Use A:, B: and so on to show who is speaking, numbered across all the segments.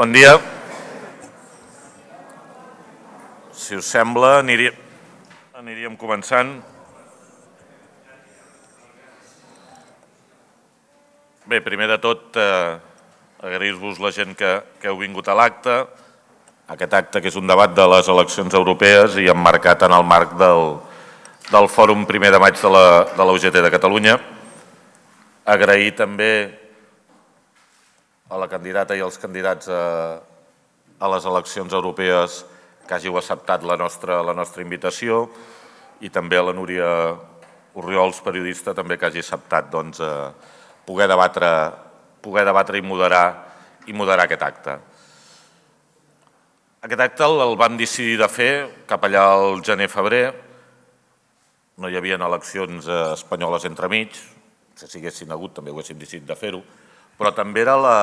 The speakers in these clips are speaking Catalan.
A: Bon dia. Si us sembla, aniríem, començant. Bé, primer de tot, eh, agrair-vos la gent que, que heu vingut a l'acte. Aquest acte que és un debat de les eleccions europees i emmarcat en el marc del, del Fòrum primer de maig de la, de la UGT de Catalunya. Agrair també a la candidata i als candidats a, a les eleccions europees que hàgiu acceptat la nostra, la nostra invitació i també a la Núria Oriols, periodista, també que hagi acceptat doncs, eh, poder, debatre, poder debatre i moderar, i moderar aquest acte. Aquest acte el, vam decidir de fer cap allà al gener-febrer. No hi havia eleccions eh, espanyoles entremig, si haguessin hagut també ho haguéssim decidit de fer-ho, però també era la,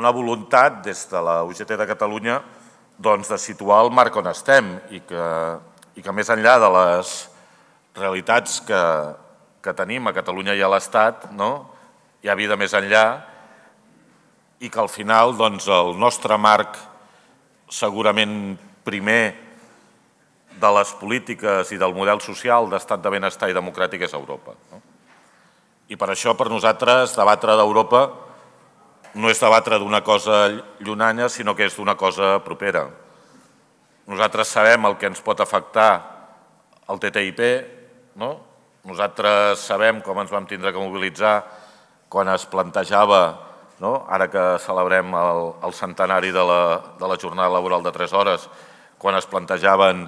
A: una voluntat des de la UGT de Catalunya doncs, de situar el marc on estem i que, i que més enllà de les realitats que, que tenim a Catalunya i a l'Estat, no? hi ha vida més enllà i que al final doncs, el nostre marc segurament primer de les polítiques i del model social d'estat de benestar i democràtic és Europa. No? I per això, per nosaltres, debatre d'Europa no és debatre d'una cosa llunanya, sinó que és d'una cosa propera. Nosaltres sabem el que ens pot afectar el TTIP, no? nosaltres sabem com ens vam tindre que mobilitzar quan es plantejava, no? ara que celebrem el, el centenari de la, de la jornada laboral de 3 hores, quan es plantejaven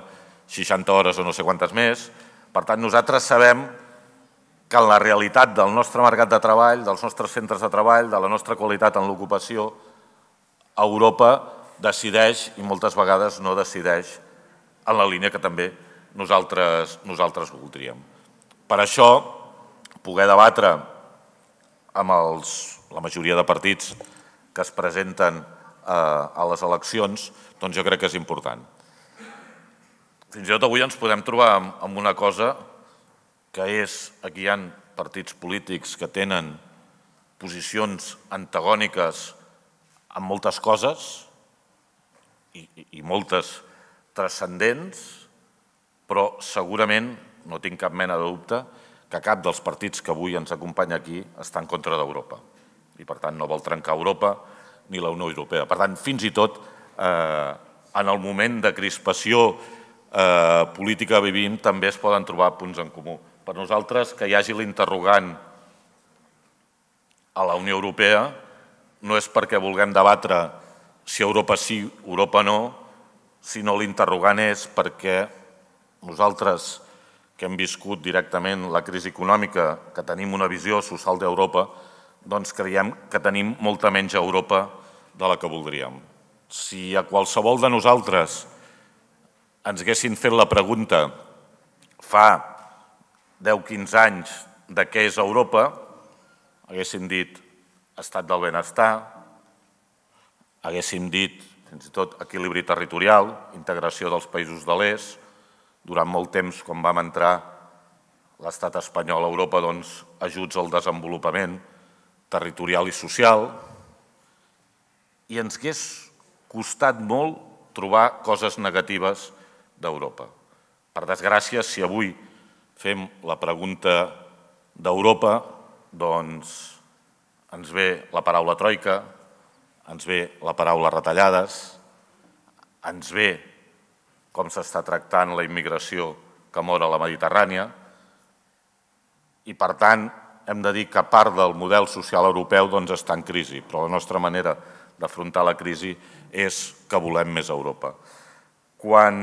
A: 60 hores o no sé quantes més. Per tant, nosaltres sabem que en la realitat del nostre mercat de treball, dels nostres centres de treball, de la nostra qualitat en l'ocupació, Europa decideix i moltes vegades no decideix en la línia que també nosaltres, nosaltres voldríem. Per això, poder debatre amb els, la majoria de partits que es presenten eh, a les eleccions, doncs jo crec que és important. Fins i tot avui ens podem trobar amb una cosa que és, aquí hi ha partits polítics que tenen posicions antagòniques en moltes coses i, i moltes transcendents, però segurament, no tinc cap mena de dubte, que cap dels partits que avui ens acompanya aquí està en contra d'Europa i per tant no vol trencar Europa ni la Unió Europea. Per tant, fins i tot eh, en el moment de crispació eh, política vivim també es poden trobar punts en comú. Per nosaltres, que hi hagi l'interrogant a la Unió Europea no és perquè vulguem debatre si Europa sí, Europa no, sinó l'interrogant és perquè nosaltres que hem viscut directament la crisi econòmica, que tenim una visió social d'Europa, doncs creiem que tenim molta menys Europa de la que voldríem. Si a qualsevol de nosaltres ens haguessin fet la pregunta fa 10-15 anys de què és Europa, haguéssim dit estat del benestar, haguéssim dit fins i tot equilibri territorial, integració dels països de l'est, durant molt temps, quan vam entrar l'estat espanyol a Europa, doncs, ajuts al desenvolupament territorial i social, i ens hagués costat molt trobar coses negatives d'Europa. Per desgràcia, si avui fem la pregunta d'Europa, doncs ens ve la paraula troika, ens ve la paraula retallades, ens ve com s'està tractant la immigració que mor a la Mediterrània i, per tant, hem de dir que part del model social europeu doncs, està en crisi, però la nostra manera d'afrontar la crisi és que volem més Europa. Quan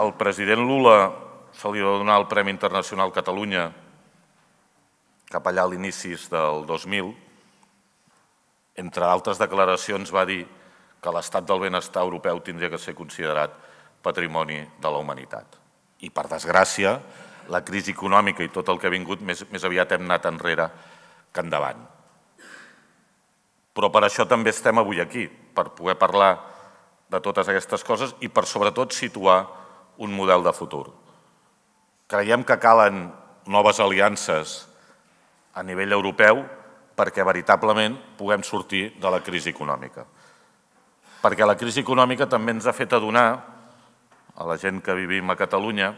A: el president Lula se li va donar el Premi Internacional Catalunya cap allà a l'inicis del 2000, entre altres declaracions va dir que l'estat del benestar europeu tindria que ser considerat patrimoni de la humanitat. I, per desgràcia, la crisi econòmica i tot el que ha vingut més, més aviat hem anat enrere que endavant. Però per això també estem avui aquí, per poder parlar de totes aquestes coses i per sobretot situar un model de futur. Creiem que calen noves aliances a nivell europeu perquè veritablement puguem sortir de la crisi econòmica. perquè la crisi econòmica també ens ha fet adonar, a la gent que vivim a Catalunya,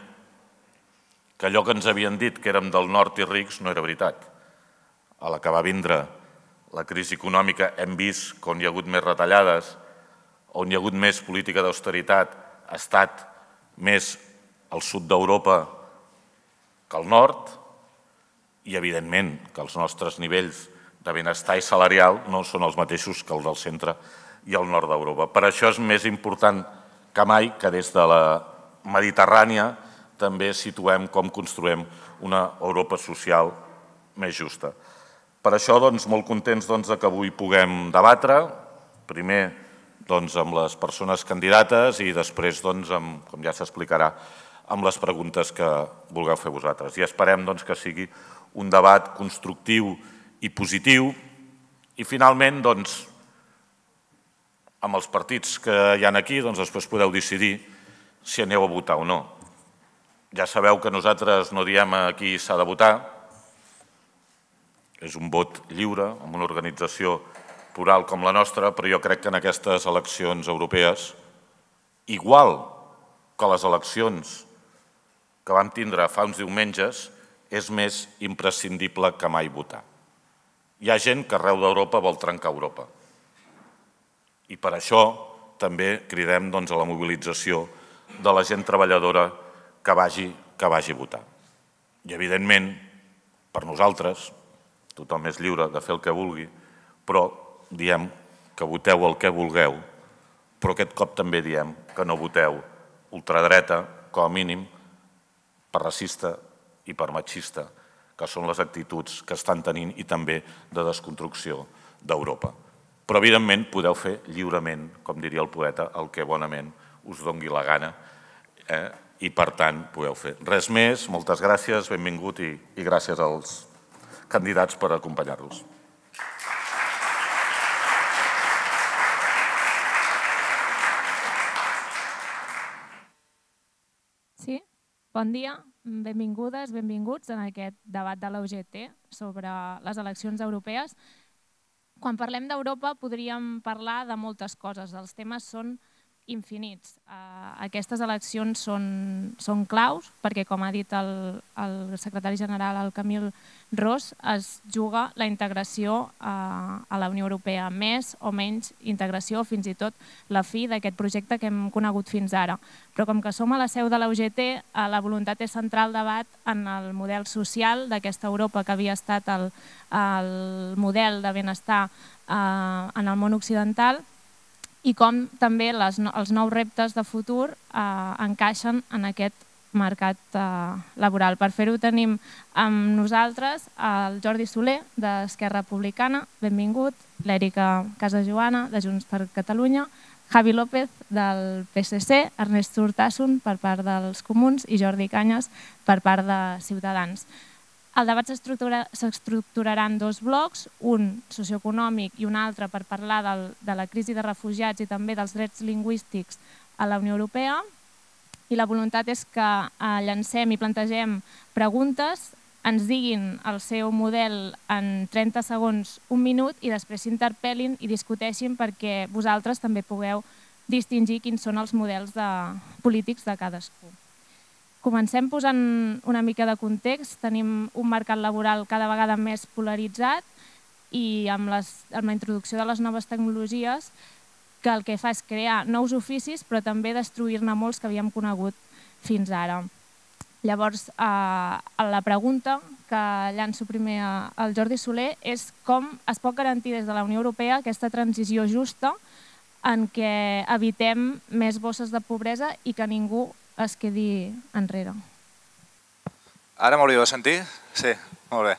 A: que allò que ens havien dit que érem del nord i rics no era veritat. A la que va vindre la crisi econòmica hem vist que on hi ha hagut més retallades, on hi ha hagut més política d'austeritat, ha estat més al sud d'Europa que al nord i, evidentment, que els nostres nivells de benestar i salarial no són els mateixos que els del centre i el nord d'Europa. Per això és més important que mai que des de la Mediterrània també situem com construïm una Europa social més justa. Per això, doncs, molt contents doncs, que avui puguem debatre, primer doncs, amb les persones candidates i després, doncs, amb, com ja s'explicarà, amb les preguntes que vulgueu fer vosaltres. I esperem doncs, que sigui un debat constructiu i positiu i finalment doncs, amb els partits que hi han aquí doncs, després podeu decidir si aneu a votar o no. Ja sabeu que nosaltres no diem a qui s'ha de votar, és un vot lliure, amb una organització plural com la nostra, però jo crec que en aquestes eleccions europees, igual que les eleccions que vam tindre fa uns diumenges, és més imprescindible que mai votar. Hi ha gent que arreu d'Europa vol trencar Europa. I per això també cridem doncs, a la mobilització de la gent treballadora que vagi, que vagi a votar. I, evidentment, per nosaltres, tothom és lliure de fer el que vulgui, però diem que voteu el que vulgueu, però aquest cop també diem que no voteu ultradreta, com a mínim, per racista i per machista, que són les actituds que estan tenint i també de desconstrucció d'Europa. Però, evidentment, podeu fer lliurement, com diria el poeta, el que bonament us dongui la gana eh? i, per tant, podeu fer. Res més, moltes gràcies, benvingut i, i gràcies als candidats per acompanyar-los.
B: Bon dia, benvingudes, benvinguts en aquest debat de la UGT sobre les eleccions europees. Quan parlem d'Europa podríem parlar de moltes coses. Els temes són infinits. Uh, aquestes eleccions són, són claus perquè, com ha dit el, el secretari general, el Camil Ros, es juga la integració uh, a la Unió Europea, més o menys integració, fins i tot la fi d'aquest projecte que hem conegut fins ara. Però com que som a la seu de la UGT, uh, la voluntat és centrar el debat en el model social d'aquesta Europa que havia estat el, el model de benestar uh, en el món occidental i com també les, els nous reptes de futur eh, encaixen en aquest mercat eh, laboral. Per fer-ho tenim amb nosaltres el Jordi Soler, d'Esquerra Republicana, benvingut, l'Èrica Casajoana, de Junts per Catalunya, Javi López, del PSC, Ernest Urtassun, per part dels Comuns, i Jordi Canyes, per part de Ciutadans. El debat s'estructurarà en dos blocs, un socioeconòmic i un altre per parlar del, de la crisi de refugiats i també dels drets lingüístics a la Unió Europea. I la voluntat és que eh, llancem i plantegem preguntes, ens diguin el seu model en 30 segons, un minut, i després s'interpel·lin i discuteixin perquè vosaltres també pugueu distingir quins són els models de, polítics de cadascú. Comencem posant una mica de context. Tenim un mercat laboral cada vegada més polaritzat i amb, les, amb la introducció de les noves tecnologies que el que fa és crear nous oficis però també destruir-ne molts que havíem conegut fins ara. Llavors, eh, la pregunta que llanço primer al Jordi Soler és com es pot garantir des de la Unió Europea aquesta transició justa en què evitem més bosses de pobresa i que ningú es quedi enrere.
C: Ara m'hauríeu de sentir? Sí, molt bé.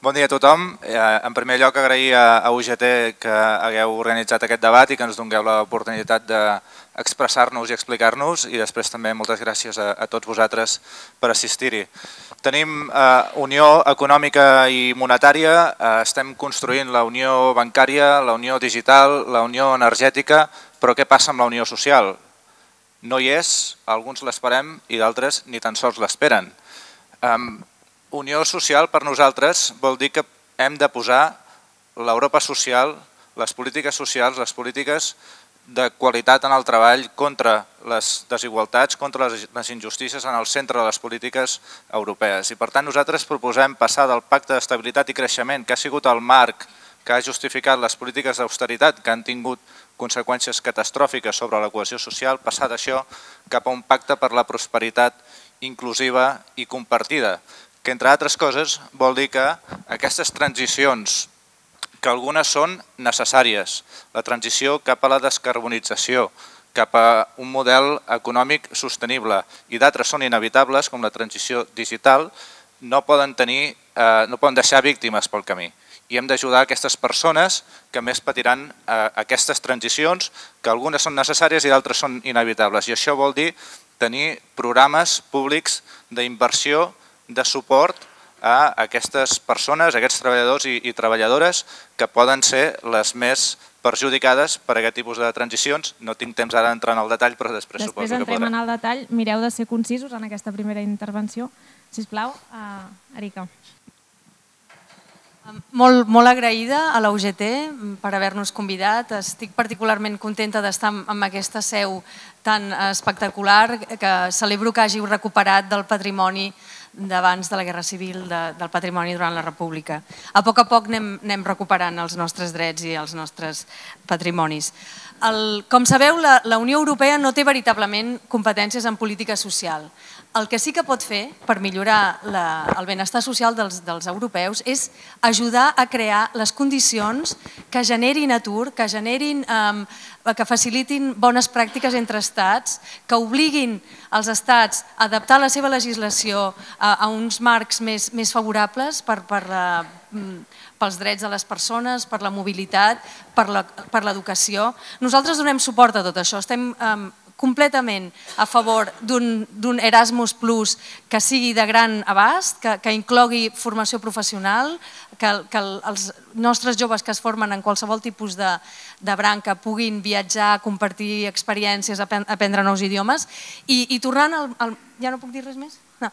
C: Bon dia a tothom. Eh, en primer lloc, agrair a UGT que hagueu organitzat aquest debat i que ens dongueu l'oportunitat d'expressar-nos i explicar-nos i després també moltes gràcies a, tots vosaltres per assistir-hi. Tenim eh, Unió Econòmica i Monetària, eh, estem construint la Unió Bancària, la Unió Digital, la Unió Energètica, però què passa amb la Unió Social? No hi és, alguns l'esperem i d'altres ni tan sols l'esperen. Um, unió social per nosaltres vol dir que hem de posar l'Europa social, les polítiques socials, les polítiques de qualitat en el treball contra les desigualtats, contra les injustícies en el centre de les polítiques europees. I per tant nosaltres proposem passar del pacte d'estabilitat i creixement, que ha sigut el marc que ha justificat les polítiques d'austeritat que han tingut conseqüències catastròfiques sobre la cohesió social, passar d'això cap a un pacte per la prosperitat inclusiva i compartida, que entre altres coses vol dir que aquestes transicions que algunes són necessàries. La transició cap a la descarbonització, cap a un model econòmic sostenible i d'altres són inevitables, com la transició digital, no poden, tenir, eh, no poden deixar víctimes pel camí. I hem d'ajudar aquestes persones que més patiran eh, aquestes transicions, que algunes són necessàries i d'altres són inevitables. I això vol dir tenir programes públics d'inversió, de suport a aquestes persones, a aquests treballadors i, i treballadores que poden ser les més perjudicades per aquest tipus de transicions. No tinc temps ara d'entrar en el detall, però després,
B: després
C: suposo que
B: podrà. Després entrem en el detall. Mireu de ser concisos en aquesta primera intervenció. Si us plau, uh, Erika.
D: Molt, molt agraïda a la UGT per haver-nos convidat. Estic particularment contenta d'estar amb aquesta seu tan espectacular que celebro que hàgiu recuperat del patrimoni d'abans de la Guerra Civil de, del patrimoni durant la República. A poc a poc anem, anem recuperant els nostres drets i els nostres patrimonis. El, com sabeu, la, la Unió Europea no té veritablement competències en política social. El que sí que pot fer per millorar la, el benestar social dels, dels europeus és ajudar a crear les condicions que generin atur, que generin, eh, que facilitin bones pràctiques entre estats, que obliguin els estats a adaptar la seva legislació a, a uns marcs més, més favorables per, per la, mm, pels drets de les persones, per la mobilitat, per l'educació. Nosaltres donem suport a tot això. Estem completament a favor d'un Erasmus Plus que sigui de gran abast, que, que inclogui formació professional, que, que els nostres joves que es formen en qualsevol tipus de, de branca puguin viatjar, compartir experiències, aprendre nous idiomes. I, i tornant al, al... Ja no puc dir res més? No.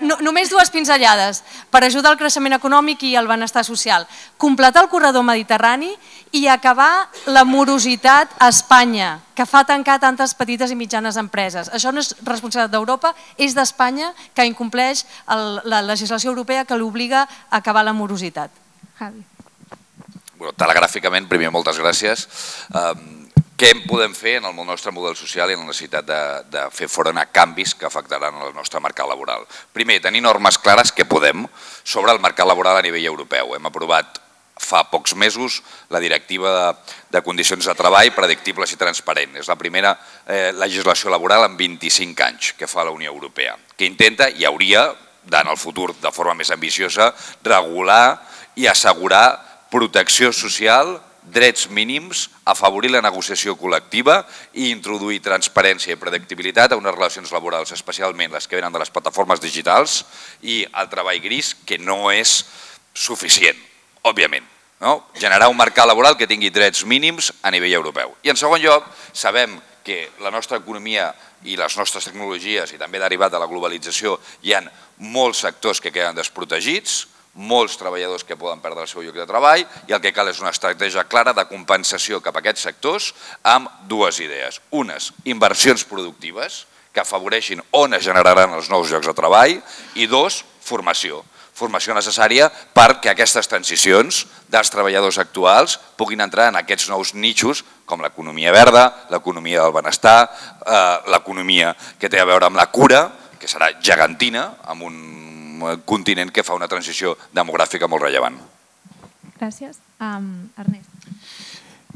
D: no. Només dues pinzellades per ajudar al creixement econòmic i al benestar social. Completar el corredor mediterrani i acabar la morositat a Espanya, que fa tancar tantes petites i mitjanes empreses. Això no és responsabilitat d'Europa, és d'Espanya que incompleix el, la legislació europea que l'obliga a acabar la morositat. Javi.
E: Bueno, telegràficament, primer, moltes gràcies. Um, què podem fer en el nostre model social i en la necessitat de, de fer front a canvis que afectaran el nostre mercat laboral. Primer, tenir normes clares que podem sobre el mercat laboral a nivell europeu. Hem aprovat fa pocs mesos la directiva de, de condicions de treball predictibles i transparent. És la primera eh, legislació laboral en 25 anys que fa la Unió Europea, que intenta i hauria, en el futur de forma més ambiciosa, regular i assegurar protecció social drets mínims, afavorir la negociació col·lectiva i introduir transparència i predictibilitat a unes relacions laborals, especialment les que venen de les plataformes digitals i el treball gris, que no és suficient, òbviament. No? Generar un mercat laboral que tingui drets mínims a nivell europeu. I en segon lloc, sabem que la nostra economia i les nostres tecnologies i també derivat de la globalització hi ha molts sectors que queden desprotegits, molts treballadors que poden perdre el seu lloc de treball i el que cal és una estratègia clara de compensació cap a aquests sectors amb dues idees. Unes, inversions productives que afavoreixin on es generaran els nous llocs de treball i dos, formació. Formació necessària perquè aquestes transicions dels treballadors actuals puguin entrar en aquests nous nichos com l'economia verda, l'economia del benestar, eh, l'economia que té a veure amb la cura, que serà gegantina, amb un continent que fa una transició demogràfica molt rellevant.
B: Gràcies. Um, Ernest.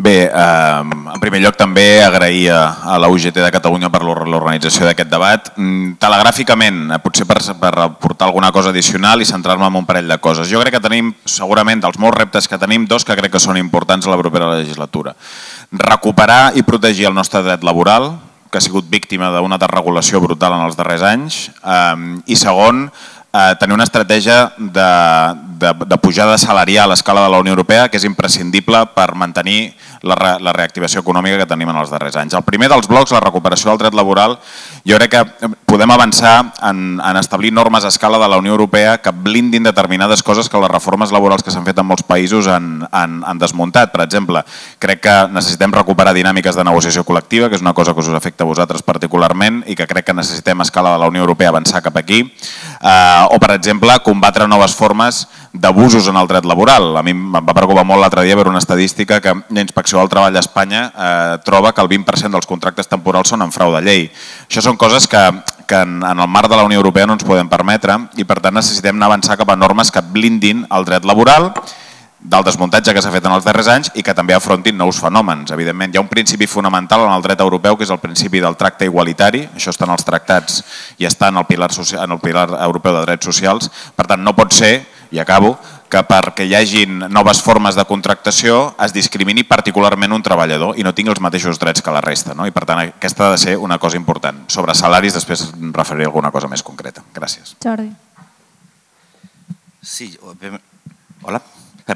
F: Bé, eh, en primer lloc també agrair a la UGT de Catalunya per l'organització d'aquest debat. Mm, telegràficament, potser per, per aportar alguna cosa addicional i centrar-me en un parell de coses. Jo crec que tenim, segurament, dels molts reptes que tenim, dos que crec que són importants a la propera legislatura. Recuperar i protegir el nostre dret laboral, que ha sigut víctima d'una desregulació brutal en els darrers anys, eh, i segon, eh, tenir una estratègia de, de, de pujada salarial a l'escala de la Unió Europea que és imprescindible per mantenir la, re, la reactivació econòmica que tenim en els darrers anys. El primer dels blocs, la recuperació del dret laboral, jo crec que podem avançar en, en establir normes a escala de la Unió Europea que blindin determinades coses que les reformes laborals que s'han fet en molts països han, han, han desmuntat. Per exemple, crec que necessitem recuperar dinàmiques de negociació col·lectiva, que és una cosa que us afecta a vosaltres particularment i que crec que necessitem a escala de la Unió Europea avançar cap aquí. Eh, o, per exemple, combatre noves formes d'abusos en el dret laboral. A mi em va preocupar molt l'altre dia veure una estadística que la Inspecció del Treball a Espanya eh, troba que el 20% dels contractes temporals són en frau de llei. Això són coses que, que en, en el marc de la Unió Europea no ens podem permetre i per tant necessitem anar avançar cap a normes que blindin el dret laboral del desmuntatge que s'ha fet en els darrers anys i que també afrontin nous fenòmens. Evidentment, hi ha un principi fonamental en el dret europeu que és el principi del tracte igualitari, això està en els tractats i està en el pilar, social, en el pilar europeu de drets socials, per tant no pot ser i acabo, que perquè hi hagin noves formes de contractació es discrimini particularment un treballador i no tingui els mateixos drets que la resta. No? I per tant, aquesta ha de ser una cosa important. Sobre salaris després em referiré a alguna cosa més concreta. Gràcies.
B: Jordi.
G: Sí, hola.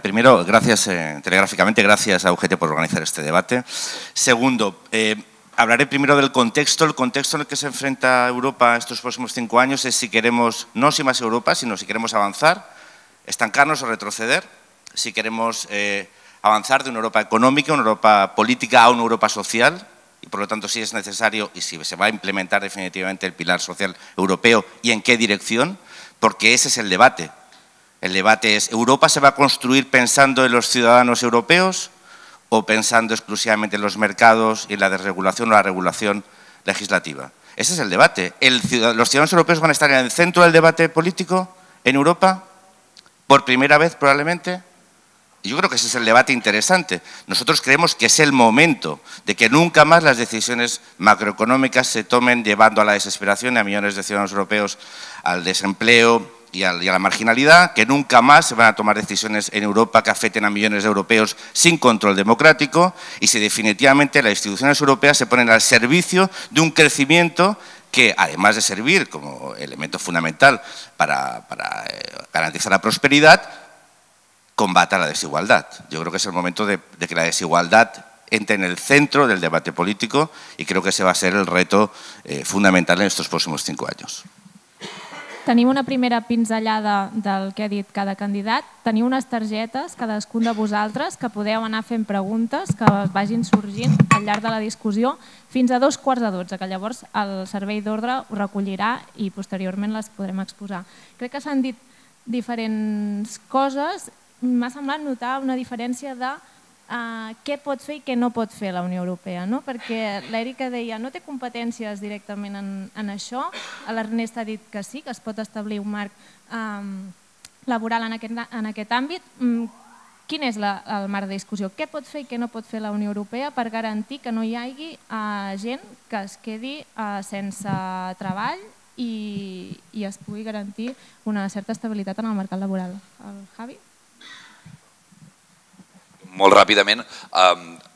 G: Primero, gracias eh, telegráficamente, gracias a UGT por organizar este debate. Segundo, eh, hablaré primero del contexto. El contexto en el que se enfrenta Europa estos próximos cinco años es si queremos, no si más Europa, sino si queremos avanzar estancarnos o retroceder, si queremos eh, avanzar de una Europa económica, una Europa política a una Europa social, y por lo tanto si es necesario y si se va a implementar definitivamente el pilar social europeo y en qué dirección, porque ese es el debate. El debate es, ¿Europa se va a construir pensando en los ciudadanos europeos o pensando exclusivamente en los mercados y en la desregulación o la regulación legislativa? Ese es el debate. ¿Los ciudadanos europeos van a estar en el centro del debate político en Europa por primera vez probablemente. Yo creo que ese es el debate interesante. Nosotros creemos que es el momento de que nunca más las decisiones macroeconómicas se tomen llevando a la desesperación a millones de ciudadanos europeos al desempleo y a, la marginalidad, que nunca más se van a tomar decisiones en Europa que afecten a millones de europeos sin control democrático y si definitivamente las instituciones europeas se ponen al servicio de un crecimiento que además de servir como elemento fundamental para, eh, garantizar la prosperidad, combata la desigualdad. Yo creo que es el momento de, que la desigualdad entre en el centro del debate político y creo que ese va a ser el reto eh, fundamental en estos próximos cinco años.
B: Tenim una primera pinzellada del que ha dit cada candidat. Teniu unes targetes, cadascun de vosaltres, que podeu anar fent preguntes que vagin sorgint al llarg de la discussió fins a dos quarts de dotze, que llavors el servei d'ordre ho recollirà i posteriorment les podrem exposar. Crec que s'han dit diferents coses. M'ha semblat notar una diferència de uh, què pot fer i què no pot fer la Unió Europea, no? perquè l'Èrica deia no té competències directament en, en això, l'Ernest ha dit que sí, que es pot establir un marc um, laboral en aquest, en aquest àmbit. Um, quin és la, el marc de discussió? Què pot fer i què no pot fer la Unió Europea per garantir que no hi hagi uh, gent que es quedi uh, sense treball i, i es pugui garantir una certa estabilitat en el mercat laboral? El Javi?
E: Molt ràpidament,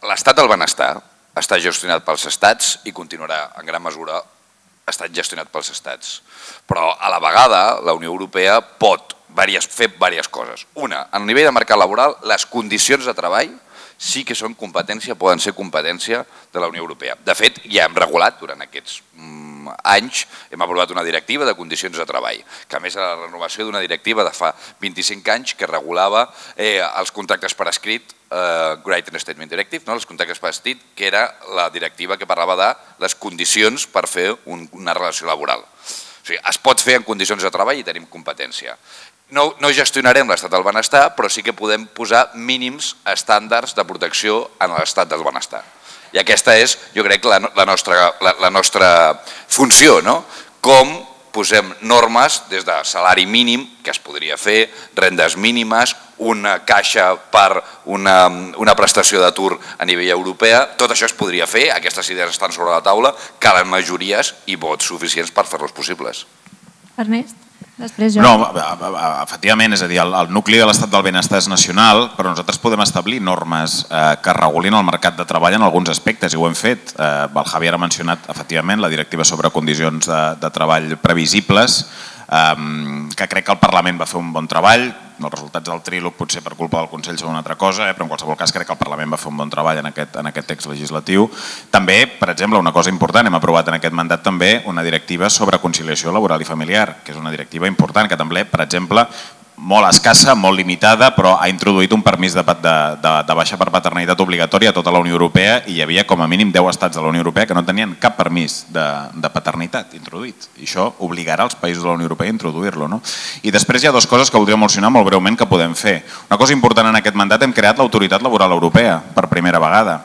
E: l'estat del benestar està gestionat pels estats i continuarà en gran mesura estat gestionat pels estats. Però a la vegada la Unió Europea pot fer diverses coses. Una, a nivell de mercat laboral, les condicions de treball sí que són competència, poden ser competència de la Unió Europea. De fet, ja hem regulat durant aquests mm, anys, hem aprovat una directiva de condicions de treball, que a més era la renovació d'una directiva de fa 25 anys que regulava eh, els contractes per escrit eh, Great Statement Directive, no? les contractes per escrit, que era la directiva que parlava de les condicions per fer un, una relació laboral. O sigui, es pot fer en condicions de treball i tenim competència. No, no gestionarem l'estat del benestar, però sí que podem posar mínims estàndards de protecció en l'estat del benestar. I aquesta és, jo crec, la, la, nostra, la, la nostra funció, no? com posem normes des de salari mínim, que es podria fer, rendes mínimes, una caixa per una, una prestació d'atur a nivell europea, tot això es podria fer, aquestes idees estan sobre la taula, calen majories i vots suficients per fer-los possibles.
B: Ernest? Després jo.
F: No, efectivament, és a dir, el, el nucli de l'estat del benestar és nacional, però nosaltres podem establir normes eh, que regulin el mercat de treball en alguns aspectes, i ho hem fet. Eh, el Javier ha mencionat, efectivament, la directiva sobre condicions de, de treball previsibles, eh, que crec que el Parlament va fer un bon treball, Els resultats del trílog potser per culpa del Consell són una altra cosa, eh? però en qualsevol cas crec que el Parlament va fer un bon treball en aquest, en aquest text legislatiu. També, per exemple, una cosa important, hem aprovat en aquest mandat també una directiva sobre conciliació laboral i familiar, que és una directiva important que també, per exemple, molt escassa, molt limitada, però ha introduït un permís de, de, de, de baixa per paternitat obligatòria a tota la Unió Europea i hi havia com a mínim 10 estats de la Unió Europea que no tenien cap permís de, de paternitat introduït. I això obligarà els països de la Unió Europea a introduir-lo. No? I després hi ha dues coses que voldria mencionar molt breument que podem fer. Una cosa important en aquest mandat, hem creat l'Autoritat Laboral Europea per primera vegada.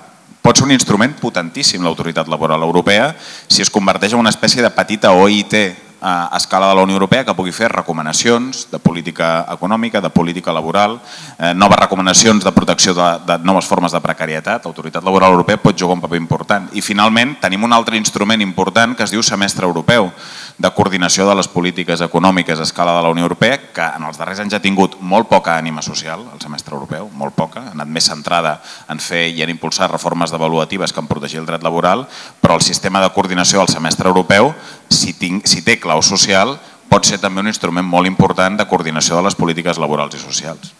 F: Pot ser un instrument potentíssim l'Autoritat Laboral Europea si es converteix en una espècie de petita OIT a escala de la Unió Europea que pugui fer recomanacions de política econòmica, de política laboral, eh, noves recomanacions de protecció de, de noves formes de precarietat. L'Autoritat Laboral Europea pot jugar un paper important. I finalment tenim un altre instrument important que es diu semestre europeu de coordinació de les polítiques econòmiques a escala de la Unió Europea, que en els darrers anys ha tingut molt poca ànima social, el semestre europeu, molt poca, ha anat més centrada en fer i en impulsar reformes devaluatives que en protegir el dret laboral, però el sistema de coordinació del semestre europeu, si, tinc, si té clau social, pot ser també un instrument molt important de coordinació de les polítiques laborals i socials.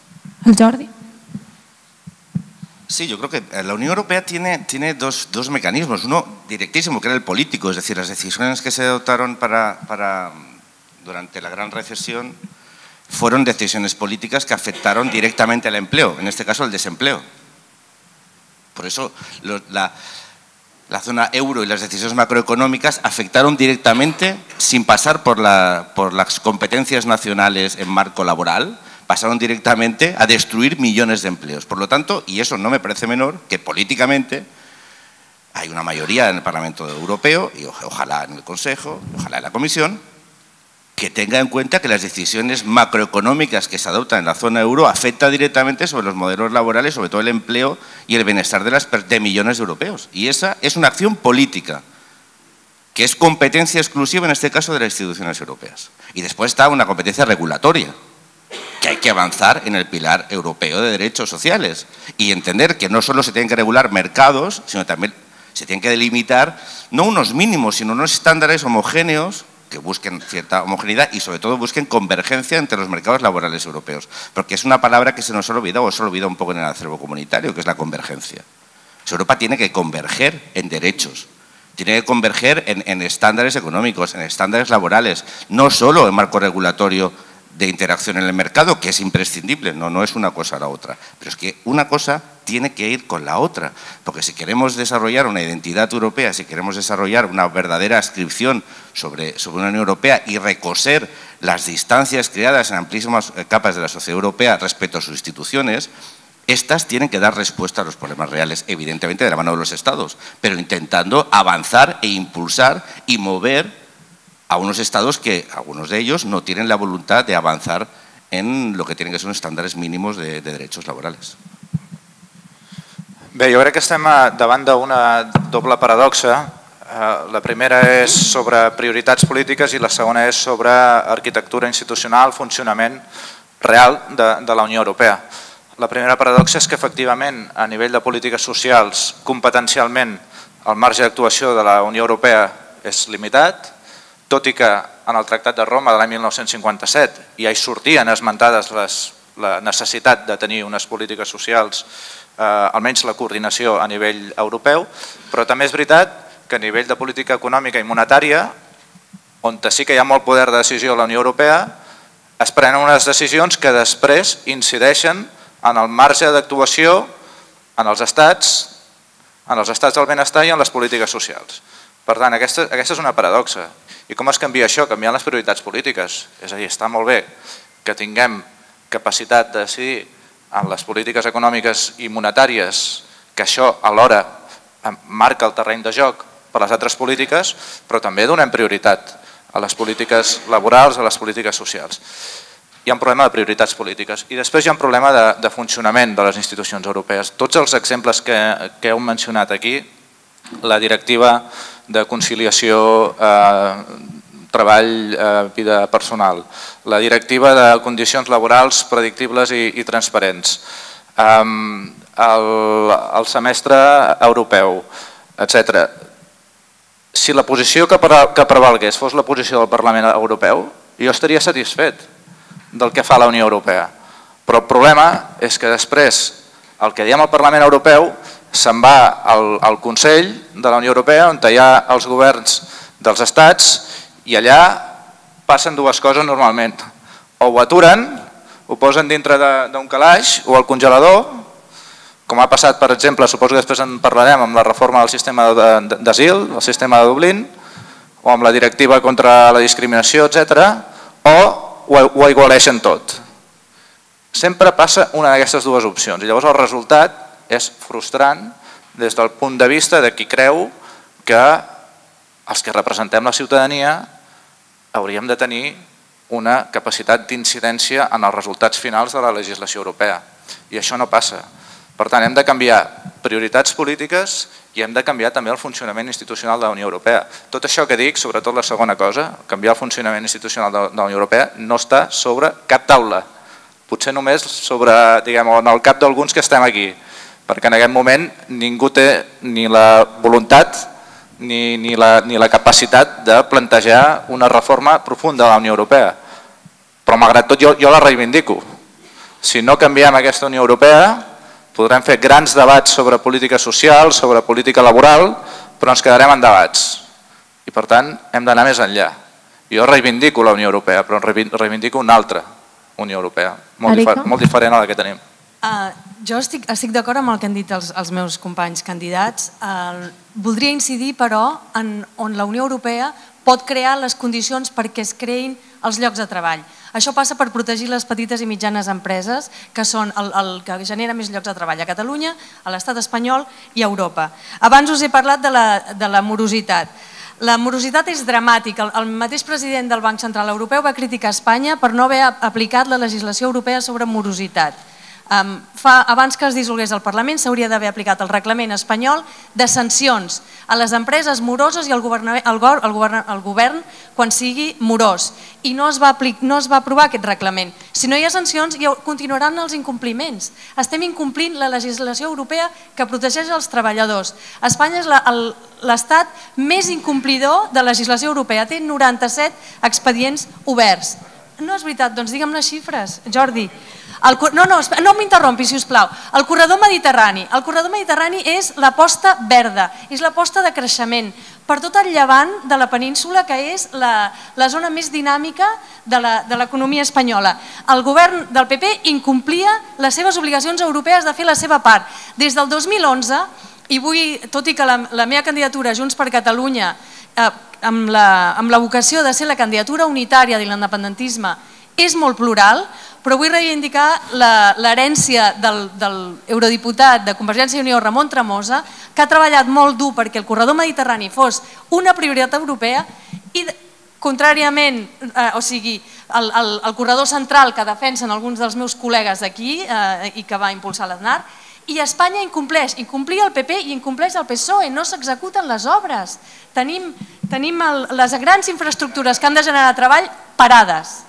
B: El Jordi.
G: Sí, yo creo que eh, la Unión Europea tiene, tiene dos, dos, mecanismos. Uno directísimo, que era el político, es decir, las decisiones que se adoptaron para, para, durante la gran recesión fueron decisiones políticas que afectaron directamente al empleo, en este caso el desempleo. Por eso lo, la, la, zona euro y las decisiones macroeconómicas afectaron directamente, sin pasar por, la, por las competencias nacionales en marco laboral, pasaron directamente a destruir millones de empleos. Por lo tanto, y eso no me parece menor, que políticamente hay una mayoría en el Parlamento Europeo, y ojalá en el Consejo, ojalá en la Comisión, que tenga en cuenta que las decisiones macroeconómicas que se adoptan en la zona euro afectan directamente sobre los modelos laborales, sobre todo el empleo y el bienestar de, las, de millones de europeos. Y esa es una acción política, que es competencia exclusiva en este caso de las instituciones europeas. Y después está una competencia regulatoria, que hay que avanzar en el pilar europeo de derechos sociales y entender que no solo se tienen que regular mercados, sino también se tienen que delimitar no unos mínimos, sino unos estándares homogéneos que busquen cierta homogeneidad y sobre todo busquen convergencia entre los mercados laborales europeos, porque es una palabra que se nos ha olvidado o se ha olvidado un poco en el acervo comunitario, que es la convergencia. Europa tiene que converger en derechos, tiene que converger en, en estándares económicos, en estándares laborales, no solo en marco regulatorio de interacción en el mercado, que es imprescindible, no, no es una cosa la otra, pero es que una cosa tiene que ir con la otra, porque si queremos desarrollar una identidad europea, si queremos desarrollar una verdadera ascripción sobre, sobre una Unión Europea y recoser las distancias creadas en amplísimas capas de la sociedad europea respecto a sus instituciones, estas tienen que dar respuesta a los problemas reales, evidentemente de la mano de los Estados, pero intentando avanzar e impulsar y mover a unos estados que, algunos de ellos, no tienen la voluntad de avanzar en lo que tienen que ser estándares mínimos de, de derechos laborales.
C: Bé, jo crec que estem davant d'una doble paradoxa. Eh, la primera és sobre prioritats polítiques i la segona és sobre arquitectura institucional, funcionament real de, de la Unió Europea. La primera paradoxa és que efectivament a nivell de polítiques socials competencialment el marge d'actuació de la Unió Europea és limitat, tot i que en el Tractat de Roma de l'any 1957 ja hi sortien esmentades les, la necessitat de tenir unes polítiques socials, eh, almenys la coordinació a nivell europeu, però també és veritat que a nivell de política econòmica i monetària, on sí que hi ha molt poder de decisió a la Unió Europea, es prenen unes decisions que després incideixen en el marge d'actuació en els estats, en els estats del benestar i en les polítiques socials. Per tant, aquesta, aquesta és una paradoxa. I com es canvia això? Canviant les prioritats polítiques. És a dir, està molt bé que tinguem capacitat de decidir en les polítiques econòmiques i monetàries, que això alhora marca el terreny de joc per les altres polítiques, però també donem prioritat a les polítiques laborals, a les polítiques socials. Hi ha un problema de prioritats polítiques i després hi ha un problema de, de funcionament de les institucions europees. Tots els exemples que, que heu mencionat aquí, la directiva de conciliació eh, treball, eh, vida personal, la directiva de condicions laborals predictibles i, i transparents, el, el semestre europeu, etc. Si la posició que, que prevalgués fos la posició del Parlament Europeu, jo estaria satisfet del que fa la Unió Europea. Però el problema és que després el que diem al Parlament Europeu se'n va al, al Consell de la Unió Europea on hi ha els governs dels estats i allà passen dues coses normalment. O ho aturen, ho posen dintre d'un calaix o al congelador, com ha passat, per exemple, suposo que després en parlarem amb la reforma del sistema d'asil, el sistema de Dublín, o amb la directiva contra la discriminació, etc. o ho aigualeixen tot. Sempre passa una d'aquestes dues opcions i llavors el resultat és frustrant des del punt de vista de qui creu que els que representem la ciutadania hauríem de tenir una capacitat d'incidència en els resultats finals de la legislació europea. I això no passa. Per tant, hem de canviar prioritats polítiques i hem de canviar també el funcionament institucional de la Unió Europea. Tot això que dic, sobretot la segona cosa, canviar el funcionament institucional de la Unió Europea, no està sobre cap taula. Potser només sobre, diguem, en el cap d'alguns que estem aquí, perquè en aquest moment ningú té ni la voluntat ni, ni, la, ni la capacitat de plantejar una reforma profunda de la Unió Europea. Però malgrat tot jo, jo la reivindico. Si no canviem aquesta Unió Europea, podrem fer grans debats sobre política social, sobre política laboral, però ens quedarem en debats. I per tant hem d'anar més enllà. Jo reivindico la Unió Europea, però reivindico una altra Unió Europea, molt, difer molt diferent a la que tenim.
D: Uh, jo estic, estic d'acord amb el que han dit els, els meus companys candidats. Uh, voldria incidir, però, en on la Unió Europea pot crear les condicions perquè es creïn els llocs de treball. Això passa per protegir les petites i mitjanes empreses, que són el, el que genera més llocs de treball a Catalunya, a l'estat espanyol i a Europa. Abans us he parlat de la, de la morositat. La morositat és dramàtica. El, el mateix president del Banc Central Europeu va criticar Espanya per no haver aplicat la legislació europea sobre morositat Um, fa, abans que es dissolgués el Parlament s'hauria d'haver aplicat el reglament espanyol de sancions a les empreses moroses i al govern, el, govern, el govern quan sigui morós. I no es, va aplic, no es va aprovar aquest reglament. Si no hi ha sancions, hi continuaran els incompliments. Estem incomplint la legislació europea que protegeix els treballadors. Espanya és l'estat més incomplidor de la legislació europea. Té 97 expedients oberts. No és veritat, doncs digue'm les xifres, Jordi. El, no, no, no m'interrompi, si us plau. El corredor mediterrani. El corredor mediterrani és l'aposta verda, és l'aposta de creixement per tot el llevant de la península, que és la, la zona més dinàmica de l'economia espanyola. El govern del PP incomplia les seves obligacions europees de fer la seva part. Des del 2011, i vull, tot i que la, la meva candidatura Junts per Catalunya, eh, amb, la, amb la vocació de ser la candidatura unitària de l'independentisme, és molt plural, però vull reivindicar l'herència del, del eurodiputat de Convergència i Unió, Ramon Tremosa, que ha treballat molt dur perquè el corredor mediterrani fos una prioritat europea i contràriament, eh, o sigui, el, el, el corredor central que defensen alguns dels meus col·legues d'aquí eh, i que va impulsar l'Aznar, i Espanya incompleix, incomplia el PP i incompleix el PSOE, no s'executen les obres. Tenim, tenim el, les grans infraestructures que han de generar treball parades.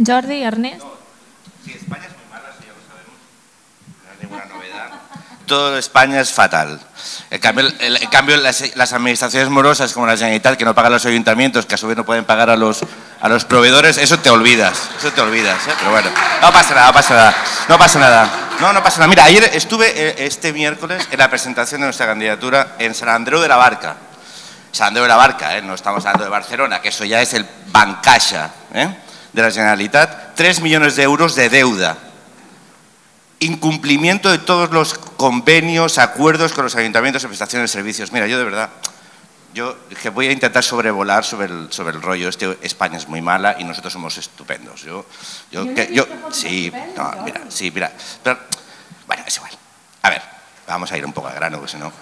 B: Jordi, Ernest.
G: Sí, Todo España es fatal. En cambio, las, administraciones morosas como la Generalitat, que no pagan los ayuntamientos, que a su vez no pueden pagar a los, proveedores, eso te olvidas, eso te olvidas. ¿eh? Pero bueno, no pasa nada, no pasa nada, no pasa nada. No, no pasa nada. Mira, ayer estuve eh, este miércoles en la presentación de nuestra candidatura en San Andreu de la Barca. San Andreu de la Barca, ¿eh? no estamos hablando de Barcelona, que eso ya es el Bancaixa. ¿eh? de la Generalitat, 3 millones de euros de deuda. Incumplimiento de todos los convenios, acuerdos con los ayuntamientos de prestación de servicios. Mira, yo de verdad, yo que voy a intentar sobrevolar sobre el, sobre el rollo. Este, España es muy mala y nosotros somos estupendos. Yo, yo, que, yo sí, no, mira, sí, mira. Pero, bueno, es igual. A ver, vamos a ir un poco al grano, porque si no.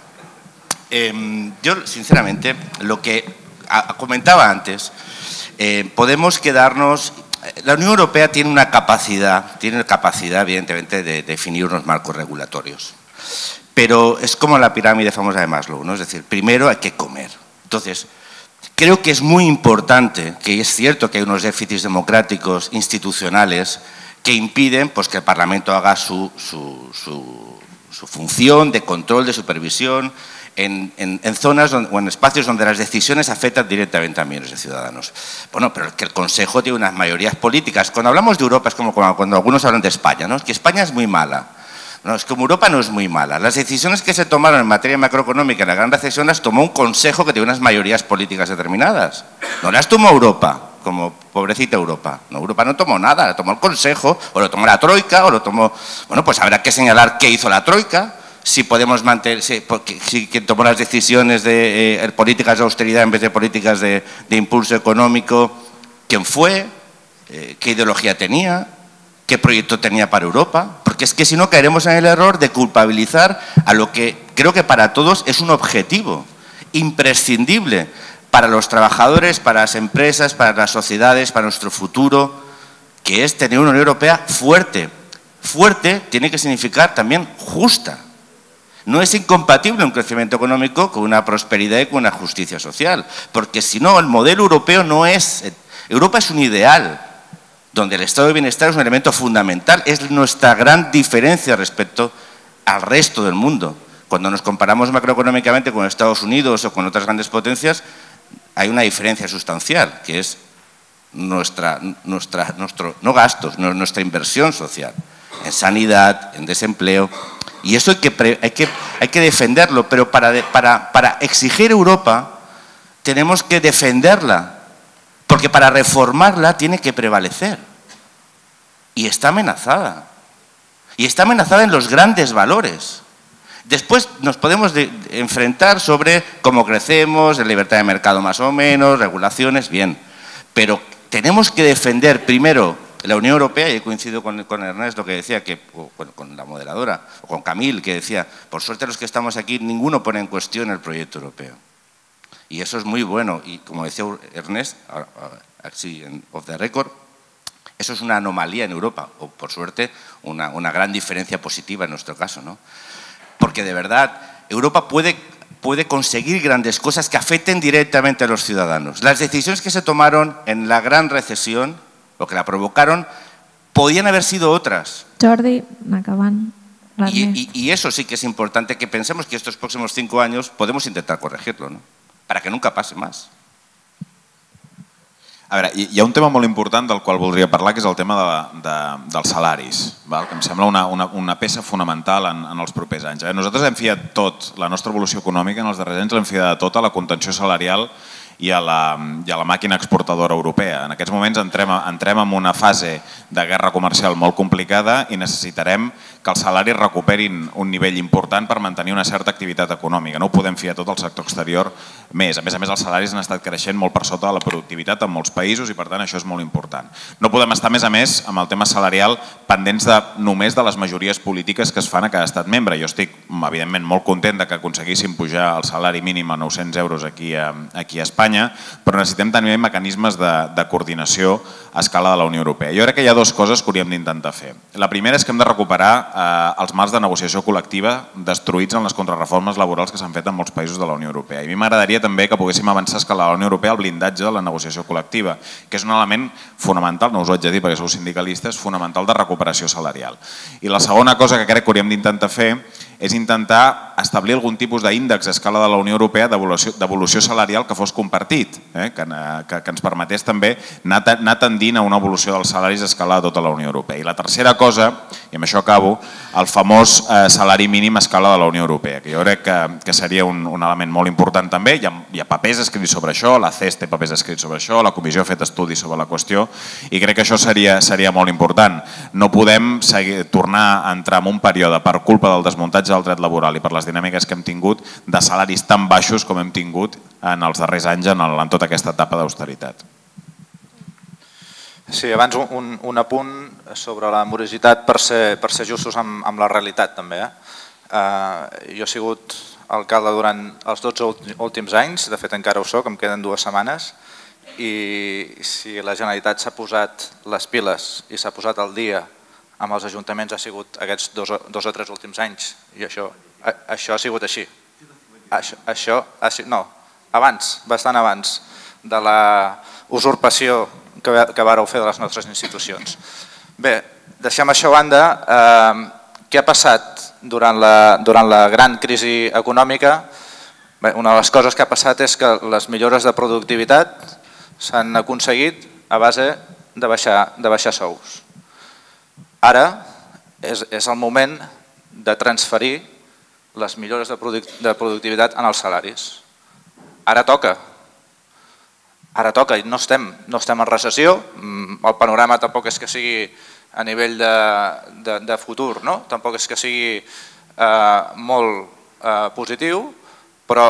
G: Eh, yo, sinceramente, lo que comentaba antes, eh, podemos quedarnos la Unión Europea tiene una capacidad, tiene capacidad evidentemente de definir unos marcos regulatorios, pero es como la pirámide famosa de Maslow, ¿no? es decir, primero hay que comer. Entonces, creo que es muy importante, que es cierto que hay unos déficits democráticos institucionales que impiden pues, que el Parlamento haga su, función de control, de supervisión, en, zonas o en espacios donde las decisiones afectan directamente a miles de ciudadanos. Bueno, pero que el Consejo tiene unas mayorías políticas. Cuando hablamos de Europa es como cuando algunos hablan de España, ¿no? que España es muy mala. No, es como Europa no es muy mala. Las decisiones que se tomaron en materia macroeconómica en la gran recesión las tomó un Consejo que tiene unas mayorías políticas determinadas. No las tomó Europa, como pobrecita Europa. No, Europa no tomó nada, la tomó el Consejo, o lo tomó la Troika, o lo tomó... Bueno, pues habrá que señalar qué hizo la Troika, si podemos mantener, si, si quien tomó las decisiones de eh, políticas de austeridad en vez de políticas de, impulso económico, quién fue, eh, qué ideología tenía, qué proyecto tenía para Europa, porque es que si no caeremos en el error de culpabilizar a lo que creo que para todos es un objetivo imprescindible para los trabajadores, para las empresas, para las sociedades, para nuestro futuro, que es tener una Unión Europea fuerte. Fuerte tiene que significar también justa. No es incompatible un crecimiento económico con una prosperidad y con una justicia social, porque si no, el modelo europeo no es... Europa es un ideal, donde el estado de bienestar es un elemento fundamental, es nuestra gran diferencia respecto al resto del mundo. Cuando nos comparamos macroeconómicamente con Estados Unidos o con otras grandes potencias, hay una diferencia sustancial, que es nuestra, nuestra, nuestro, no gastos, nuestra inversión social, en sanidad, en desempleo. Y eso hay que, hay que, hay que defenderlo, pero para, para, para exigir Europa tenemos que defenderla porque para reformarla tiene que prevalecer. Y está amenazada. Y está amenazada en los grandes valores. Después nos podemos enfrentar sobre cómo crecemos, la libertad de mercado más o menos, regulaciones, bien. Pero tenemos que defender primero la Unión Europea, y coincido con, con Ernest lo que decía, que, con la moderadora, o con Camille, que decía, por suerte los que estamos aquí, ninguno pone en cuestión el proyecto europeo. Y eso es muy bueno. Y como decía Ernest, así off the record, eso es una anomalía en Europa, o por suerte una, una gran diferencia positiva en nuestro caso. ¿no? Porque de verdad, Europa puede, puede conseguir grandes cosas que afecten directamente a los ciudadanos. Las decisiones que se tomaron en la gran recesión, lo que la provocaron, podían haber sido otras.
B: Jordi, acaban.
G: Y, y, eso sí que es importante que pensemos que estos próximos cinco años podemos intentar corregirlo. ¿no? para que nunca passi més.
F: A veure, hi ha un tema molt important del qual voldria parlar, que és el tema de, de, dels salaris, val? que em sembla una, una, una peça fonamental en, en els propers anys. Eh? Nosaltres hem fiat tot, la nostra evolució econòmica en els darrers anys l'hem fiat tot a la contenció salarial i a, la, i a la màquina exportadora europea. En aquests moments entrem, entrem en una fase de guerra comercial molt complicada i necessitarem que els salaris recuperin un nivell important per mantenir una certa activitat econòmica. No ho podem fiar tot al sector exterior més. A més a més, els salaris han estat creixent molt per sota de la productivitat en molts països i per tant això és molt important. No podem estar a més a més amb el tema salarial pendents de, només de les majories polítiques que es fan a cada estat membre. Jo estic evidentment molt content de que aconseguíssim pujar el salari mínim a 900 euros aquí a, aquí a Espanya, però necessitem també mecanismes de, de coordinació a escala de la Unió Europea. Jo crec que hi ha dues coses que hauríem d'intentar fer. La primera és que hem de recuperar eh, els marcs de negociació col·lectiva destruïts en les contrarreformes laborals que s'han fet en molts països de la Unió Europea. I a mi m'agradaria també que poguéssim avançar a escala de la Unió Europea el blindatge de la negociació col·lectiva, que és un element fonamental, no us ho haig de dir perquè sou sindicalistes, fonamental de recuperació salarial. I la segona cosa que crec que hauríem d'intentar fer és intentar establir algun tipus d'índex a escala de la Unió Europea d'evolució salarial que fos compartit, eh? que, que, que ens permetés també anar, anar tendint a una evolució dels salaris a escala de tota la Unió Europea. I la tercera cosa, i amb això acabo, el famós eh, salari mínim a escala de la Unió Europea, que jo crec que, que seria un, un element molt important també. Hi ha, hi ha papers escrits sobre això, la CES té papers escrits sobre això, la comissió ha fet estudis sobre la qüestió i crec que això seria, seria molt important. No podem seguir, tornar a entrar en un període per culpa del desmuntatge del dret laboral i per les dinàmiques que hem tingut de salaris tan baixos com hem tingut en els darrers anys en, el, en tota aquesta etapa d'austeritat.
C: Sí, abans un, un apunt sobre la morositat per ser, per ser justos amb, amb la realitat també. Eh? Uh, jo he sigut alcalde durant els 12 últims anys, de fet encara ho soc, em queden dues setmanes, i si la Generalitat s'ha posat les piles i s'ha posat al dia amb els ajuntaments ha sigut aquests dos, dos o tres últims anys i això, a, això ha sigut així. Això, això ha, no, abans, bastant abans de la usurpació que, que vareu fer de les nostres institucions. Bé, deixem això a banda. Eh, què ha passat durant la, durant la gran crisi econòmica? Bé, una de les coses que ha passat és que les millores de productivitat s'han aconseguit a base de baixar, de baixar sous. Ara és, és el moment de transferir les millores de, product, de productivitat en els salaris. Ara toca. Ara toca i no estem, no estem en recessió. Mm, el panorama tampoc és que sigui a nivell de, de, de futur, no? tampoc és que sigui eh, molt eh, positiu, però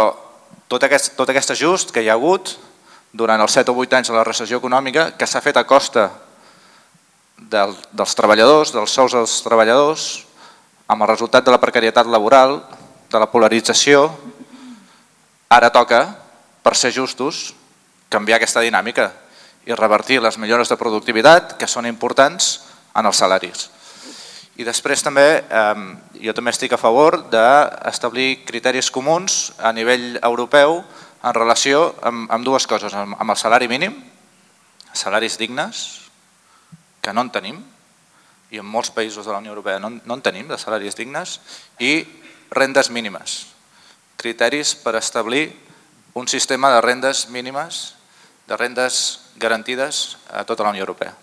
C: tot aquest, tot aquest ajust que hi ha hagut durant els 7 o 8 anys de la recessió econòmica que s'ha fet a costa del, dels treballadors, dels sous dels treballadors, amb el resultat de la precarietat laboral, de la polarització, ara toca, per ser justos, canviar aquesta dinàmica i revertir les millores de productivitat que són importants en els salaris. I després també, jo també estic a favor d'establir criteris comuns a nivell europeu en relació amb, dues coses, amb el salari mínim, salaris dignes, que no en tenim, i en molts països de la Unió Europea no, no en tenim de salaris dignes, i rendes mínimes, criteris per establir un sistema de rendes mínimes, de rendes garantides a tota la Unió Europea.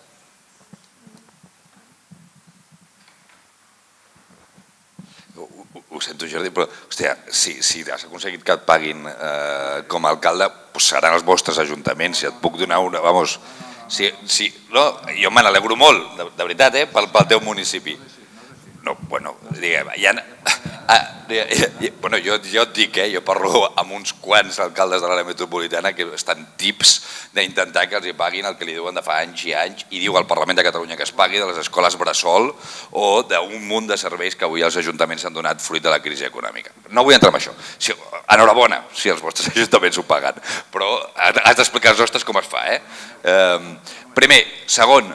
E: ho sento Jordi, però hòstia, si, si has aconseguit que et paguin eh, com a alcalde, pues seran els vostres ajuntaments, si et puc donar una... Vamos, si, si, no, jo me n'alegro molt, de, de veritat, eh, pel, pel teu municipi. No, bueno, diguem, ha, Ah, bueno, jo, jo et dic, eh, jo parlo amb uns quants alcaldes de l'àrea metropolitana que estan tips d'intentar que els hi paguin el que li diuen de fa anys i anys i diu al Parlament de Catalunya que es pagui de les escoles Bressol o d'un munt de serveis que avui els ajuntaments han donat fruit de la crisi econòmica. No vull entrar en això. Si, enhorabona si els vostres ajuntaments ho paguen, però has d'explicar als nostres com es fa. Eh? Primer, segon,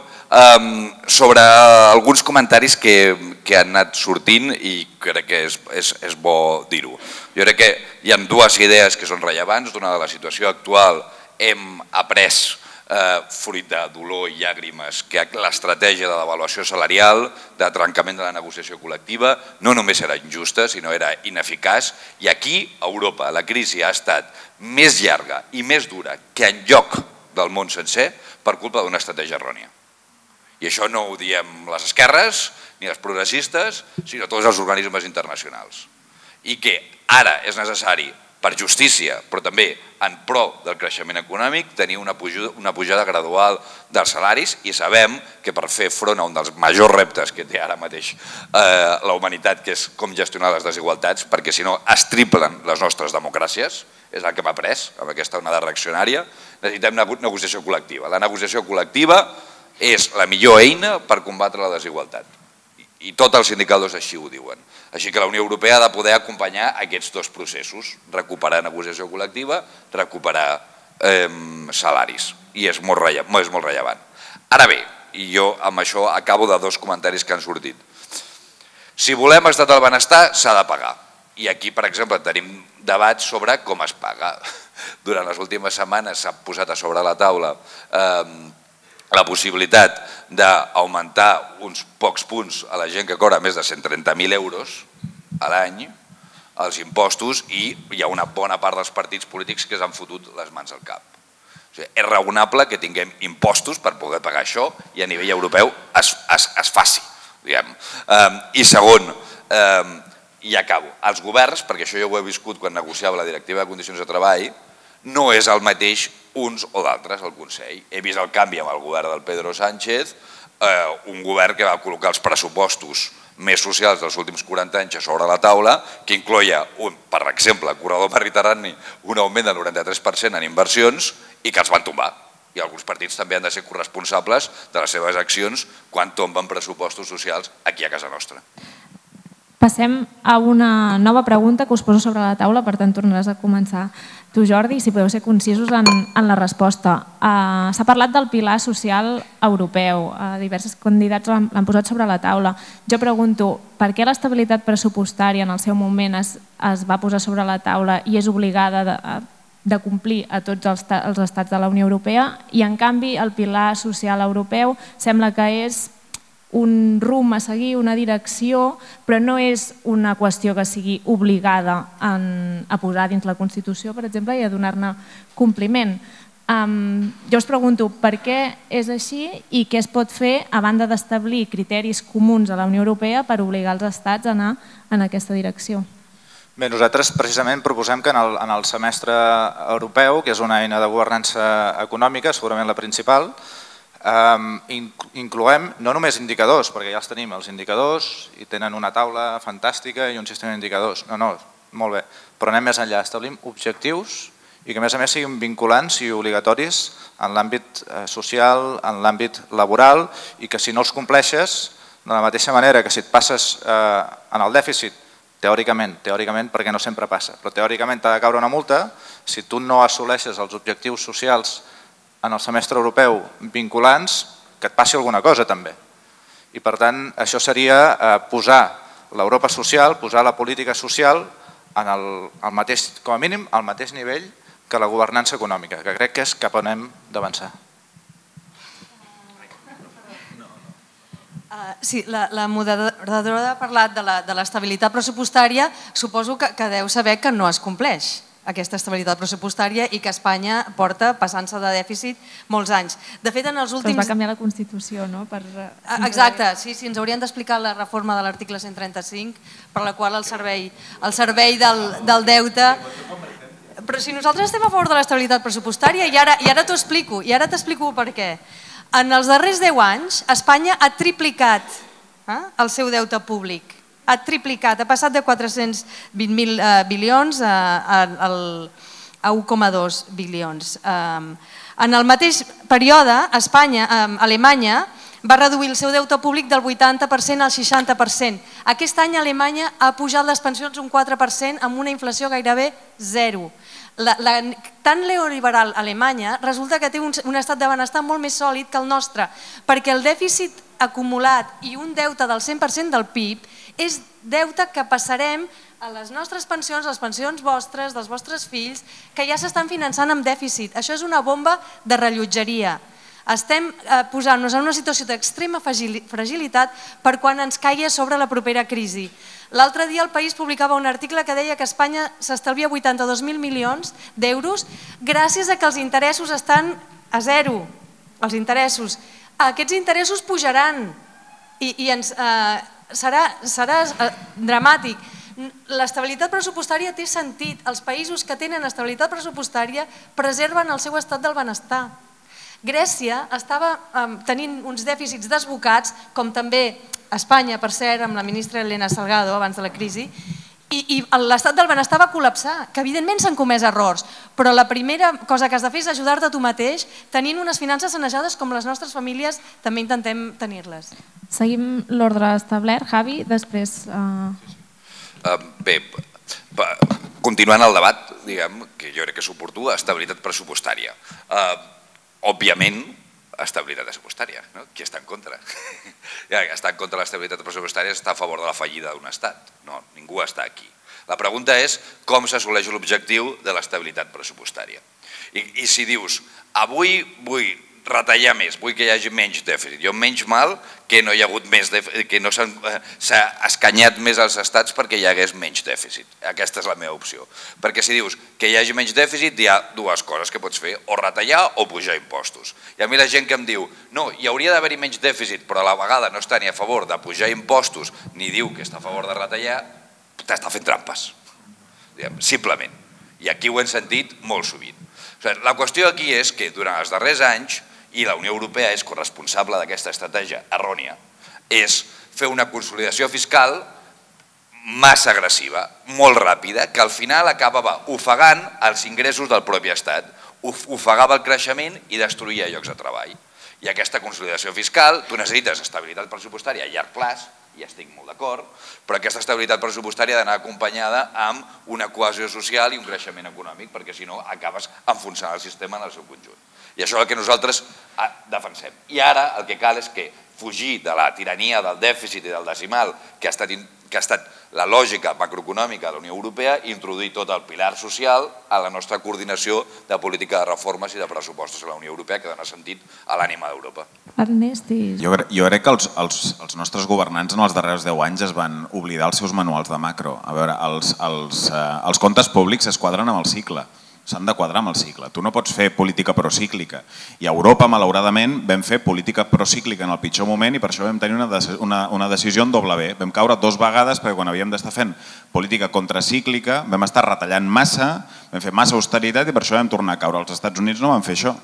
E: sobre alguns comentaris que, que han anat sortint i crec que és, és, és bo dir-ho. Jo crec que hi ha dues idees que són rellevants. D'una de la situació actual hem après eh, fruit de dolor i llàgrimes que l'estratègia de l'avaluació salarial, de trencament de la negociació col·lectiva, no només era injusta, sinó era ineficaç i aquí, a Europa, la crisi ha estat més llarga i més dura que en lloc del món sencer per culpa d'una estratègia errònia. I això no ho diem les esquerres ni els progressistes, sinó tots els organismes internacionals. I que ara és necessari, per justícia, però també en pro del creixement econòmic, tenir una pujada, una pujada gradual dels salaris i sabem que per fer front a un dels majors reptes que té ara mateix eh, la humanitat, que és com gestionar les desigualtats, perquè si no es triplen les nostres democràcies, és el que m'ha pres amb aquesta onada reaccionària, necessitem negociació col·lectiva. La negociació col·lectiva és la millor eina per combatre la desigualtat. I tots els indicadors així ho diuen. Així que la Unió Europea ha de poder acompanyar aquests dos processos, recuperar negociació col·lectiva, recuperar eh, salaris. I és molt, és molt rellevant. Ara bé, i jo amb això acabo de dos comentaris que han sortit. Si volem estat del benestar, s'ha de pagar. I aquí, per exemple, tenim debats sobre com es paga. Durant les últimes setmanes s'ha posat a sobre la taula eh, la possibilitat d'augmentar uns pocs punts a la gent que cobra més de 130.000 euros a l'any els impostos i hi ha una bona part dels partits polítics que s'han fotut les mans al cap. O sigui, és raonable que tinguem impostos per poder pagar això i a nivell europeu es, es, es faci. Diguem. Um, I segon, um, i acabo, els governs, perquè això jo ho he viscut quan negociava la directiva de condicions de treball, no és el mateix uns o d'altres al Consell. He vist el canvi amb el govern del Pedro Sánchez, eh, un govern que va col·locar els pressupostos més socials dels últims 40 anys sobre la taula, que incloia, un, per exemple, corredor mediterrani, un augment del 93% en inversions i que els van tombar. I alguns partits també han de ser corresponsables de les seves accions quan tomben pressupostos socials aquí a casa nostra.
B: Passem a una nova pregunta que us poso sobre la taula, per tant tornaràs a començar tu, Jordi, si podeu ser concisos en, en la resposta. Uh, S'ha parlat del pilar social europeu, uh, diversos candidats l'han posat sobre la taula. Jo pregunto, per què l'estabilitat pressupostària en el seu moment es, es va posar sobre la taula i és obligada de, de complir a tots els, els estats de la Unió Europea i en canvi el pilar social europeu sembla que és un rum a seguir, una direcció, però no és una qüestió que sigui obligada en, a posar dins la Constitució, per exemple, i a donar-ne compliment. Um, jo us pregunto per què és així i què es pot fer a banda d'establir criteris comuns a la Unió Europea per obligar els estats a anar en aquesta direcció.
C: Bé, nosaltres precisament proposem que en el, en el semestre europeu, que és una eina de governança econòmica, segurament la principal, incloem no només indicadors, perquè ja els tenim, els indicadors, i tenen una taula fantàstica i un sistema d'indicadors. No, no, molt bé, però anem més enllà, establim objectius i que a més a més siguin vinculants i obligatoris en l'àmbit eh, social, en l'àmbit laboral i que si no els compleixes, de la mateixa manera que si et passes eh, en el dèficit, teòricament, teòricament perquè no sempre passa, però teòricament t'ha de caure una multa, si tu no assoleixes els objectius socials en el semestre europeu vinculants, que et passi alguna cosa també. I per tant, això seria eh, posar l'Europa social, posar la política social en el, el mateix, com a mínim al mateix nivell que la governança econòmica, que crec que és cap on hem d'avançar.
D: Uh, sí, la, la moderadora ha parlat de l'estabilitat pressupostària, suposo que, que deu saber que no es compleix aquesta estabilitat pressupostària i que Espanya porta passant-se de dèficit molts anys. De fet, en els últims...
B: Però va canviar la Constitució, no? Per...
D: Eh, ah, exacte, sí, sí, ens haurien d'explicar la reforma de l'article 135 per la qual el servei, el servei del, del deute però si nosaltres estem a favor de l'estabilitat pressupostària i ara, i ara t'ho explico, i ara t'explico per què. En els darrers 10 anys, Espanya ha triplicat eh, el seu deute públic. Ha triplicat, ha passat de 420.000 eh, bilions a, a, a 1,2 bilions. En el mateix període, Espanya, Alemanya, va reduir el seu deute públic del 80% al 60%. Aquest any Alemanya ha pujat les pensions un 4% amb una inflació gairebé zero. La, la tan neoliberal Alemanya resulta que té un, un estat de benestar molt més sòlid que el nostre, perquè el dèficit acumulat i un deute del 100% del PIB és deute que passarem a les nostres pensions, les pensions vostres, dels vostres fills, que ja s'estan finançant amb dèficit. Això és una bomba de rellotgeria estem eh, posant-nos en una situació d'extrema fragilitat per quan ens caigui a sobre la propera crisi. L'altre dia el País publicava un article que deia que Espanya s'estalvia 82.000 milions d'euros gràcies a que els interessos estan a zero, els interessos. Aquests interessos pujaran i, i ens, eh, serà, serà eh, dramàtic. L'estabilitat pressupostària té sentit. Els països que tenen estabilitat pressupostària preserven el seu estat del benestar. Grècia estava um, tenint uns dèficits desbocats, com també Espanya, per cert, amb la ministra Elena Salgado abans de la crisi, i, i l'estat del benestar va col·lapsar, que evidentment s'han comès errors, però la primera cosa que has de fer és ajudar-te a tu mateix tenint unes finances sanejades com les nostres famílies també intentem tenir-les.
B: Seguim l'ordre establert. Javi, després... Uh...
E: Uh, bé, continuant el debat, diguem, que jo crec que és oportú, estabilitat pressupostària. Uh, òbviament, estabilitat pressupostària. No? Qui està en contra? ja, està en contra de l'estabilitat pressupostària està a favor de la fallida d'un estat. No, ningú està aquí. La pregunta és com s'assoleix l'objectiu de l'estabilitat pressupostària. I, I si dius, avui vull retallar més, vull que hi hagi menys dèficit. Jo menys mal que no hi ha hagut més que no eh, s'ha escanyat més als estats perquè hi hagués menys dèficit. Aquesta és la meva opció. Perquè si dius que hi hagi menys dèficit, hi ha dues coses que pots fer, o retallar o pujar impostos. I a mi la gent que em diu, no, hi hauria d'haver-hi menys dèficit, però a la vegada no està ni a favor de pujar impostos, ni diu que està a favor de retallar, t'està fent trampes. Simplement. I aquí ho hem sentit molt sovint. La qüestió aquí és que durant els darrers anys i la Unió Europea és corresponsable d'aquesta estratègia errònia, és fer una consolidació fiscal massa agressiva, molt ràpida, que al final acabava ofegant els ingressos del propi estat, ofegava el creixement i destruïa llocs de treball. I aquesta consolidació fiscal, tu necessites estabilitat pressupostària a llarg plaç, i estic molt d'acord, però aquesta estabilitat pressupostària ha d'anar acompanyada amb una cohesió social i un creixement econòmic, perquè si no acabes enfonsant el sistema en el seu conjunt. I això és el que nosaltres ah, defensem. I ara el que cal és que fugir de la tirania del dèficit i del decimal que ha estat, que ha estat la lògica macroeconòmica de la Unió Europea i introduir tot el pilar social a la nostra coordinació de política de reformes i de pressupostos a la Unió Europea que dona sentit a l'ànima d'Europa.
B: Ernest i...
F: Jo, jo crec que els, els, els nostres governants en els darrers 10 anys es van oblidar els seus manuals de macro. A veure, els, els, eh, els comptes públics es quadren amb el cicle s'han de quadrar amb el cicle. Tu no pots fer política procíclica. I a Europa, malauradament, vam fer política procíclica en el pitjor moment i per això vam tenir una, una, una decisió en doble B. Vam caure dos vegades perquè quan havíem d'estar fent política contracíclica vam estar retallant massa, vam fer massa austeritat i per això vam tornar a caure. Els Estats Units no van fer això.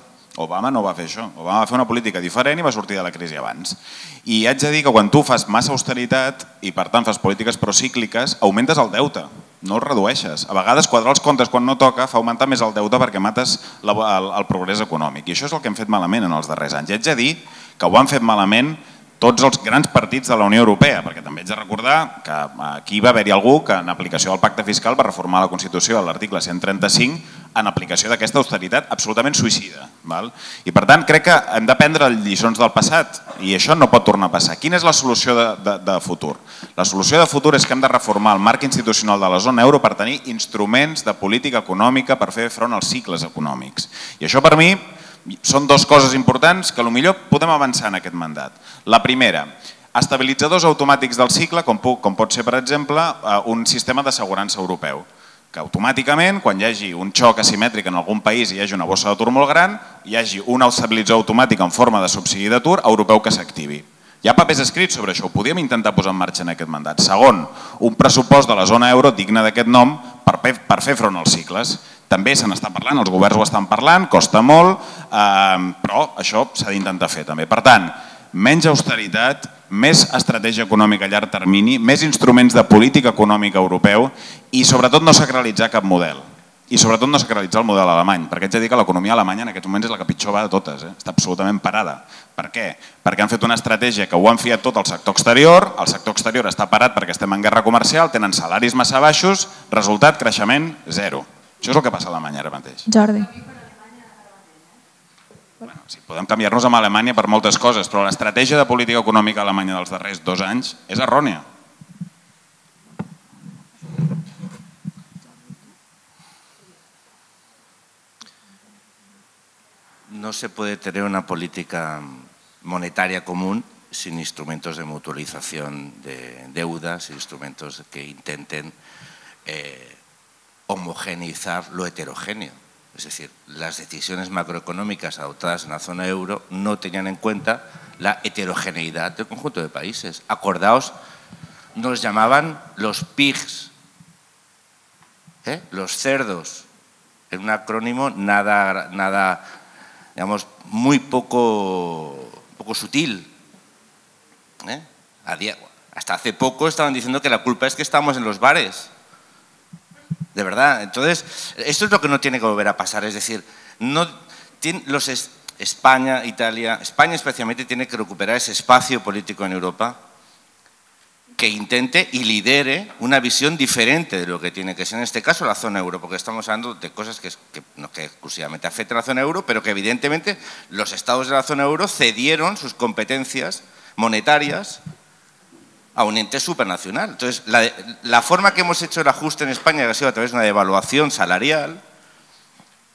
F: Obama no va fer això. Obama va fer una política diferent i va sortir de la crisi abans. I haig de dir que quan tu fas massa austeritat i per tant fas polítiques procícliques, augmentes el deute no el redueixes. A vegades quadrar els comptes quan no toca fa augmentar més el deute perquè mates la, el, el progrés econòmic. I això és el que hem fet malament en els darrers anys. I haig de dir que ho han fet malament tots els grans partits de la Unió Europea, perquè també haig de recordar que aquí va haver-hi algú que en aplicació del pacte fiscal va reformar la Constitució a l'article 135 en aplicació d'aquesta austeritat absolutament suïcida. Val? I per tant crec que hem d'aprendre lliçons del passat i això no pot tornar a passar. Quina és la solució de, de, de futur? La solució de futur és que hem de reformar el marc institucional de la zona euro per tenir instruments de política econòmica per fer front als cicles econòmics. I això per mi són dues coses importants que millor podem avançar en aquest mandat. La primera, estabilitzadors automàtics del cicle, com, puc, com pot ser, per exemple, eh, un sistema d'assegurança europeu, que automàticament, quan hi hagi un xoc asimètric en algun país i hi hagi una bossa d'atur molt gran, hi hagi un estabilitzador automàtic en forma de subsidi d'atur europeu que s'activi. Hi ha papers escrits sobre això, ho podíem intentar posar en marxa en aquest mandat. Segon, un pressupost de la zona euro digne d'aquest nom per, per fer front als cicles. També se n'està parlant, els governs ho estan parlant, costa molt, eh, però això s'ha d'intentar fer també. Per tant, menys austeritat, més estratègia econòmica a llarg termini, més instruments de política econòmica europeu i sobretot no sacralitzar cap model. I sobretot no sacralitzar el model alemany, perquè haig de dir que l'economia alemanya en aquests moments és la que pitjor va de totes, eh? està absolutament parada. Per què? Perquè han fet una estratègia que ho han fiat tot al sector exterior, el sector exterior està parat perquè estem en guerra comercial, tenen salaris massa baixos, resultat, creixement, zero. Això és el que passa a Alemanya ara mateix.
B: Jordi.
F: Bueno, sí, podem canviar-nos amb Alemanya per moltes coses, però l'estratègia de política econòmica alemanya dels darrers dos anys és errònia.
G: No se puede tener una política monetaria común sin instrumentos de mutualización de deudas, instrumentos que intenten eh, homogeneizar lo heterogéneo. Es decir, las decisiones macroeconómicas adoptadas en la zona euro no tenían en cuenta la heterogeneidad del conjunto de países. Acordaos, nos llamaban los pigs, ¿eh? los cerdos, en un acrónimo nada, nada digamos, muy poco, poco sutil. ¿eh? hasta hace poco estaban diciendo que la culpa es que estamos en los bares de verdad. Entonces, esto es lo que no tiene que volver a pasar. Es decir, no, los España, Italia, España especialmente tiene que recuperar ese espacio político en Europa que intente y lidere una visión diferente de lo que tiene que ser en este caso la zona euro, porque estamos hablando de cosas que, no que exclusivamente afectan a la zona euro, pero que evidentemente los estados de la zona euro cedieron sus competencias monetarias a un ente supranacional. Entonces, la, forma que hemos hecho el ajuste en España, ha sido a través de una devaluación salarial,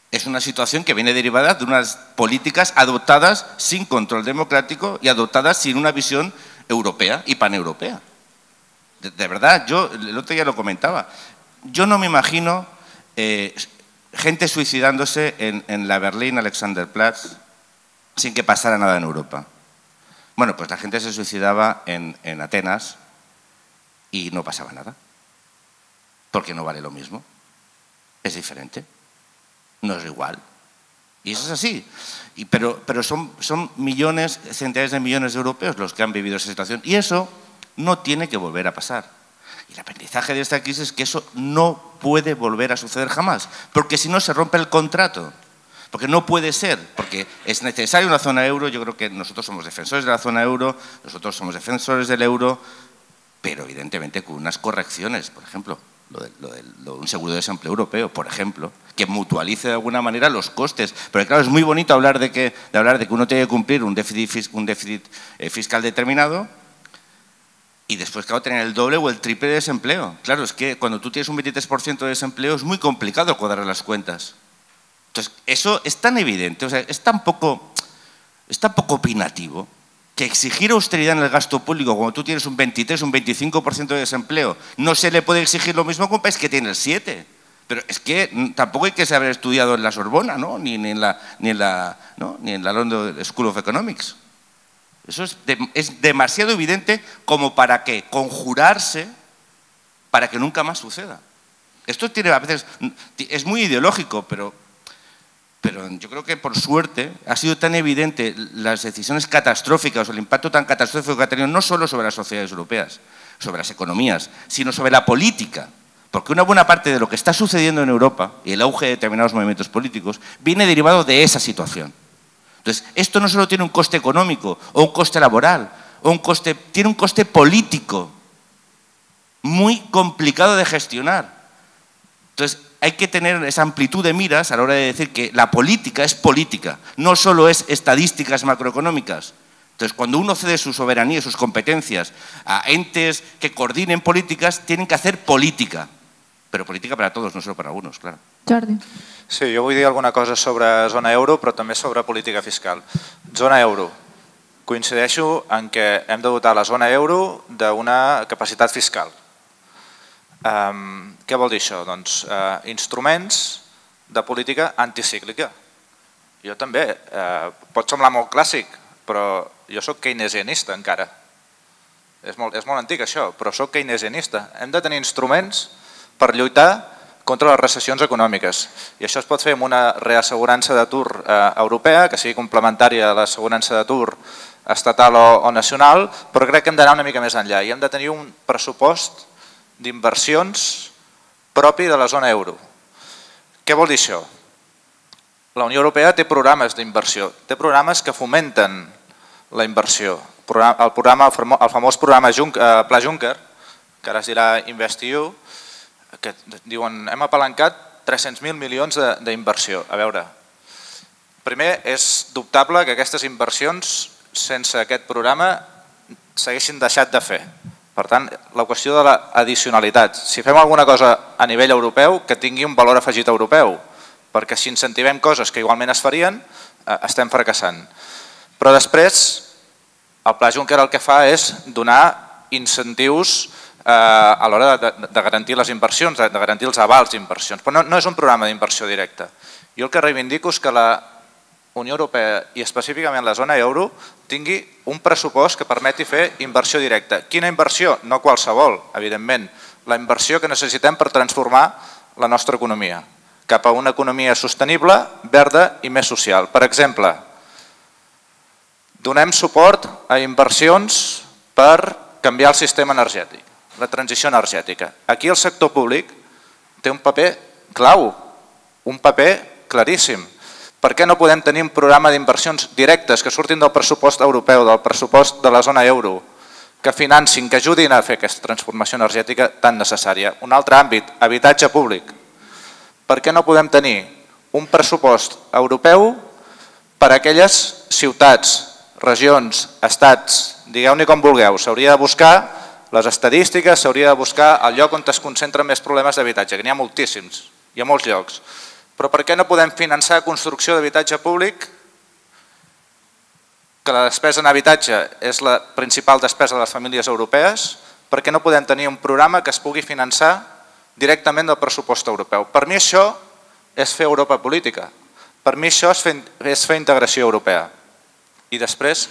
G: es una situación que viene derivada de unas políticas adoptadas sin control democrático y adoptadas sin una visión europea y paneuropea. De, verdad, yo el otro día lo comentaba, yo no me imagino eh, gente suicidándose en, en la Berlín Alexanderplatz sin que pasara nada en Europa. Bueno, pues la gente se suicidaba en, Atenas y no pasaba nada. Porque no vale lo mismo. Es diferente. No es igual. Y eso es así. Pero pero son, son millones, centenares de millones de europeos los que han vivido esa situación. Y eso no tiene que volver a pasar. Y el aprendizaje de esta crisis es que eso no puede volver a suceder jamás. Porque si no se rompe el contrato. Porque no puede ser, porque es necesaria una zona euro, yo creo que nosotros somos defensores de la zona euro, nosotros somos defensores del euro, pero evidentemente con unas correcciones, por ejemplo. lo de, lo de, un seguro de desempleo europeo, por ejemplo, que mutualice de alguna manera los costes. Pero claro, es muy bonito hablar de que, de hablar de que uno tiene que cumplir un déficit, un déficit eh, fiscal determinado y después, claro, tener el doble o el triple de desempleo. Claro, es que cuando tú tienes un 23% de desempleo es muy complicado cuadrar las cuentas. Entonces, eso es tan evidente, o sea, es tan poco, es poco opinativo que exigir austeridad en el gasto público cuando tú tienes un 23, un 25% de desempleo, no se le puede exigir lo mismo a un país que tiene el 7. Pero es que tampoco hay que haber estudiado en la Sorbona, ¿no? ni, en la, ni, en la, ¿no? ni en la London School of Economics. Eso es, es demasiado evidente como para que conjurarse para que nunca más suceda. Esto tiene a veces es muy ideológico, pero pero yo creo que por suerte ha sido tan evidente las decisiones catastróficas el impacto tan catastrófico que ha tenido no solo sobre las sociedades europeas, sobre las economías, sino sobre la política. Porque una buena parte de lo que está sucediendo en Europa y el auge de determinados movimientos políticos viene derivado de esa situación. Entonces, esto no solo tiene un coste económico o un coste laboral, o un coste, tiene un coste político muy complicado de gestionar. Entonces, hay que tener esa amplitud de miras a la hora de decir que la política es política, no solo es estadísticas macroeconómicas. Entonces, cuando uno cede su soberanía, sus competencias a entes que coordinen políticas, tienen que hacer política. Però política per a tots, no solo per a alguns, clar.
B: Jordi.
C: Sí, jo vull dir alguna cosa sobre zona euro, però també sobre política fiscal. Zona euro. Coincideixo en que hem de dotar la zona euro d'una capacitat fiscal. Què vol dir això? Doncs uh, instruments de política anticíclica. Jo també, uh, pot semblar molt clàssic, però jo sóc keynesianista encara. És molt, és molt antic això, però sóc keynesianista. Hem de tenir instruments per lluitar contra les recessions econòmiques. I això es pot fer amb una reassegurança d'atur eh, europea, que sigui complementària a l'assegurança d'atur estatal o, o nacional, però crec que hem d'anar una mica més enllà i hem de tenir un pressupost d'inversions propi de la zona euro. Què vol dir això? La Unió Europea té programes d'inversió, té programes que fomenten la inversió. El, programa, el famós programa Juncker, eh, Pla Juncker, que ara es dirà InvestEU, que diuen hem apalancat 300.000 milions d'inversió. A veure, primer és dubtable que aquestes inversions sense aquest programa s'haguessin deixat de fer. Per tant, la qüestió de l'addicionalitat. Si fem alguna cosa a nivell europeu, que tingui un valor afegit europeu, perquè si incentivem coses que igualment es farien, eh, estem fracassant. Però després, el Pla Juncker el que fa és donar incentius Eh, a l'hora de, garantir les inversions, de, de garantir els avals d'inversions. Però no, no és un programa d'inversió directa. Jo el que reivindico és que la Unió Europea i específicament la zona euro tingui un pressupost que permeti fer inversió directa. Quina inversió? No qualsevol, evidentment. La inversió que necessitem per transformar la nostra economia cap a una economia sostenible, verda i més social. Per exemple, donem suport a inversions per canviar el sistema energètic la transició energètica. Aquí el sector públic té un paper clau, un paper claríssim. Per què no podem tenir un programa d'inversions directes que surtin del pressupost europeu, del pressupost de la zona euro, que financin, que ajudin a fer aquesta transformació energètica tan necessària? Un altre àmbit, habitatge públic. Per què no podem tenir un pressupost europeu per a aquelles ciutats, regions, estats, digueu-ne com vulgueu, s'hauria de buscar les estadístiques s'hauria de buscar el lloc on es concentren més problemes d'habitatge, que n'hi ha moltíssims, hi ha molts llocs. Però per què no podem finançar construcció d'habitatge públic que la despesa en habitatge és la principal despesa de les famílies europees, per què no podem tenir un programa que es pugui finançar directament del pressupost europeu? Per mi això és fer Europa política. Per mi això és fer, és fer integració europea. I després,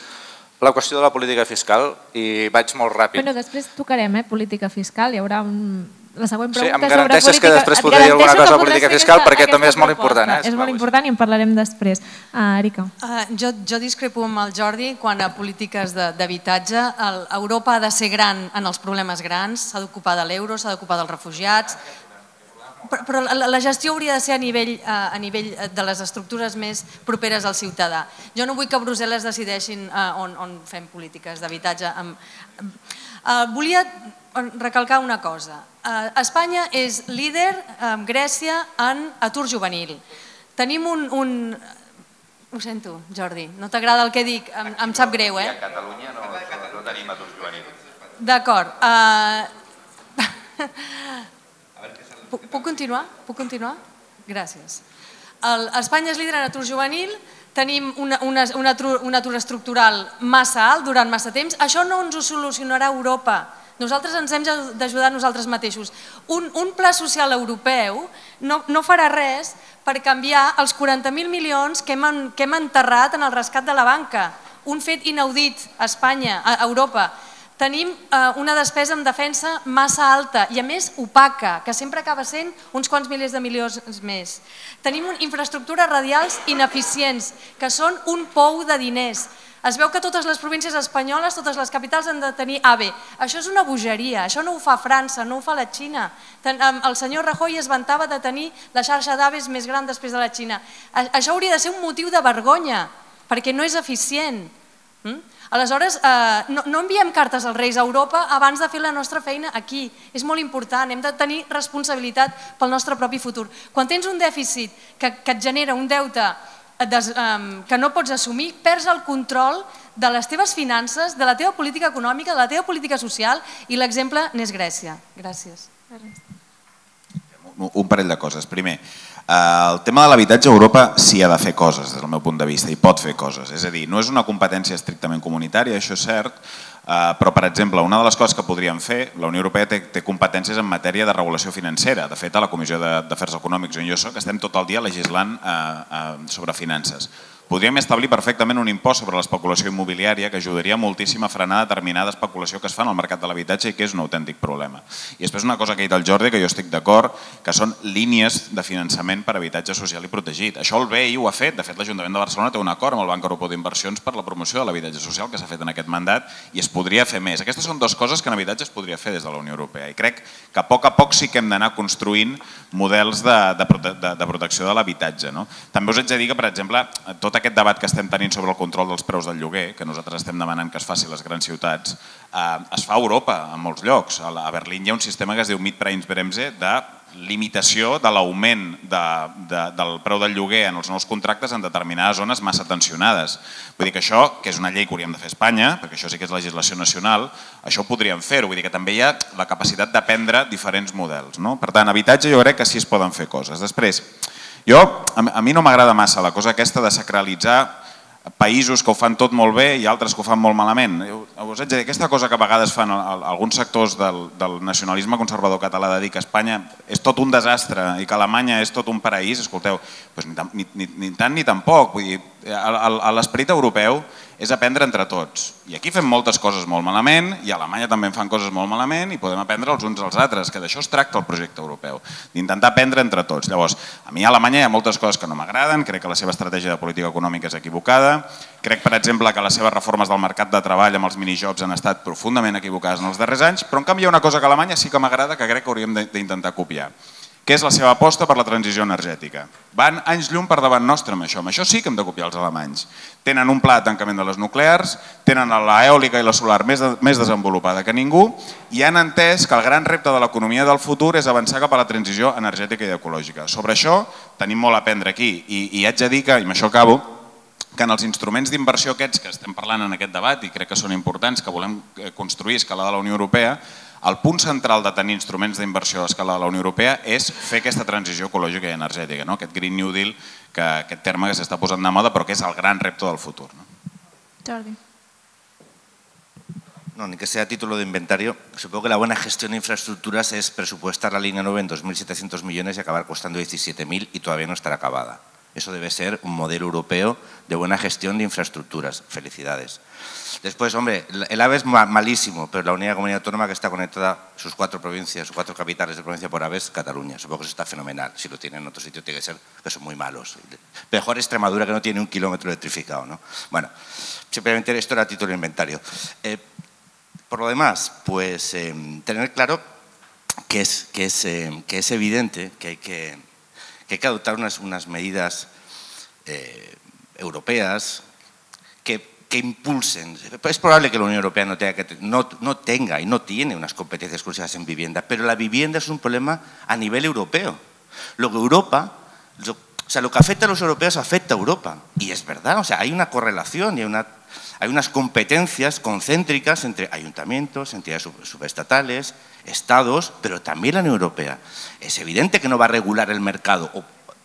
C: la qüestió de la política fiscal i vaig molt ràpid.
B: Bueno, després tocarem eh, política fiscal, hi haurà un... La següent pregunta
C: sí, em garanteixes política... que després podré dir alguna cosa de política fiscal perquè també és molt important. Eh?
B: És molt important i en parlarem després. Uh, Erika.
D: Uh, jo, jo discrepo amb el Jordi quan a polítiques d'habitatge. Europa ha de ser gran en els problemes grans, s'ha d'ocupar de l'euro, s'ha d'ocupar dels refugiats, però la gestió hauria de ser a nivell, eh, a nivell eh, de les estructures més properes al ciutadà. Jo no vull que Brussel·les decideixin eh, on, on fem polítiques d'habitatge. Volia recalcar una cosa. Eh, Espanya és líder amb Grècia en atur juvenil. Tenim un... un... Ho sento, Jordi, no t'agrada el que dic, em, em sap greu, eh?
E: A Catalunya no, no tenim atur juvenil.
D: D'acord. Uh... puc, continuar? Puc continuar? Gràcies. El, Espanya és líder en atur juvenil, tenim una, una, una, atur, un atur estructural massa alt durant massa temps. Això no ens ho solucionarà Europa. Nosaltres ens hem d'ajudar nosaltres mateixos. Un, un pla social europeu no, no farà res per canviar els 40.000 milions que hem, que hem enterrat en el rescat de la banca. Un fet inaudit a Espanya, a Europa tenim eh, una despesa en defensa massa alta i a més opaca, que sempre acaba sent uns quants milers de milions més. Tenim infraestructures radials ineficients, que són un pou de diners. Es veu que totes les províncies espanyoles, totes les capitals han de tenir AVE. Això és una bogeria, això no ho fa França, no ho fa la Xina. El senyor Rajoy es vantava de tenir la xarxa d'AVEs més gran després de la Xina. Això hauria de ser un motiu de vergonya, perquè no és eficient. Mm? Aleshores, eh, no, no enviem cartes als Reis a Europa abans de fer la nostra feina aquí. És molt important, hem de tenir responsabilitat pel nostre propi futur. Quan tens un dèficit que, que et genera un deute des, um, que no pots assumir, perds el control de les teves finances, de la teva política econòmica, de la teva política social i l'exemple n'és Grècia. Gràcies.
F: Un parell de coses. Primer, Eh, el tema de l'habitatge a Europa sí ha de fer coses des del meu punt de vista i pot fer coses. És a dir, no és una competència estrictament comunitària, això és cert, però per exemple, una de les coses que podríem fer, la Unió Europea té, té competències en matèria de regulació financera. De fet, a la Comissió d'Afers Econòmics on jo soc estem tot el dia legislant eh, eh, sobre finances. Podríem establir perfectament un impost sobre l'especulació immobiliària que ajudaria moltíssim a frenar determinada especulació que es fa en el mercat de l'habitatge i que és un autèntic problema. I després una cosa que ha dit el Jordi, que jo estic d'acord, que són línies de finançament per habitatge social i protegit. Això el BEI ho ha fet, de fet l'Ajuntament de Barcelona té un acord amb el Banc Europeu d'Inversions per la promoció de l'habitatge social que s'ha fet en aquest mandat i es podria fer més. Aquestes són dues coses que en habitatge es podria fer des de la Unió Europea i crec que a poc a poc sí que hem d'anar construint models de, de, de, de protecció de l'habitatge. No? També us haig de dir que, per exemple, tot aquest debat que estem tenint sobre el control dels preus del lloguer, que nosaltres estem demanant que es faci a les grans ciutats, eh, es fa a Europa, en molts llocs. A Berlín hi ha un sistema que es diu Mietpreisbremse de limitació de l'augment de, de, del preu del lloguer en els nous contractes en determinades zones massa tensionades. Vull dir que això, que és una llei que hauríem de fer a Espanya, perquè això sí que és legislació nacional, això ho podríem fer-ho. Vull dir que també hi ha la capacitat d'aprendre diferents models. No? Per tant, habitatge jo crec que sí es poden fer coses. Després, jo, a mi no m'agrada massa la cosa aquesta de sacralitzar països que ho fan tot molt bé i altres que ho fan molt malament. Us haig de dir, aquesta cosa que a vegades fan alguns sectors del, del nacionalisme conservador català de dir que Espanya és tot un desastre i que Alemanya és tot un paraís, escolteu, doncs ni, ni, ni tant ni tampoc. Vull dir, l'esperit europeu és aprendre entre tots. I aquí fem moltes coses molt malament, i a Alemanya també en fan coses molt malament, i podem aprendre els uns als altres, que d'això es tracta el projecte europeu, d'intentar aprendre entre tots. Llavors, a mi a Alemanya hi ha moltes coses que no m'agraden, crec que la seva estratègia de política econòmica és equivocada, crec, per exemple, que les seves reformes del mercat de treball amb els minijobs han estat profundament equivocades en els darrers anys, però en canvi hi ha una cosa que a Alemanya sí que m'agrada que crec que hauríem d'intentar copiar que és la seva aposta per la transició energètica. Van anys llum per davant nostre amb això. Amb això sí que hem de copiar els alemanys. Tenen un pla de tancament de les nuclears, tenen l'eòlica i la solar més, de, més desenvolupada que ningú i han entès que el gran repte de l'economia del futur és avançar cap a la transició energètica i ecològica. Sobre això tenim molt a aprendre aquí i, i haig de dir que, i amb això acabo, que en els instruments d'inversió aquests que estem parlant en aquest debat i crec que són importants, que volem eh, construir a escala de la Unió Europea, el punt central de tenir instruments d'inversió a escala de la Unió Europea és fer aquesta transició ecològica i energètica, no? aquest Green New Deal, que, aquest terme que s'està posant de moda però que és el gran repte del futur. No?
B: Jordi.
G: No, ni que sea título de inventario, supongo que la buena gestión de infraestructuras es presupuestar la línea 9 en 2.700 millones y acabar costando 17.000 y todavía no estará acabada. Eso debe ser un modelo europeo de buena gestión de infraestructuras. Felicidades. Después, hombre, el AVE es malísimo, pero la única comunidad autónoma que está conectada, sus cuatro provincias, sus cuatro capitales de provincia por AVE es Cataluña. Supongo que eso está fenomenal. Si lo tienen en otro sitio, tiene que ser que son muy malos. Mejor Extremadura que no tiene un kilómetro electrificado. ¿no? Bueno, simplemente esto era título de inventario. Eh, por lo demás, pues eh, tener claro que es, que es, eh, que es evidente que hay que, que adoptar unas, unas medidas europeas que impulsen. Es probable que la Unión Europea no tenga, que, no, no tenga y no tiene unas competencias exclusivas en vivienda, pero la vivienda es un problema a nivel europeo. Lo que Europa, o sea, lo que afecta a los europeos afecta a Europa. Y es verdad, o sea, hay una correlación y hay, una, hay unas competencias concéntricas entre ayuntamientos, entidades subestatales, estados, pero también la Unión Europea. Es evidente que no va a regular el mercado,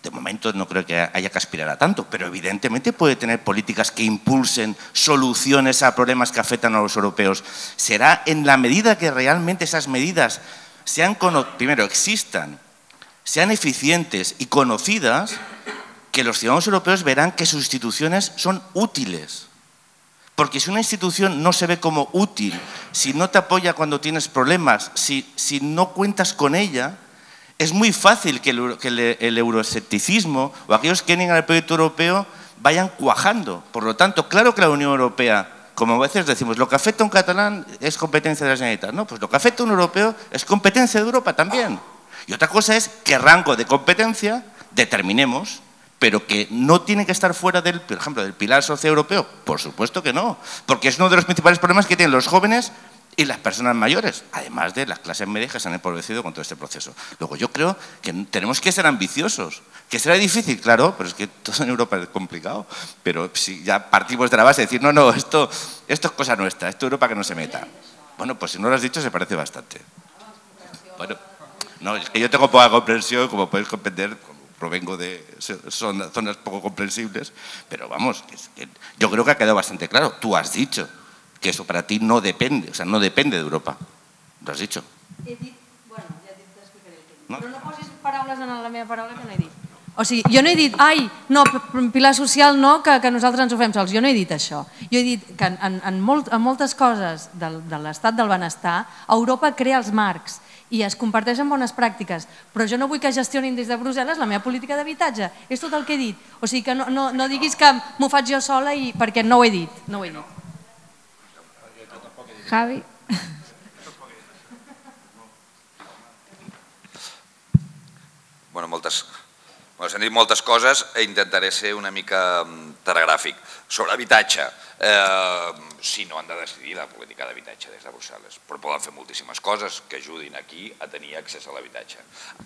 G: de momento no creo que haya que aspirar a tanto, pero evidentemente puede tener políticas que impulsen soluciones a problemas que afectan a los europeos. Será en la medida que realmente esas medidas sean, primero, existan, sean eficientes y conocidas, que los ciudadanos europeos verán que sus instituciones son útiles. Porque si una institución no se ve como útil, si no te apoya cuando tienes problemas, si, si no cuentas con ella, es muy fácil que el, euroescepticismo o aquellos que niegan el proyecto europeo vayan cuajando. Por lo tanto, claro que la Unión Europea, como a veces decimos, lo que afecta a un catalán es competencia de la Generalitat. No, pues lo que afecta a un europeo es competencia de Europa también. Y otra cosa es qué rango de competencia determinemos, pero que no tiene que estar fuera del, por ejemplo, del pilar socioeuropeo. Por supuesto que no, porque es uno de los principales problemas que tienen los jóvenes y las personas mayores, además de las clases medias que se han empobrecido con todo este proceso. Luego yo creo que tenemos que ser ambiciosos, que será difícil, claro, pero es que todo en Europa es complicado, pero si ya partimos de la base de decir, no, no, esto, esto es cosa nuestra, esto es Europa que no se meta. Bueno, pues si no lo has dicho se parece bastante. Bueno, no, es que yo tengo poca comprensión, como puedes comprender, provengo de zonas poco comprensibles, pero vamos, yo creo que ha quedado bastante claro. Tú has dicho, que eso para ti no depende, o sea, no depende de Europa. Lo has dicho.
D: He dit, bueno, ja t'explicaré el que he dit. No? Però no posis paraules en la meva paraula que no he dit. O sigui, jo no he dit, ai, no, pilar social no, que, que nosaltres ens ho fem sols. Jo no he dit això. Jo he dit que en, en, molt, en moltes coses del, de l'estat del benestar, Europa crea els marcs i es comparteixen bones pràctiques, però jo no vull que gestionin des de Brussel·les la meva política d'habitatge. És tot el que he dit. O sigui que no, no, no diguis que m'ho faig jo sola i perquè no ho he dit. No ho he dit.
B: Javi.
E: Bueno, moltes, bueno, s'han dit moltes coses intentaré ser una mica mm, telegràfic. Sobre habitatge, eh, sí, no han de decidir la política d'habitatge des de Brussel·les, però poden fer moltíssimes coses que ajudin aquí a tenir accés a l'habitatge.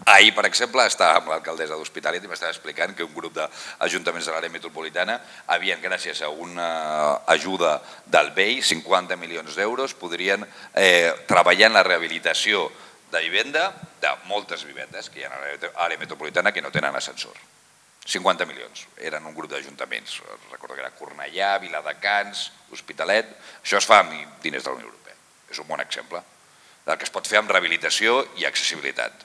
E: Ahir, per exemple, estava amb l'alcaldessa d'Hospitalet i m'estava explicant que un grup d'ajuntaments de l'àrea metropolitana havien, gràcies a una ajuda del BEI, 50 milions d'euros, podrien eh, treballar en la rehabilitació de vivenda de moltes vivendes que hi ha a l'àrea metropolitana que no tenen ascensor. 50 milions, eren un grup d'ajuntaments, recordo que era Cornellà, Viladecans, Hospitalet, això es fa amb diners de la Unió Europea, és un bon exemple del que es pot fer amb rehabilitació i accessibilitat.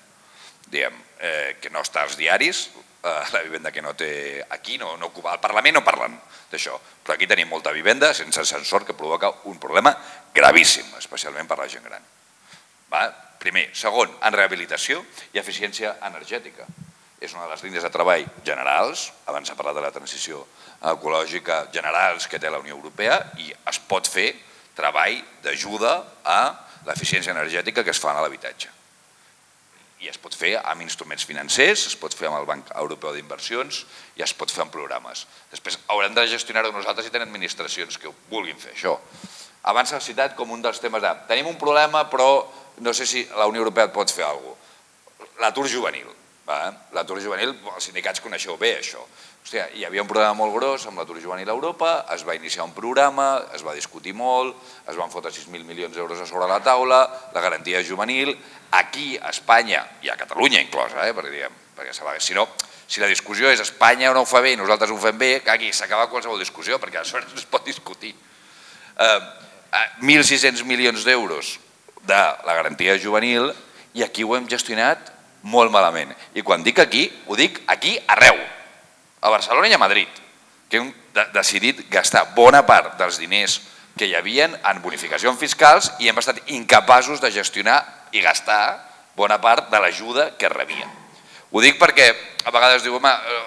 E: Diem, eh, que no està als diaris, eh, la vivenda que no té aquí, no, no al Parlament no parlen d'això, però aquí tenim molta vivenda sense ascensor que provoca un problema gravíssim, especialment per la gent gran. Va? Primer. Segon, en rehabilitació i eficiència energètica és una de les línies de treball generals, abans s'ha parlat de la transició ecològica generals que té la Unió Europea i es pot fer treball d'ajuda a l'eficiència energètica que es fa a l'habitatge. I es pot fer amb instruments financers, es pot fer amb el Banc Europeu d'Inversions i es pot fer amb programes. Després haurem de gestionar-ho nosaltres i tenen administracions que vulguin fer això. Abans s'ha citat com un dels temes de tenim un problema però no sé si la Unió Europea pot fer alguna cosa. L'atur juvenil L'atur juvenil, els sindicats coneixeu bé això. Hòstia, hi havia un problema molt gros amb l'atur juvenil a Europa, es va iniciar un programa, es va discutir molt, es van fotre 6.000 milions d'euros a sobre la taula, la garantia juvenil, aquí a Espanya, i a Catalunya inclosa, eh, perquè, diguem, perquè si no, si la discussió és Espanya no ho fa bé i nosaltres ho fem bé, que aquí s'acaba qualsevol discussió, perquè aleshores no es pot discutir. Eh, 1.600 milions d'euros de la garantia juvenil i aquí ho hem gestionat molt malament. I quan dic aquí, ho dic aquí arreu, a Barcelona i a Madrid, que hem decidit gastar bona part dels diners que hi havien en bonificacions fiscals i hem estat incapaços de gestionar i gastar bona part de l'ajuda que rebien. Ho dic perquè a vegades diu, home, eh,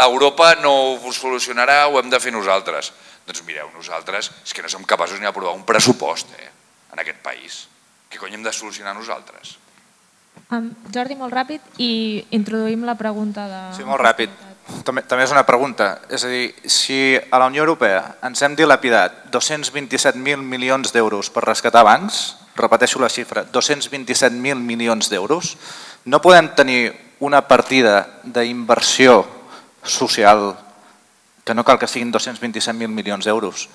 E: l'Europa no ho solucionarà, ho hem de fer nosaltres. Doncs mireu, nosaltres és que no som capaços ni d'aprovar un pressupost eh, en aquest país. Què cony hem de solucionar nosaltres?
B: Um, Jordi, molt ràpid i introduïm la pregunta de...
C: Sí, molt ràpid. També, també és una pregunta. És a dir, si a la Unió Europea ens hem dilapidat 227.000 milions d'euros per rescatar bancs, repeteixo la xifra, 227.000 milions d'euros, no podem tenir una partida d'inversió social que no cal que siguin 227.000 milions d'euros,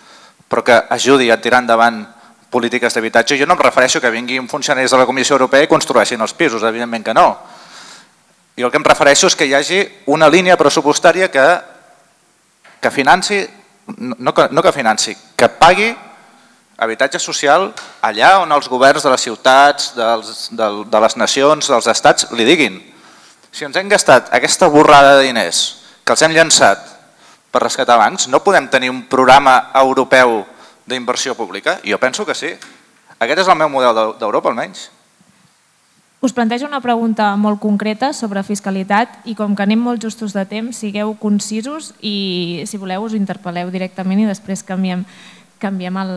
C: però que ajudi a tirar endavant polítiques d'habitatge. Jo no em refereixo que vinguin funcionaris de la Comissió Europea i construeixin els pisos, evidentment que no, i el que em refereixo és que hi hagi una línia pressupostària que, que financi, no que, no que financi, que pagui habitatge social allà on els governs de les ciutats, dels, de, de les nacions, dels estats li diguin. Si ens hem gastat aquesta borrada de diners que els hem llançat per rescatar bancs, no podem tenir un programa europeu d'inversió pública? Jo penso que sí. Aquest és el meu model d'Europa, almenys.
B: Us plantejo una pregunta molt concreta sobre fiscalitat i com que anem molt justos de temps, sigueu concisos i si voleu us interpel·leu directament i després canviem, canviem el,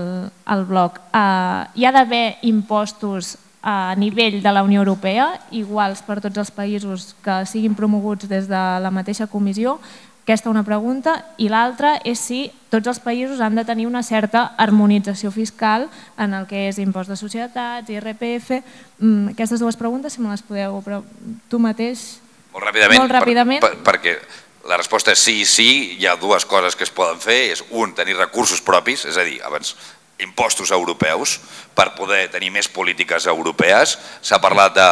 B: el bloc. Uh, hi ha d'haver impostos a nivell de la Unió Europea, iguals per tots els països que siguin promoguts des de la mateixa comissió, aquesta una pregunta. I l'altra és si tots els països han de tenir una certa harmonització fiscal en el que és impost de societats, IRPF. Mm, aquestes dues preguntes, si me les podeu... Però tu mateix...
E: Molt ràpidament,
B: molt ràpidament.
E: Per, per, perquè la resposta és sí i sí, hi ha dues coses que es poden fer, és un, tenir recursos propis, és a dir, abans impostos europeus per poder tenir més polítiques europees. S'ha parlat de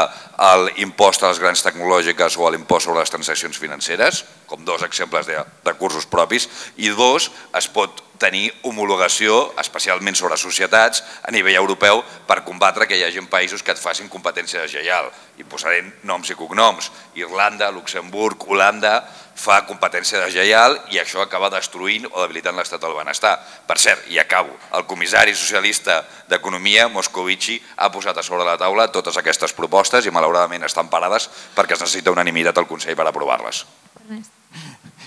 E: l'impost a les grans tecnològiques o l'impost sobre les transaccions financeres, com dos exemples de recursos propis, i dos, es pot tenir homologació, especialment sobre societats, a nivell europeu per combatre que hi hagi països que et facin competència deslleial. I posaré noms i cognoms. Irlanda, Luxemburg, Holanda, fa competència deslleial i això acaba destruint o debilitant l'estat del benestar. Per cert, i acabo, el comissari socialista d'Economia, Moscovici, ha posat a sobre la taula totes aquestes propostes i malauradament estan parades perquè es necessita unanimitat al Consell per aprovar-les.
B: Ernest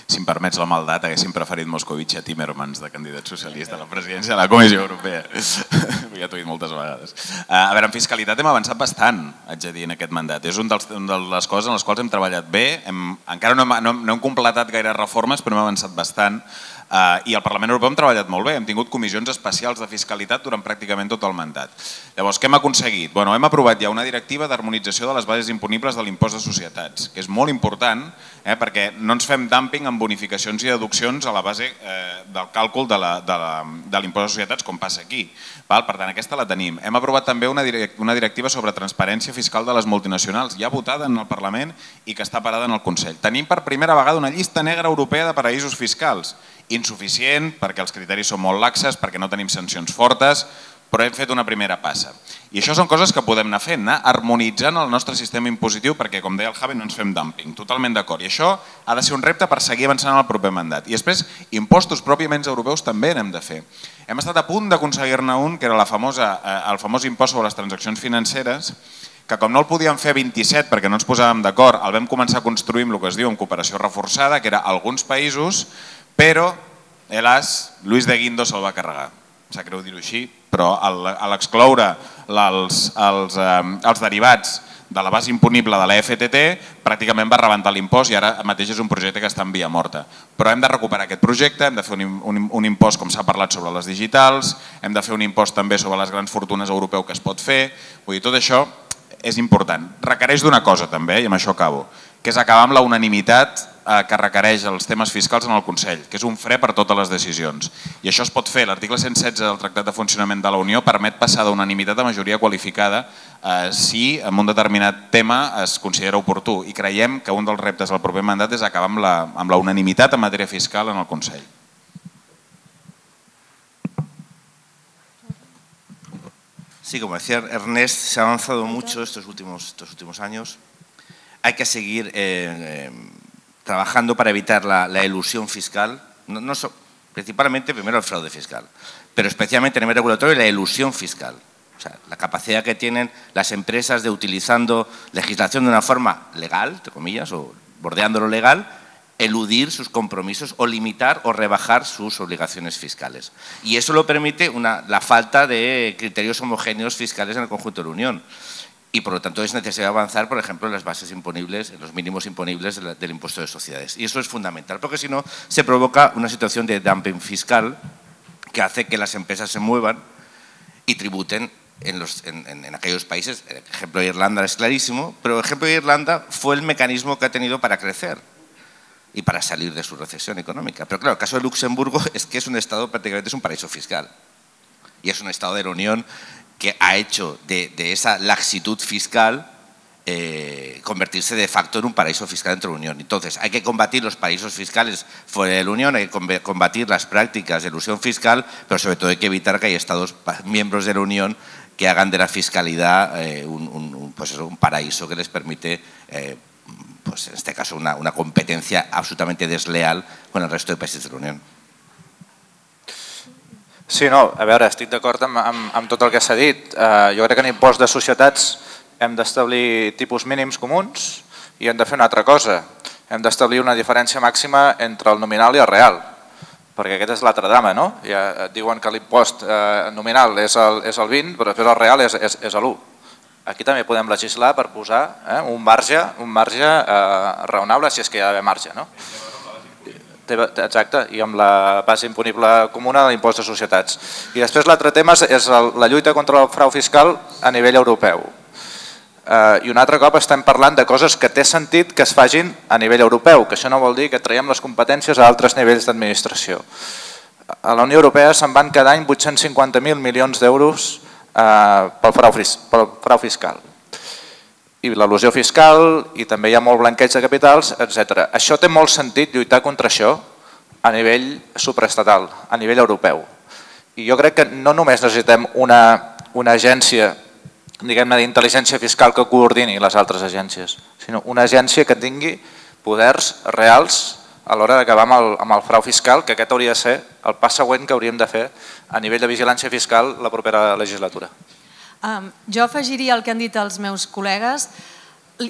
F: si em permets la maldat, haguéssim preferit Moscovici a Timmermans de candidat socialista a la presidència de la Comissió Europea. ja t'ho he dit moltes vegades. Eh, a veure, en fiscalitat hem avançat bastant, haig de dir, en aquest mandat. És una de les coses en les quals hem treballat bé. Hem, encara no hem, no, no hem completat gaire reformes, però hem avançat bastant. Uh, I al Parlament Europeu hem treballat molt bé, hem tingut comissions especials de fiscalitat durant pràcticament tot el mandat. Llavors, què hem aconseguit? Bueno, hem aprovat ja una directiva d'harmonització de les bases imponibles de l'impost de societats, que és molt important eh, perquè no ens fem dumping amb bonificacions i deduccions a la base eh, del càlcul de l'impost de, de societats, com passa aquí. Val? Per tant, aquesta la tenim. Hem aprovat també una, direct, una directiva sobre transparència fiscal de les multinacionals, ja votada en el Parlament i que està parada en el Consell. Tenim per primera vegada una llista negra europea de paraïsos fiscals insuficient, perquè els criteris són molt laxes, perquè no tenim sancions fortes, però hem fet una primera passa. I això són coses que podem anar fent, anar harmonitzant el nostre sistema impositiu perquè, com deia el Javi, no ens fem dumping, totalment d'acord. I això ha de ser un repte per seguir avançant en el proper mandat. I després, impostos pròpiament europeus també n'hem de fer. Hem estat a punt d'aconseguir-ne un, que era la famosa, eh, el famós impost sobre les transaccions financeres, que com no el podíem fer 27 perquè no ens posàvem d'acord, el vam començar a construir amb el que es diu en cooperació reforçada, que era alguns països però, helas, Luis de Guindo se'l va carregar. Sap greu dir-ho així, però a l'excloure els, els, els derivats de la base imponible de la FTT pràcticament va rebentar l'impost i ara mateix és un projecte que està en via morta. Però hem de recuperar aquest projecte, hem de fer un, un, un impost, com s'ha parlat, sobre les digitals, hem de fer un impost també sobre les grans fortunes europeu que es pot fer, vull dir, tot això és important. Requereix d'una cosa també, i amb això acabo, que és acabar amb la unanimitat eh, que requereix els temes fiscals en el Consell, que és un fre per totes les decisions. I això es pot fer. L'article 116 del Tractat de Funcionament de la Unió permet passar d'unanimitat a majoria qualificada eh, si en un determinat tema es considera oportú. I creiem que un dels reptes del proper mandat és acabar amb la, amb la unanimitat en matèria fiscal en el Consell.
G: Sí, como decía Ernest, se ha avanzado mucho estos últimos, estos últimos años. Hay que seguir eh, eh, trabajando para evitar la, ilusión fiscal, no, principalmente primero el fraude fiscal, pero especialmente a nivel regulatorio la ilusión fiscal. O sea, la capacidad que tienen las empresas de utilizando legislación de una forma legal, entre comillas, o bordeando lo legal, eludir sus compromisos o limitar o rebajar sus obligaciones fiscales. Y eso lo permite una, la falta de criterios homogéneos fiscales en el conjunto de la Unión. Y por lo tanto es necesario avanzar, por ejemplo, en las bases imponibles, en los mínimos imponibles del impuesto de sociedades. Y eso es fundamental, porque si no se provoca una situación de dumping fiscal que hace que las empresas se muevan y tributen en, los, en, aquellos países. El ejemplo de Irlanda es clarísimo, pero el ejemplo de Irlanda fue el mecanismo que ha tenido para crecer y para salir de su recesión económica. Pero claro, el caso de Luxemburgo es que es un Estado prácticamente es un paraíso fiscal. Y es un Estado de la Unión que ha hecho de, esa laxitud fiscal eh, convertirse de facto en un paraíso fiscal dentro de la Unión. Entonces, hay que combatir los paraísos fiscales fuera de la Unión, hay que combatir las prácticas de ilusión fiscal, pero sobre todo hay que evitar que haya Estados miembros de la Unión que hagan de la fiscalidad eh, un, pues un, paraíso que les permite, eh, pues en este caso, una, una competencia absolutamente desleal con el resto de países de la Unión.
C: Sí, no, a veure, estic d'acord amb, amb, amb tot el que s'ha dit. Uh, jo crec que en impost de societats hem d'establir tipus mínims comuns i hem de fer una altra cosa. Hem d'establir una diferència màxima entre el nominal i el real, perquè aquest és l'altre drama, no? Ja diuen que l'impost eh, nominal és el, és el 20, però després el real és, és, és l'1. Aquí també podem legislar per posar eh, un marge, un marge eh, raonable, si és que hi ha d'haver marge. No? Exacte, i amb la base imponible comuna de l'impost de societats. I després l'altre tema és la lluita contra el frau fiscal a nivell europeu. Eh, I un altre cop estem parlant de coses que té sentit que es fagin a nivell europeu, que això no vol dir que traiem les competències a altres nivells d'administració. A la Unió Europea se'n van cada any 850.000 milions d'euros eh, pel, frau, pel frau fiscal i l'al·lusió fiscal i també hi ha molt blanqueig de capitals, etc. Això té molt sentit lluitar contra això a nivell supraestatal, a nivell europeu. I jo crec que no només necessitem una, una agència diguem-ne d'intel·ligència fiscal que coordini les altres agències, sinó una agència que tingui poders reals a l'hora d'acabar amb, el, amb el frau fiscal, que aquest hauria de ser el pas següent que hauríem de fer a nivell de vigilància fiscal la propera legislatura.
D: Jo afegiria el que han dit els meus col·legues.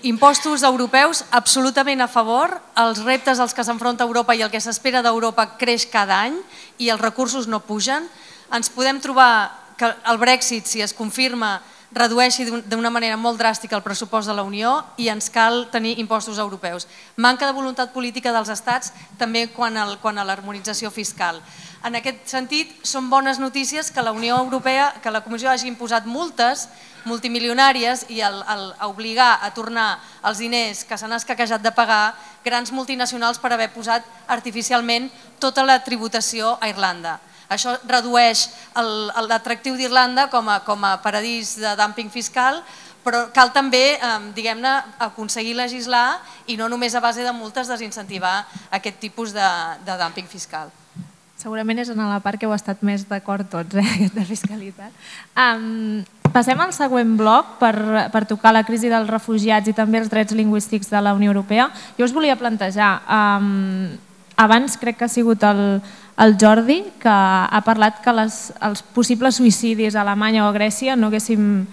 D: Impostos europeus, absolutament a favor. Els reptes als que s'enfronta Europa i el que s'espera d'Europa creix cada any i els recursos no pugen. Ens podem trobar que el Brexit, si es confirma, redueixi d'una manera molt dràstica el pressupost de la Unió i ens cal tenir impostos europeus. Manca de voluntat política dels estats també quan a l'harmonització fiscal. En aquest sentit, són bones notícies que la Unió Europea, que la Comissió hagi imposat multes multimilionàries i el, el, obligar a tornar els diners que s'han escaquejat de pagar grans multinacionals per haver posat artificialment tota la tributació a Irlanda. Això redueix l'atractiu d'Irlanda com, a, com a paradís de dumping fiscal, però cal també diguem-ne aconseguir legislar i no només a base de multes desincentivar aquest tipus de, de dumping fiscal.
B: Segurament és en la part que heu estat més d'acord tots, eh, de fiscalitat. Um, passem al següent bloc per, per tocar la crisi dels refugiats i també els drets lingüístics de la Unió Europea. Jo us volia plantejar, um, abans crec que ha sigut el, el Jordi, que ha parlat que les, els possibles suïcidis a Alemanya o a Grècia no haguéssim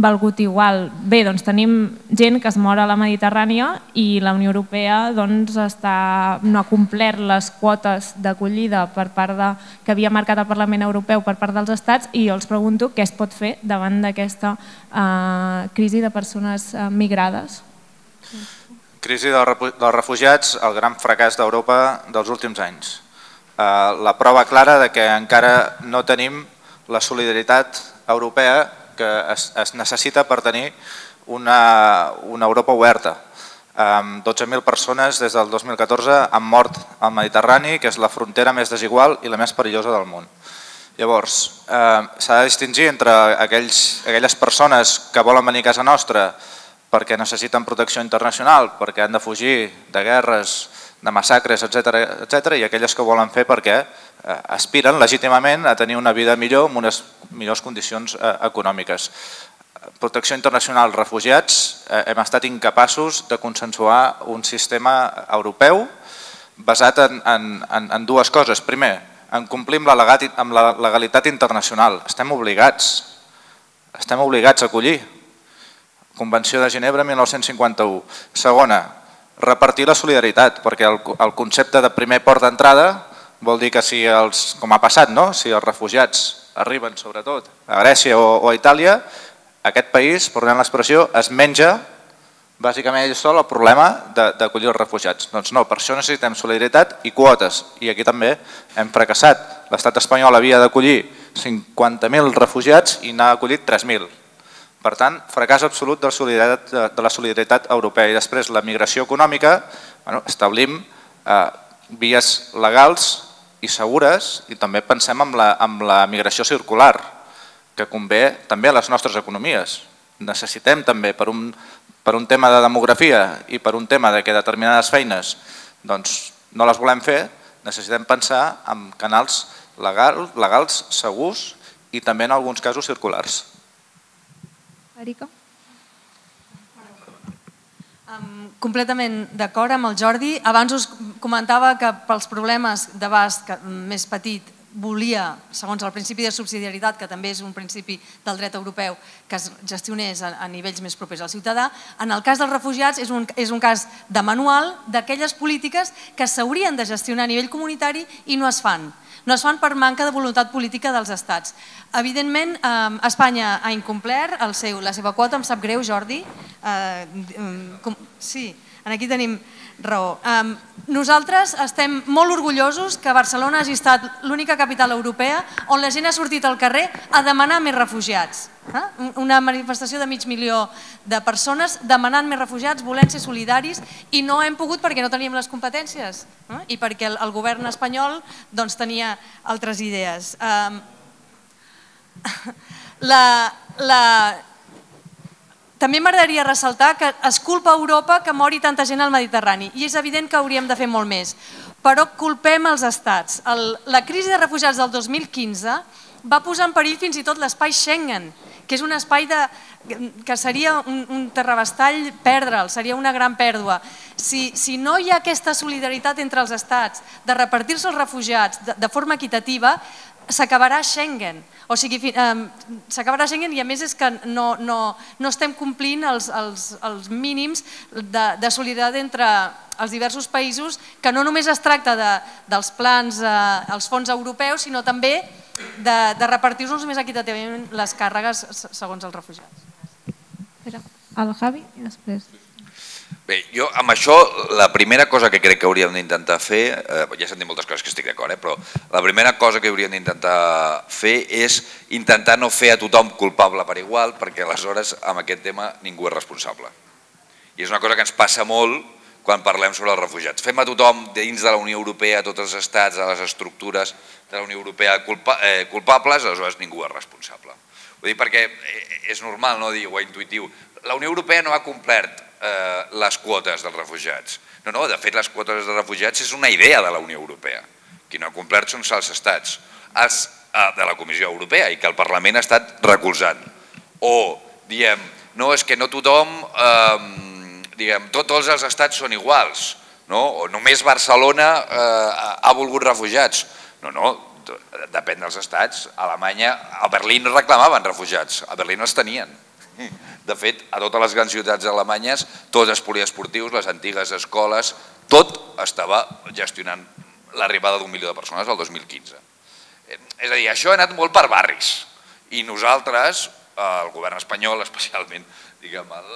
B: valgut igual. Bé, doncs tenim gent que es mor a la Mediterrània i la Unió Europea doncs, està, no ha complert les quotes d'acollida per part de, que havia marcat el Parlament Europeu per part dels estats i jo els pregunto què es pot fer davant d'aquesta eh, crisi de persones eh, migrades.
C: Crisi dels refugiats, el gran fracàs d'Europa dels últims anys. Eh, la prova clara de que encara no tenim la solidaritat europea que es, es necessita per tenir una, una Europa oberta. Amb 12.000 persones des del 2014 han mort al Mediterrani, que és la frontera més desigual i la més perillosa del món. Llavors, eh, s'ha de distingir entre aquells, aquelles persones que volen venir a casa nostra perquè necessiten protecció internacional, perquè han de fugir de guerres, de massacres, etc etc i aquelles que volen fer perquè aspiren legítimament a tenir una vida millor amb unes millors condicions eh, econòmiques. Protecció internacional, refugiats, eh, hem estat incapaços de consensuar un sistema europeu basat en, en, en, dues coses. Primer, en complir amb la, amb la legalitat internacional. Estem obligats, estem obligats a acollir. Convenció de Ginebra 1951. Segona, repartir la solidaritat, perquè el, el concepte de primer port d'entrada vol dir que si els, com ha passat, no? si els refugiats arriben sobretot a Grècia o, o a Itàlia, aquest país, perdonant l'expressió, es menja bàsicament ell sol el problema d'acollir els refugiats. Doncs no, per això necessitem solidaritat i quotes. I aquí també hem fracassat. L'estat espanyol havia d'acollir 50.000 refugiats i n'ha acollit 3.000. Per tant, fracàs absolut de la solidaritat, de la solidaritat europea. I després la migració econòmica, bueno, establim eh, vies legals i segures i també pensem en la, en la migració circular, que convé també a les nostres economies. Necessitem també per un, per un tema de demografia i per un tema de que determinades feines doncs, no les volem fer, necessitem pensar en canals legals, legals segurs i també en alguns casos circulars.
B: Erika?
D: Um, completament d'acord amb el Jordi. Abans us comentava que pels problemes d'abast més petit volia, segons el principi de subsidiarietat, que també és un principi del dret europeu, que es gestionés a, a nivells més propers al ciutadà, en el cas dels refugiats és un, és un cas de manual d'aquelles polítiques que s'haurien de gestionar a nivell comunitari i no es fan no es fan per manca de voluntat política dels estats. Evidentment, eh, Espanya ha incomplert el seu, la seva quota, em sap greu, Jordi. Eh, com, sí, aquí tenim raó. Um, nosaltres estem molt orgullosos que Barcelona hagi estat l'única capital europea on la gent ha sortit al carrer a demanar més refugiats. Eh? Una manifestació de mig milió de persones demanant més refugiats, volent ser solidaris i no hem pogut perquè no teníem les competències eh? i perquè el, el govern espanyol doncs, tenia altres idees. Um, la, la, també m'agradaria ressaltar que es culpa Europa que mori tanta gent al Mediterrani i és evident que hauríem de fer molt més, però culpem els estats. El, la crisi de refugiats del 2015 va posar en perill fins i tot l'espai Schengen, que és un espai de, que seria un, un terrabastall perdre'l, seria una gran pèrdua. Si, si no hi ha aquesta solidaritat entre els estats de repartir-se els refugiats de, de forma equitativa, s'acabarà Schengen. O sigui, s'acabarà Schengen i a més és que no, no, no estem complint els, els, els mínims de, de solidaritat entre els diversos països, que no només es tracta de, dels plans, eh, els fons europeus, sinó també de, de repartir-nos més equitativament les càrregues segons els refugiats.
B: Espera, el Javi i després...
E: Bé, jo amb això la primera cosa que crec que hauríem d'intentar fer, eh, ja s'han dit moltes coses que estic d'acord, eh, però la primera cosa que hauríem d'intentar fer és intentar no fer a tothom culpable per igual, perquè aleshores amb aquest tema ningú és responsable. I és una cosa que ens passa molt quan parlem sobre els refugiats. Fem a tothom dins de la Unió Europea, a tots els estats, a les estructures de la Unió Europea culpa, eh, culpables, aleshores ningú és responsable. Ho dic perquè eh, és normal no dir o intuïtiu. La Unió Europea no ha complert eh, les quotes dels refugiats. No, no, de fet les quotes dels refugiats és una idea de la Unió Europea. Qui no ha complert són els estats els, eh, de la Comissió Europea i que el Parlament ha estat recolzant. O diem, no, és que no tothom, eh, diguem, tots els estats són iguals, no? o només Barcelona eh, ha volgut refugiats. No, no, depèn dels estats. A Alemanya, a Berlín reclamaven refugiats, a Berlín els tenien. De fet, a totes les grans ciutats alemanyes, tots els poliesportius, les antigues escoles, tot estava gestionant l'arribada d'un milió de persones al 2015. Eh, és a dir, això ha anat molt per barris i nosaltres, el govern espanyol, especialment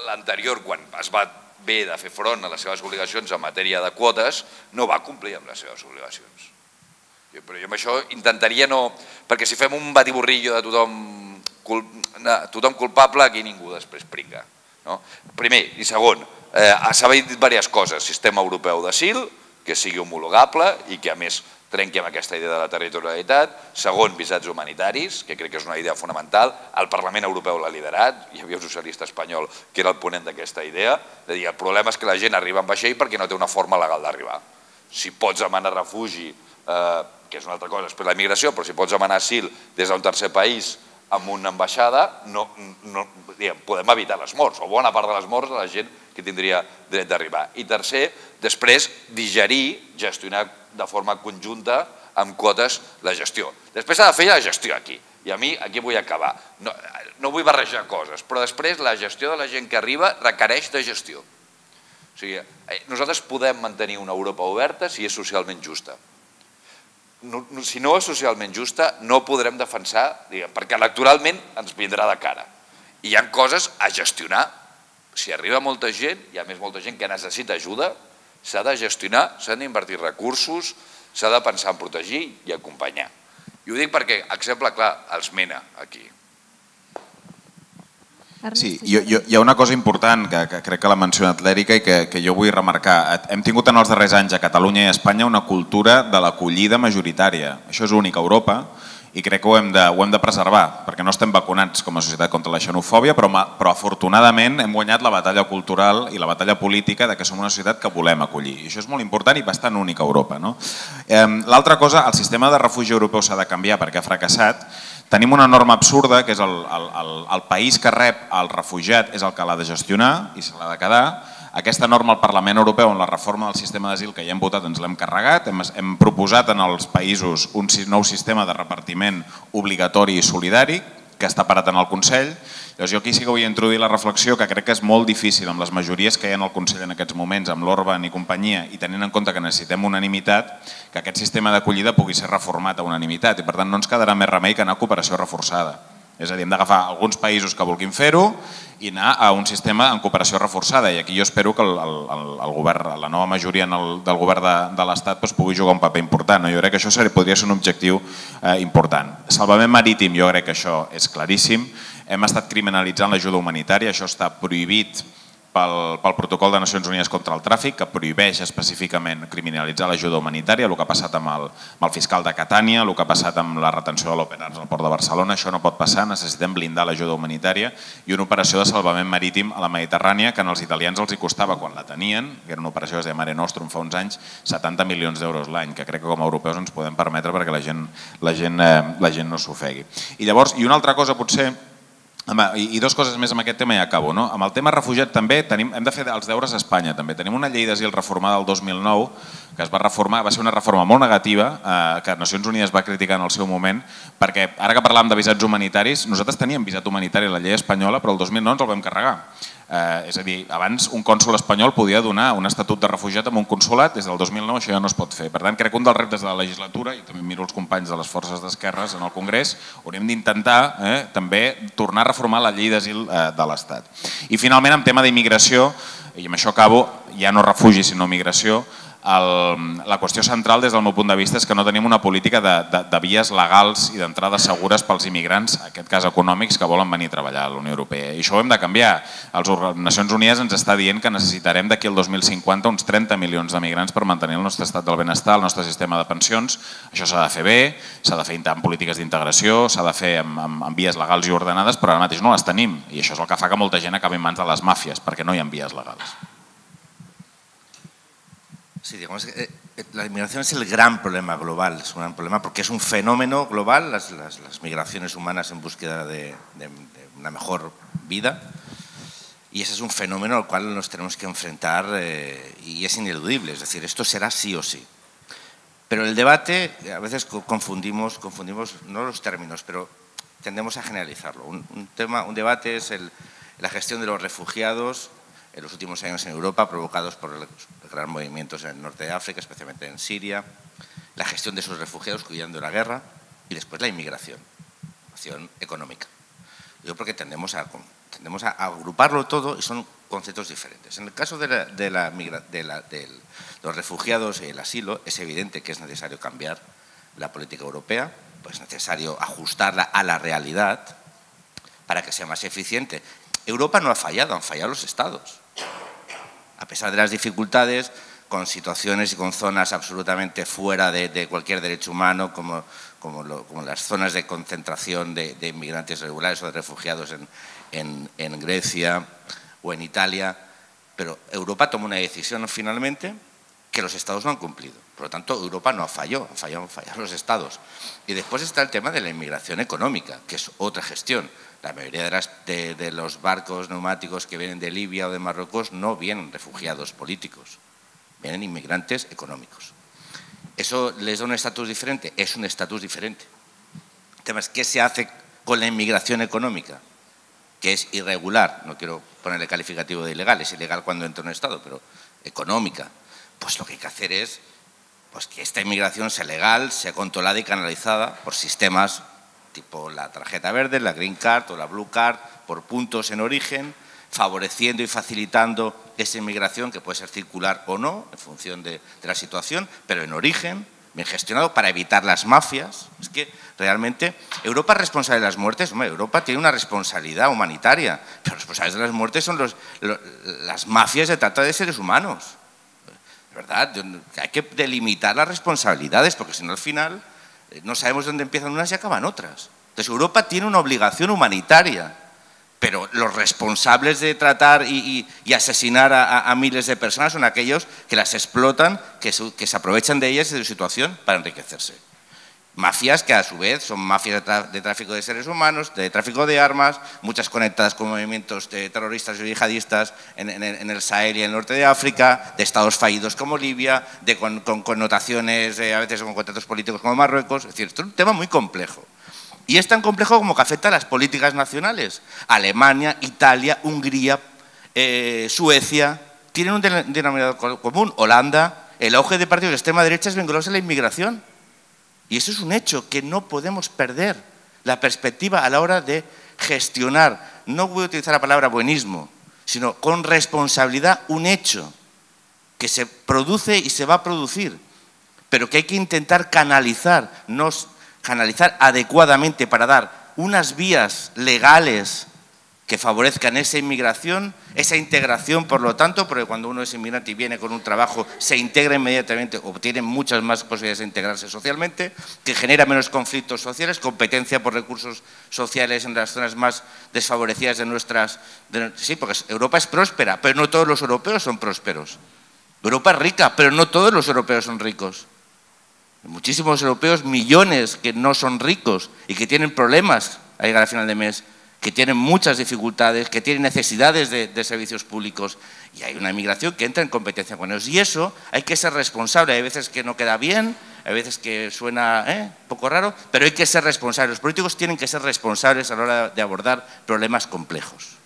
E: l'anterior, quan es va bé de fer front a les seves obligacions en matèria de quotes, no va complir amb les seves obligacions. Però jo amb això intentaria no... Perquè si fem un batiborrillo de tothom tothom culpable, aquí ningú després pringa. No? Primer, i segon, eh, s'ha dit diverses coses, sistema europeu d'asil, que sigui homologable i que a més trenqui amb aquesta idea de la territorialitat. Segon, visats humanitaris, que crec que és una idea fonamental. El Parlament Europeu l'ha liderat, hi havia un socialista espanyol que era el ponent d'aquesta idea. De dir, el problema és que la gent arriba en vaixell perquè no té una forma legal d'arribar. Si pots demanar refugi, eh, que és una altra cosa, després la migració, però si pots demanar asil des d'un tercer país amb una ambaixada no, no, diguem, podem evitar les morts, o bona part de les morts de la gent que tindria dret d'arribar. I tercer, després digerir, gestionar de forma conjunta amb quotes la gestió. Després s'ha de fer la gestió aquí, i a mi aquí vull acabar. No, no vull barrejar coses, però després la gestió de la gent que arriba requereix de gestió. O sigui, eh, nosaltres podem mantenir una Europa oberta si és socialment justa no, si no és socialment justa, no podrem defensar, diguem, perquè electoralment ens vindrà de cara. I hi ha coses a gestionar. Si arriba molta gent, hi ha més molta gent que necessita ajuda, s'ha de gestionar, s'han d'invertir recursos, s'ha de pensar en protegir i acompanyar. I ho dic perquè, exemple clar, els MENA aquí.
F: Sí, jo, jo, hi ha una cosa important que, que crec que l'ha mencionat l'Èrica i que, que jo vull remarcar. Hem tingut en els darrers anys a Catalunya i a Espanya una cultura de l'acollida majoritària. Això és únic a Europa i crec que ho hem, de, ho hem de preservar, perquè no estem vacunats com a societat contra la xenofòbia, però, però afortunadament hem guanyat la batalla cultural i la batalla política de que som una societat que volem acollir. I això és molt important i bastant únic a Europa. No? Eh, L'altra cosa, el sistema de refugi europeu s'ha de canviar perquè ha fracassat. Tenim una norma absurda, que és el, el, el, el país que rep el refugiat és el que l'ha de gestionar i se l'ha de quedar, aquesta norma al Parlament Europeu en la reforma del sistema d'asil que ja hem votat ens l'hem carregat, hem, hem proposat en els països un nou sistema de repartiment obligatori i solidari que està parat en el Consell. Llavors jo aquí sí que vull introduir la reflexió que crec que és molt difícil amb les majories que hi ha el Consell en aquests moments, amb l'Orban i companyia, i tenint en compte que necessitem unanimitat, que aquest sistema d'acollida pugui ser reformat a unanimitat i per tant no ens quedarà més remei que anar a cooperació reforçada. És a dir, hem d'agafar alguns països que vulguin fer-ho i anar a un sistema en cooperació reforçada i aquí jo espero que el, el, el govern, la nova majoria el, del govern de, de l'Estat doncs, pugui jugar un paper important. No? Jo crec que això seria, podria ser un objectiu eh, important. Salvament marítim jo crec que això és claríssim. Hem estat criminalitzant l'ajuda humanitària, això està prohibit pel, pel protocol de Nacions Unides contra el tràfic que prohibeix específicament criminalitzar l'ajuda humanitària, el que ha passat amb el, amb el fiscal de Catània, el que ha passat amb la retenció de l'Operars al port de Barcelona, això no pot passar, necessitem blindar l'ajuda humanitària i una operació de salvament marítim a la Mediterrània que als italians els hi costava quan la tenien, que era una operació deia Mare Nostrum fa uns anys, 70 milions d'euros l'any, que crec que com a europeus ens podem permetre perquè la gent, la gent, eh, la gent no s'ofegui. I llavors, i una altra cosa potser i, dues coses més amb aquest tema i acabo. No? Amb el tema refugiat també tenim, hem de fer els deures a Espanya. també Tenim una llei d'asil reformada el 2009 que es va reformar, va ser una reforma molt negativa eh, que Nacions Unides va criticar en el seu moment perquè ara que parlàvem de visats humanitaris, nosaltres teníem visat humanitari a la llei espanyola però el 2009 ens el vam carregar. Eh, és a dir, abans un cònsul espanyol podia donar un estatut de refugiat amb un consulat, des del 2009 això ja no es pot fer. Per tant, crec que un dels reptes de la legislatura, i també miro els companys de les forces d'esquerres en el Congrés, haurem d'intentar eh, també tornar a reformar la llei d'asil eh, de l'Estat. I finalment, en tema d'immigració, i amb això acabo, ja no refugi sinó migració, el, la qüestió central des del meu punt de vista és que no tenim una política de, de, de vies legals i d'entrades segures pels immigrants, en aquest cas econòmics, que volen venir a treballar a la Unió Europea. I això ho hem de canviar. Les Nacions Unides ens està dient que necessitarem d'aquí al 2050 uns 30 milions d'emigrants per mantenir el nostre estat del benestar, el nostre sistema de pensions. Això s'ha de fer bé, s'ha de fer amb polítiques d'integració, s'ha de fer amb, amb, amb vies legals i ordenades, però ara mateix no les tenim. I això és el que fa que molta gent acabi en mans de les màfies, perquè no hi ha vies legals.
G: Sí, digamos que eh, la inmigración es el gran problema global, es un gran problema porque es un fenómeno global, las, migraciones humanas en búsqueda de, una mejor vida, y ese es un fenómeno al cual nos tenemos que enfrentar eh, y es ineludible, es decir, esto será sí o sí. Pero el debate, a veces confundimos, confundimos no los términos, pero tendemos a generalizarlo. Un, tema, un debate es la gestión de los refugiados, en los últimos años en Europa, provocados por los grandes movimientos en el norte de África, especialmente en Siria, la gestión de esos refugiados de la guerra y después la inmigración, acción económica. Yo creo que tendemos a, tendemos a agruparlo todo y son conceptos diferentes. En el caso de, la, de, la, de, la, de los refugiados y el asilo, es evidente que es necesario cambiar la política europea, pues es necesario ajustarla a la realidad para que sea más eficiente. Europa no ha fallado, han fallado los estados a pesar de las dificultades, con situaciones y con zonas absolutamente fuera de, cualquier derecho humano, como, las zonas de concentración de, inmigrantes regulares o de refugiados en, en, Grecia o en Italia. Pero Europa tomó una decisión finalmente que los estados no han cumplido. Por lo tanto, Europa no falló, fallaron, fallaron los estados. Y después está el tema de la inmigración económica, que es otra gestión. La mayoría de, los barcos neumáticos que vienen de Libia o de Marruecos no vienen refugiados políticos, vienen inmigrantes económicos. ¿Eso les da un estatus diferente? Es un estatus diferente. El tema es qué se hace con la inmigración económica, que es irregular, no quiero ponerle calificativo de ilegal, es ilegal cuando entra en un Estado, pero económica. Pues lo que hay que hacer es pues, que esta inmigración sea legal, sea controlada y canalizada por sistemas tipo la tarjeta verde, la green card o la blue card, por puntos en origen, favoreciendo y facilitando esa inmigración que puede ser circular o no, en función de, de la situación, pero en origen, bien gestionado para evitar las mafias. Es que realmente Europa es responsable de las muertes. Europa tiene una responsabilidad humanitaria, pero los responsables de las muertes son las mafias de trata de seres humanos. ¿Verdad? Hay que delimitar las responsabilidades, porque si no al final no sabemos dónde empiezan unas y acaban otras. Entonces Europa tiene una obligación humanitaria pero los responsables de tratar y, asesinar a, miles de personas son aquellos que las explotan, que se aprovechan de ellas y de su situación para enriquecerse. Mafias que a su vez son mafias de, tráfico de seres humanos, de tráfico de armas, muchas conectadas con movimientos terroristas y yihadistas en, el Sahel y en el norte de África, de estados fallidos como Libia, de, con, con connotaciones eh, a veces con contratos políticos como Marruecos. Es decir, es un tema muy complejo. Y es tan complejo como que afecta a las políticas nacionales. Alemania, Italia, Hungría, eh, Suecia, tienen un denominador común. Holanda, el auge de partidos de extrema derecha es vinculados a la inmigración. Y eso es un hecho que no podemos perder la perspectiva a la hora de gestionar, no voy a utilizar la palabra buenismo, sino con responsabilidad un hecho que se produce y se va a producir, pero que hay que intentar canalizar, no canalizar adecuadamente para dar unas vías legales que favorezcan esa inmigración, esa integración, por lo tanto, porque cuando uno es inmigrante y viene con un trabajo, se integra inmediatamente, obtiene muchas más posibilidades de integrarse socialmente, que genera menos conflictos sociales, competencia por recursos sociales en las zonas más desfavorecidas de nuestras... Sí, porque Europa es próspera, pero no todos los europeos son prósperos. Europa es rica, pero no todos los europeos son ricos. Muchísimos europeos, millones que no son ricos y que tienen problemas a llegar a final de mes, que tienen muchas dificultades, que tienen necesidades de, de, servicios públicos y hay una inmigración que entra en competencia con ellos. Y eso hay que ser responsable. Hay veces que no queda bien, hay veces que suena eh, un poco raro, pero hay que ser responsable. Los políticos tienen que ser responsables a la hora de abordar problemes complejos.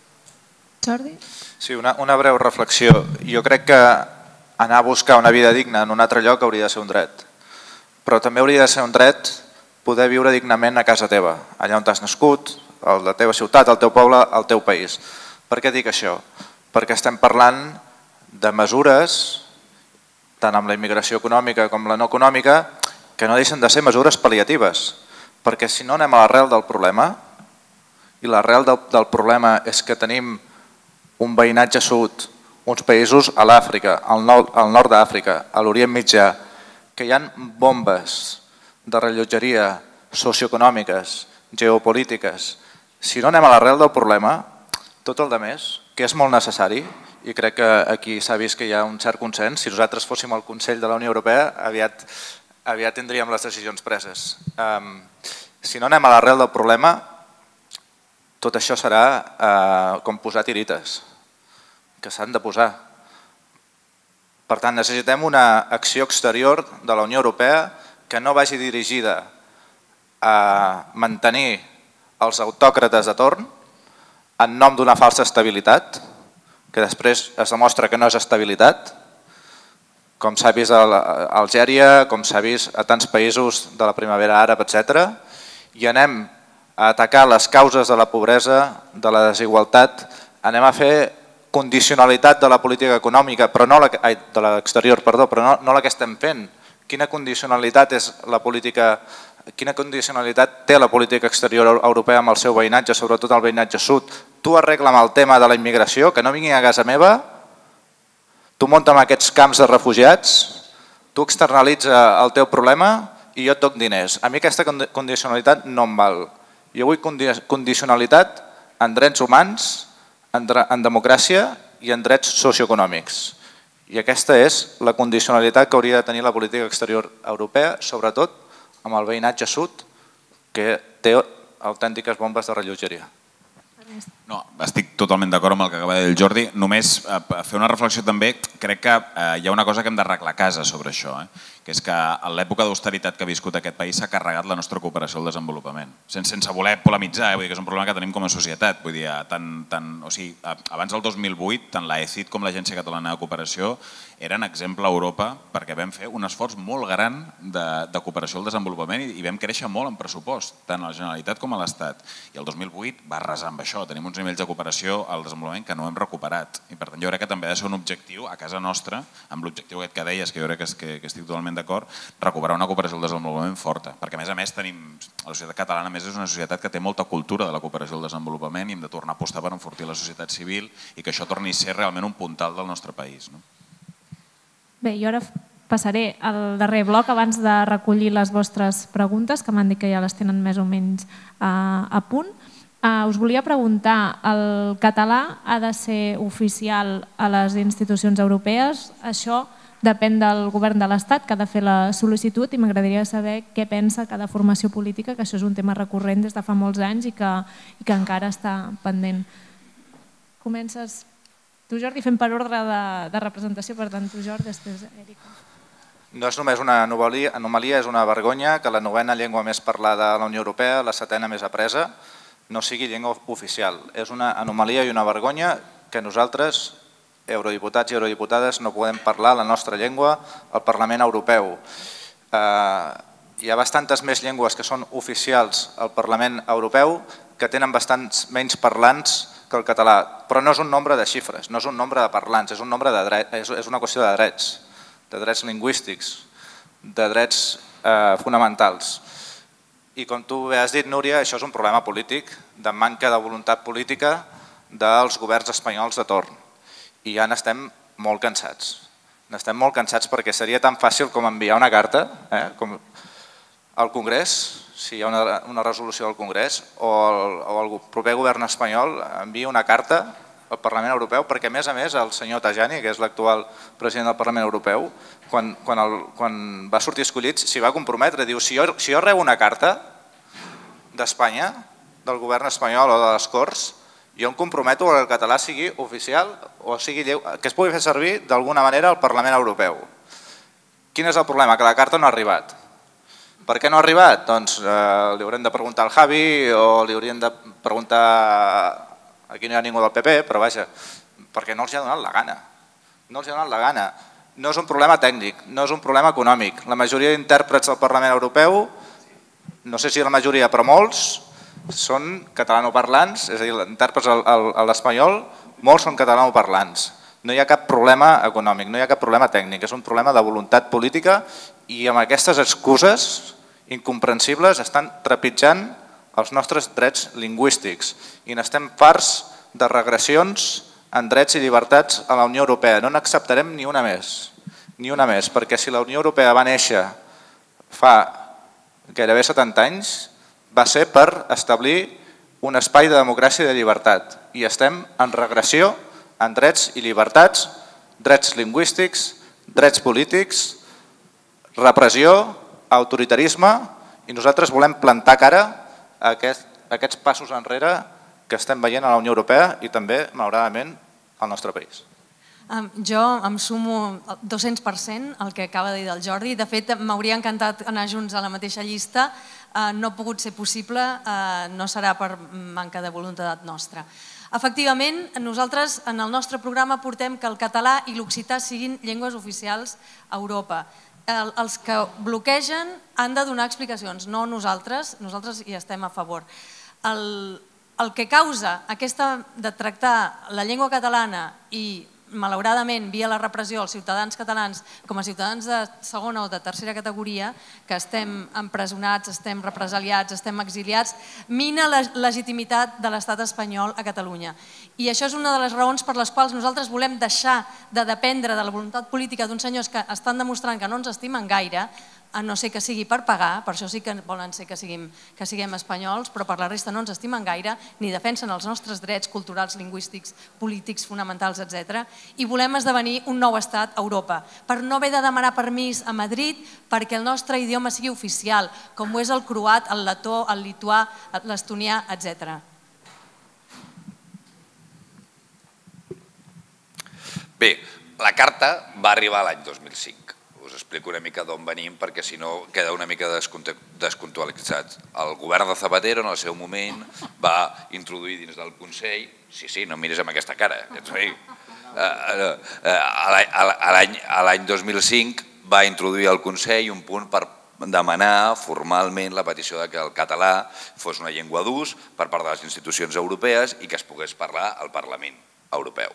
B: Jordi?
C: Sí, una, una breu reflexió. Jo crec que anar a buscar una vida digna en un altre lloc hauria de ser un dret però també hauria de ser un dret poder viure dignament a casa teva, allà on t'has nascut, a la teva ciutat, al teu poble, al teu país. Per què dic això? Perquè estem parlant de mesures, tant amb la immigració econòmica com la no econòmica, que no deixen de ser mesures pal·liatives, perquè si no anem a l'arrel del problema, i l'arrel del, del problema és que tenim un veïnatge sud, uns països a l'Àfrica, al nord, d'Àfrica, a l'Orient Mitjà, que hi ha bombes de rellotgeria socioeconòmiques, geopolítiques. Si no anem a l'arrel del problema, tot el de més, que és molt necessari, i crec que aquí s'ha vist que hi ha un cert consens, si nosaltres fóssim el Consell de la Unió Europea, aviat, aviat tindríem les decisions preses. Um, si no anem a l'arrel del problema, tot això serà uh, com posar tirites, que s'han de posar per tant, necessitem una acció exterior de la Unió Europea que no vagi dirigida a mantenir els autòcrates de torn en nom d'una falsa estabilitat, que després es demostra que no és estabilitat, com s'ha vist a Algèria, com s'ha vist a tants països de la primavera àrab, etc. I anem a atacar les causes de la pobresa, de la desigualtat, anem a fer condicionalitat de la política econòmica, però no la, ai, de l'exterior, perdó, però no, no la que estem fent. Quina condicionalitat és la política quina condicionalitat té la política exterior europea amb el seu veïnatge, sobretot el veïnatge sud. Tu arregla amb el tema de la immigració, que no vingui a casa meva, tu munta amb aquests camps de refugiats, tu externalitza el teu problema i jo et dono diners. A mi aquesta condicionalitat no em val. Jo vull condicionalitat en drets humans, en democràcia i en drets socioeconòmics. I aquesta és la condicionalitat que hauria de tenir la política exterior europea, sobretot amb el veïnatge sud, que té autèntiques bombes de rellotgeria.
F: No, estic totalment d'acord amb el que acaba de dir el Jordi. Només eh, fer una reflexió també, crec que eh, hi ha una cosa que hem d'arreglar a casa sobre això. Eh? que és que a l'època d'austeritat que ha viscut aquest país s'ha carregat la nostra cooperació al desenvolupament, sense, sense voler polemitzar, eh? vull dir que és un problema que tenim com a societat. Vull dir, tant, tant, o sigui, abans del 2008, tant l'AECID com l'Agència Catalana de Cooperació eren exemple a Europa perquè vam fer un esforç molt gran de, de cooperació al desenvolupament i, i vam créixer molt en pressupost, tant a la Generalitat com a l'Estat. I el 2008 va arrasar amb això, tenim uns nivells de cooperació al desenvolupament que no hem recuperat. I per tant jo crec que també ha de ser un objectiu a casa nostra, amb l'objectiu aquest que deies, que jo crec que, que, que estic totalment d'acord, recuperar una cooperació al desenvolupament forta, perquè a més a més tenim, la societat catalana més és una societat que té molta cultura de la cooperació al desenvolupament i hem de tornar a apostar per enfortir la societat civil i que això torni a ser realment un puntal del nostre país. No?
B: Bé, jo ara passaré al darrer bloc abans de recollir les vostres preguntes, que m'han dit que ja les tenen més o menys a, a punt. Uh, us volia preguntar, el català ha de ser oficial a les institucions europees? Això depèn del govern de l'Estat que ha de fer la sol·licitud i m'agradaria saber què pensa cada formació política, que això és un tema recurrent des de fa molts anys i que, i que encara està pendent. Comences tu, Jordi, fent per ordre de, de representació, per tant, tu, Jordi, després Èrica.
C: No és només una anomalia, anomalia, és una vergonya que la novena llengua més parlada a la Unió Europea, la setena més apresa, no sigui llengua oficial. És una anomalia i una vergonya que nosaltres eurodiputats i eurodiputades no podem parlar la nostra llengua al Parlament Europeu. Eh, hi ha bastantes més llengües que són oficials al Parlament Europeu que tenen bastants menys parlants que el català, però no és un nombre de xifres, no és un nombre de parlants, és, un nombre de dret, és, és una qüestió de drets, de drets lingüístics, de drets eh, fonamentals. I com tu bé has dit, Núria, això és un problema polític, de manca de voluntat política dels governs espanyols de torn i ja n'estem molt cansats. N'estem molt cansats perquè seria tan fàcil com enviar una carta eh, com al Congrés, si hi ha una, una resolució del Congrés, o el, o el proper govern espanyol envia una carta al Parlament Europeu, perquè a més a més el senyor Tajani, que és l'actual president del Parlament Europeu, quan, quan, el, quan va sortir escollit s'hi va comprometre, diu, si jo, si jo rebo una carta d'Espanya, del govern espanyol o de les Corts, jo em comprometo que el català sigui oficial o sigui lleu, que es pugui fer servir d'alguna manera al Parlament Europeu. Quin és el problema? Que la carta no ha arribat. Per què no ha arribat? Doncs eh, li haurem de preguntar al Javi o li hauríem de preguntar... Aquí no hi ha ningú del PP, però vaja, perquè no els ha donat la gana. No els ha donat la gana. No és un problema tècnic, no és un problema econòmic. La majoria d'intèrprets del Parlament Europeu, no sé si la majoria, però molts, són catalanoparlants, és a dir, intèrprets a l'espanyol, molts són catalanoparlants. No hi ha cap problema econòmic, no hi ha cap problema tècnic, és un problema de voluntat política i amb aquestes excuses incomprensibles estan trepitjant els nostres drets lingüístics i n'estem farts de regressions en drets i llibertats a la Unió Europea. No n'acceptarem ni una més, ni una més, perquè si la Unió Europea va néixer fa gairebé 70 anys, va ser per establir un espai de democràcia i de llibertat i estem en regressió en drets i llibertats, drets lingüístics, drets polítics, repressió, autoritarisme i nosaltres volem plantar cara a, aquest, a aquests passos enrere que estem veient a la Unió Europea i també, malauradament, al nostre país.
D: Jo em sumo 200% al que acaba de dir el Jordi. De fet, m'hauria encantat anar junts a la mateixa llista. Eh, no ha pogut ser possible, eh, no serà per manca de voluntat nostra. Efectivament, nosaltres en el nostre programa portem que el català i l'occità siguin llengües oficials a Europa. El, els que bloquegen han de donar explicacions, no nosaltres, nosaltres hi estem a favor. El, el que causa aquesta de tractar la llengua catalana i malauradament, via la repressió, els ciutadans catalans, com a ciutadans de segona o de tercera categoria, que estem empresonats, estem represaliats, estem exiliats, mina la legitimitat de l'estat espanyol a Catalunya. I això és una de les raons per les quals nosaltres volem deixar de dependre de la voluntat política d'uns senyors que estan demostrant que no ens estimen gaire, a no ser que sigui per pagar, per això sí que volen ser que siguem, que siguem espanyols, però per la resta no ens estimen gaire, ni defensen els nostres drets culturals, lingüístics, polítics, fonamentals, etc. I volem esdevenir un nou estat a Europa, per no haver de demanar permís a Madrid perquè el nostre idioma sigui oficial, com ho és el croat, el letó, el lituà, l'estonià, etc.
E: Bé, la carta va arribar l'any 2005 us explico una mica d'on venim perquè si no queda una mica descontextualitzat. El govern de Zapatero en el seu moment va introduir dins del Consell, sí, sí, no mires amb aquesta cara, eh, ets dir, eh, a l'any 2005 va introduir al Consell un punt per demanar formalment la petició de que el català fos una llengua d'ús per part de les institucions europees i que es pogués parlar al Parlament europeu.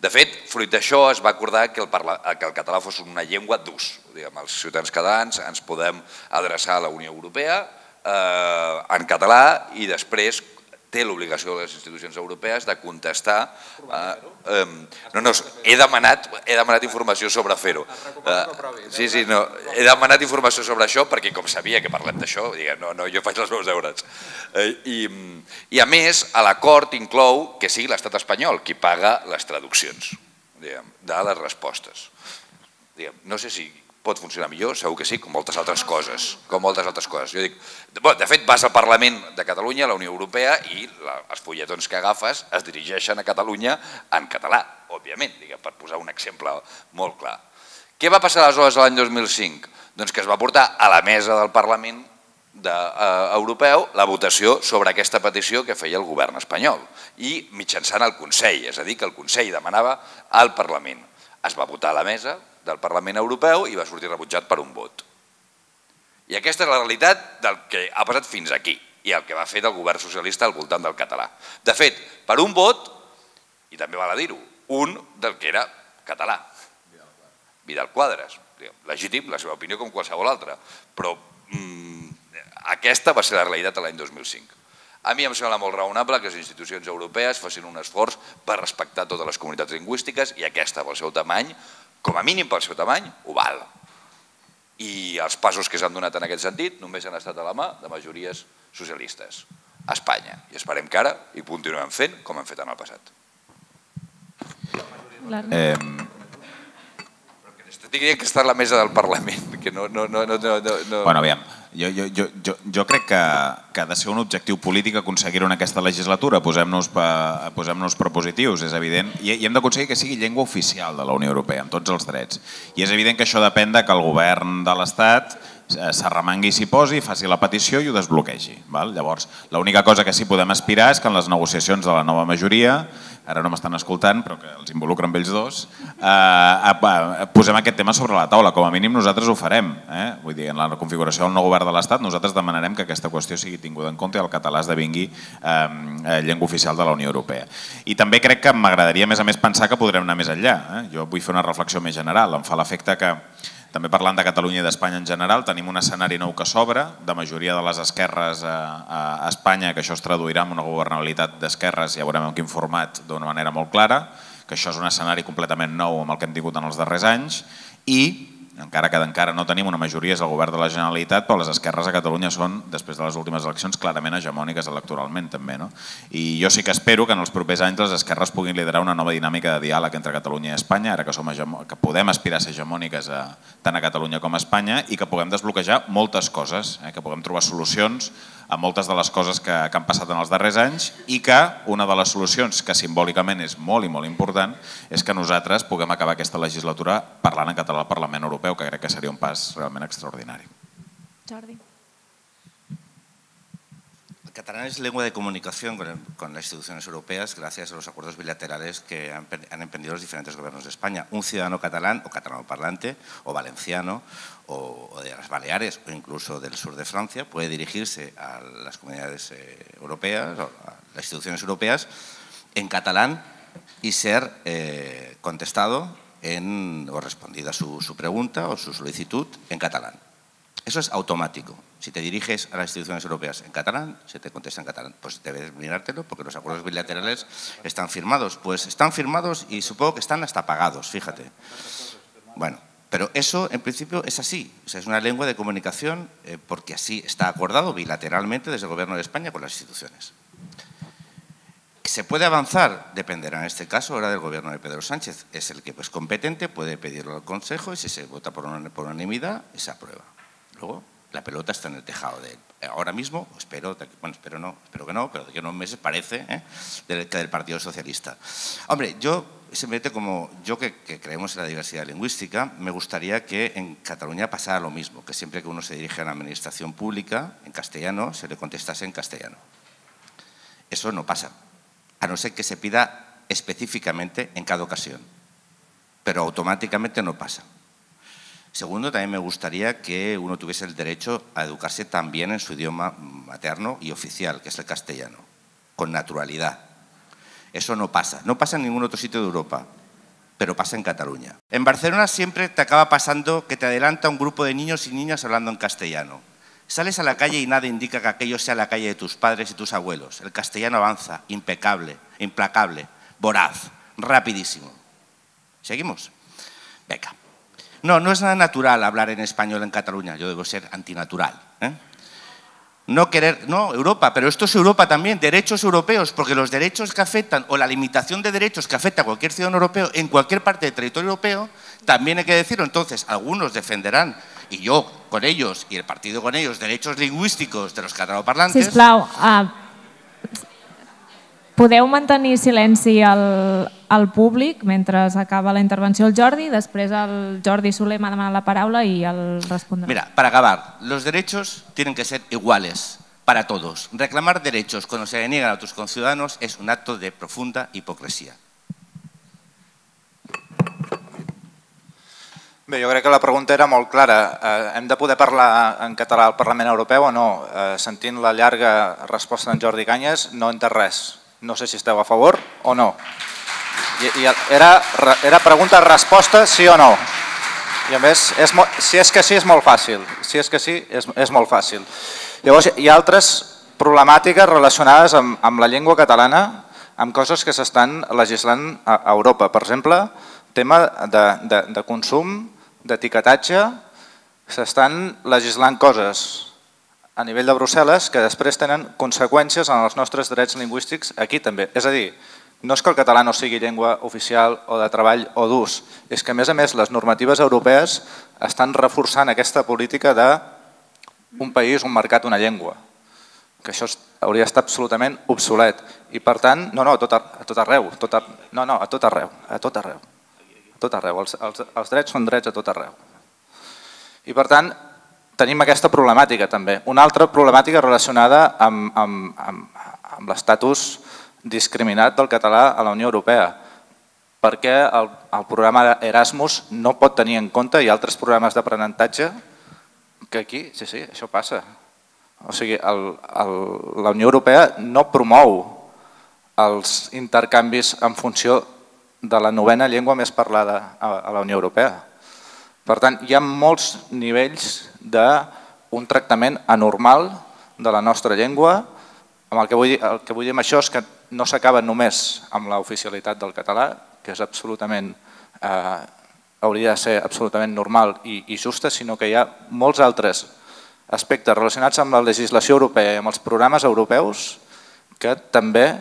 E: De fet, fruit d'això es va acordar que el, parla, que el català fos una llengua d'ús. Els ciutadans catalans ens podem adreçar a la Unió Europea eh, en català i després té l'obligació de les institucions europees de contestar... Eh, eh, no, no, he demanat, he demanat informació sobre fer-ho. Eh, sí, sí, no, he demanat informació sobre això perquè com sabia que parlem d'això, no, no, jo faig els meus deures. Eh, i, I a més, a l'acord inclou que sigui l'estat espanyol qui paga les traduccions diguem, de les respostes. Diguem, no sé si pot funcionar millor, segur que sí, com moltes altres coses. Com moltes altres coses. Jo dic, de fet, vas al Parlament de Catalunya, a la Unió Europea, i els fulletons que agafes es dirigeixen a Catalunya en català, òbviament, per posar un exemple molt clar. Què va passar aleshores l'any 2005? Doncs que es va portar a la mesa del Parlament de, eh, europeu la votació sobre aquesta petició que feia el govern espanyol i mitjançant el Consell, és a dir, que el Consell demanava al Parlament. Es va votar a la mesa, del Parlament Europeu i va sortir rebutjat per un vot. I aquesta és la realitat del que ha passat fins aquí i el que va fer del govern socialista al voltant del català. De fet, per un vot, i també val a dir-ho, un del que era català, Vidal Quadres. Legítim, la seva opinió com qualsevol altra, però mmm, aquesta va ser la realitat l'any 2005. A mi em sembla molt raonable que les institucions europees facin un esforç per respectar totes les comunitats lingüístiques i aquesta, pel seu tamany, com a mínim pel seu tamany, ho val. I els passos que s'han donat en aquest sentit només han estat a la mà de majories socialistes a Espanya. I esperem que ara hi continuem fent com hem fet en el passat.
F: Eh,
E: dient que està a la mesa del Parlament, que no... no, no, no, no.
F: Bueno, aviam, jo, jo, jo, jo, jo crec que, que ha de ser un objectiu polític aconseguir-ho en aquesta legislatura, posem-nos posem propositius, és evident, i, i hem d'aconseguir que sigui llengua oficial de la Unió Europea, amb tots els drets. I és evident que això depèn de que el govern de l'Estat eh, s'arremangui s'hi posi, faci la petició i ho desbloquegi. Val? Llavors, l'única cosa que sí podem aspirar és que en les negociacions de la nova majoria ara no m'estan escoltant, però que els involucra amb ells dos, eh, eh, posem aquest tema sobre la taula. Com a mínim nosaltres ho farem. Eh? Vull dir, en la configuració del nou govern de l'Estat nosaltres demanarem que aquesta qüestió sigui tinguda en compte i el català esdevingui eh, llengua oficial de la Unió Europea. I també crec que m'agradaria, a més a més, pensar que podrem anar més enllà. Eh? Jo vull fer una reflexió més general. Em fa l'efecte que també parlant de Catalunya i d'Espanya en general, tenim un escenari nou que s'obre, de majoria de les esquerres a, a Espanya, que això es traduirà en una governabilitat d'esquerres, ja veurem en quin format, d'una manera molt clara, que això és un escenari completament nou amb el que hem tingut en els darrers anys, i encara que encara no tenim una majoria és el govern de la Generalitat, però les esquerres a Catalunya són, després de les últimes eleccions, clarament hegemòniques electoralment també. No? I jo sí que espero que en els propers anys les esquerres puguin liderar una nova dinàmica de diàleg entre Catalunya i Espanya, ara que, som que podem aspirar a ser hegemòniques a, tant a Catalunya com a Espanya i que puguem desbloquejar moltes coses, eh? que puguem trobar solucions a moltes de les coses que, que han passat en els darrers anys i que una de les solucions, que simbòlicament és molt i molt important, és que nosaltres puguem acabar aquesta legislatura parlant en català al Parlament Europeu, que crec que seria un pas realment extraordinari.
B: Jordi.
G: El catalán es lengua de comunicación con, el, con, las instituciones europeas gracias a los acuerdos bilaterales que han, han, emprendido los diferentes gobiernos de España. Un ciudadano catalán o catalano parlante o valenciano o, de las Baleares o incluso del sur de Francia puede dirigirse a las comunidades eh, europeas o a las instituciones europeas en catalán y ser eh, contestado en, o respondida su, su pregunta o su solicitud en catalán. Eso es automático. Si te diriges a las instituciones europeas en catalán, se te contesta en catalán. Pues debes mirártelo porque los acuerdos bilaterales están firmados. Pues están firmados y supongo que están hasta pagados, fíjate. Bueno, pero eso en principio es así. O sea, es una lengua de comunicación eh, porque así está acordado bilateralmente desde el Gobierno de España con las instituciones. ¿Se puede avanzar? Dependerá en este caso ahora del Gobierno de Pedro Sánchez. Es el que es pues, competente, puede pedirlo al Consejo y si se vota por, por unanimidad, se aprueba. Luego La pelota está en el tejado de él. Ahora mismo, espero, bueno, espero no, espero que no, pero de que unos meses parece ¿eh? del, del Partido Socialista. Hombre, yo simplemente como yo que, que, creemos en la diversidad lingüística, me gustaría que en Cataluña pasara lo mismo, que siempre que uno se dirige a la administración pública en castellano, se le contestase en castellano. Eso no pasa, a no ser que se pida específicamente en cada ocasión, pero automáticamente no pasa. Segundo, también me gustaría que uno tuviese el derecho a educarse también en su idioma materno y oficial, que es el castellano, con naturalidad. Eso no pasa. No pasa en ningún otro sitio de Europa, pero pasa en Cataluña. En Barcelona siempre te acaba pasando que te adelanta un grupo de niños y niñas hablando en castellano. Sales a la calle y nada indica que aquello sea la calle de tus padres y tus abuelos. El castellano avanza, impecable, implacable, voraz, rapidísimo. ¿Seguimos? Venga. No, no es nada natural hablar en español en Cataluña, yo debo ser antinatural. ¿eh? No querer, no, Europa, pero esto es Europa también, derechos europeos, porque los derechos que afectan, o la limitación de derechos que afecta a cualquier ciudadano europeo en cualquier parte del territorio europeo, también hay que decirlo. Entonces, algunos defenderán, y yo con ellos, y el partido con ellos, derechos lingüísticos de los catalanoparlantes.
B: Podeu mantenir silenci al, al públic mentre acaba la intervenció el Jordi, després el Jordi Soler m'ha demanat la paraula i el respondrà.
G: Mira, para acabar, los derechos tienen que ser iguales para todos. Reclamar derechos cuando se deniegan a tus conciudadanos es un acto de profunda hipocresía.
C: Bé, jo crec que la pregunta era molt clara. Eh, hem de poder parlar en català al Parlament Europeu o no? Eh, sentint la llarga resposta d'en Jordi Canyes, no entès res. No sé si esteu a favor o no. I, i era, era pregunta-resposta, sí o no. I a més, és, si és que sí, és molt fàcil. Si és que sí, és, és molt fàcil. Llavors, hi ha altres problemàtiques relacionades amb, amb la llengua catalana, amb coses que s'estan legislant a Europa. Per exemple, tema de, de, de consum, d'etiquetatge, s'estan legislant coses a nivell de Brussel·les que després tenen conseqüències en els nostres drets lingüístics aquí també. És a dir, no és que el català no sigui llengua oficial o de treball o d'ús, és que a més a més les normatives europees estan reforçant aquesta política de un país, un mercat, una llengua, que això hauria d'estar absolutament obsolet. I per tant, no, no, a tot, a tot arreu, tot a, no, no, a tot arreu, a tot arreu, a tot arreu. Els, els, els drets són drets a tot arreu. I per tant, tenim aquesta problemàtica també. Una altra problemàtica relacionada amb, amb, amb, amb l'estatus discriminat del català a la Unió Europea. Perquè el, el programa Erasmus no pot tenir en compte i altres programes d'aprenentatge que aquí, sí, sí, això passa. O sigui, el, el, la Unió Europea no promou els intercanvis en funció de la novena llengua més parlada a, a la Unió Europea. Per tant, hi ha molts nivells d'un tractament anormal de la nostra llengua. Amb el, que vull, el que vull dir amb això és que no s'acaba només amb l'oficialitat del català, que és absolutament, eh, hauria de ser absolutament normal i, i justa, sinó que hi ha molts altres aspectes relacionats amb la legislació europea i amb els programes europeus que també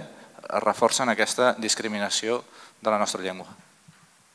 C: reforcen aquesta discriminació de la nostra llengua.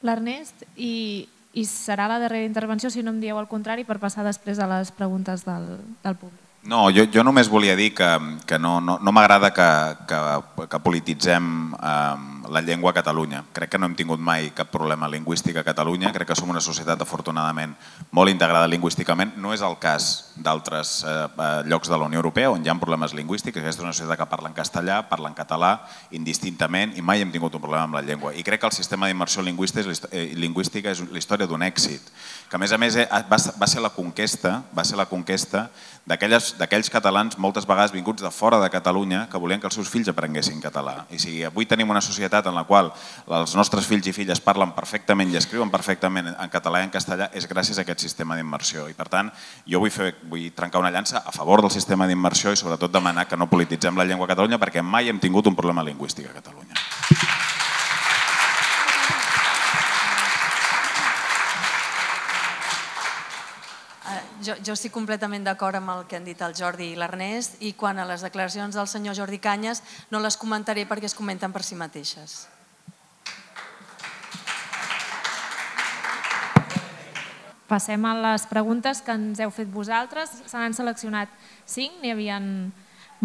B: L'Ernest, i i serà la darrera intervenció, si no em dieu el contrari, per passar després a les preguntes del, del públic.
F: No, jo, jo només volia dir que, que no, no, no m'agrada que, que, que polititzem eh, la llengua a Catalunya. Crec que no hem tingut mai cap problema lingüístic a Catalunya. Crec que som una societat afortunadament molt integrada lingüísticament. No és el cas d'altres eh, eh, llocs de la Unió Europea on hi ha problemes lingüístics. Aquesta és una societat que parla en castellà, parla en català indistintament i mai hem tingut un problema amb la llengua. I crec que el sistema d'immersió eh, lingüística és la història d'un èxit, que a més a més eh, va, ser la conquesta, va ser la conquesta d'aquells catalans moltes vegades vinguts de fora de Catalunya que volien que els seus fills aprenguessin català. I si avui tenim una societat en la qual els nostres fills i filles parlen perfectament i escriuen perfectament en català i en castellà és gràcies a aquest sistema d'immersió. I per tant, jo vull, fer, vull trencar una llança a favor del sistema d'immersió i sobretot demanar que no polititzem la llengua a Catalunya perquè mai hem tingut un problema lingüístic a Catalunya.
D: Jo, jo estic completament d'acord amb el que han dit el Jordi i l'Ernest i quan a les declaracions del senyor Jordi Canyes no les comentaré perquè es comenten per si mateixes.
B: passem a les preguntes que ens heu fet vosaltres. Se n'han seleccionat cinc, n'hi havia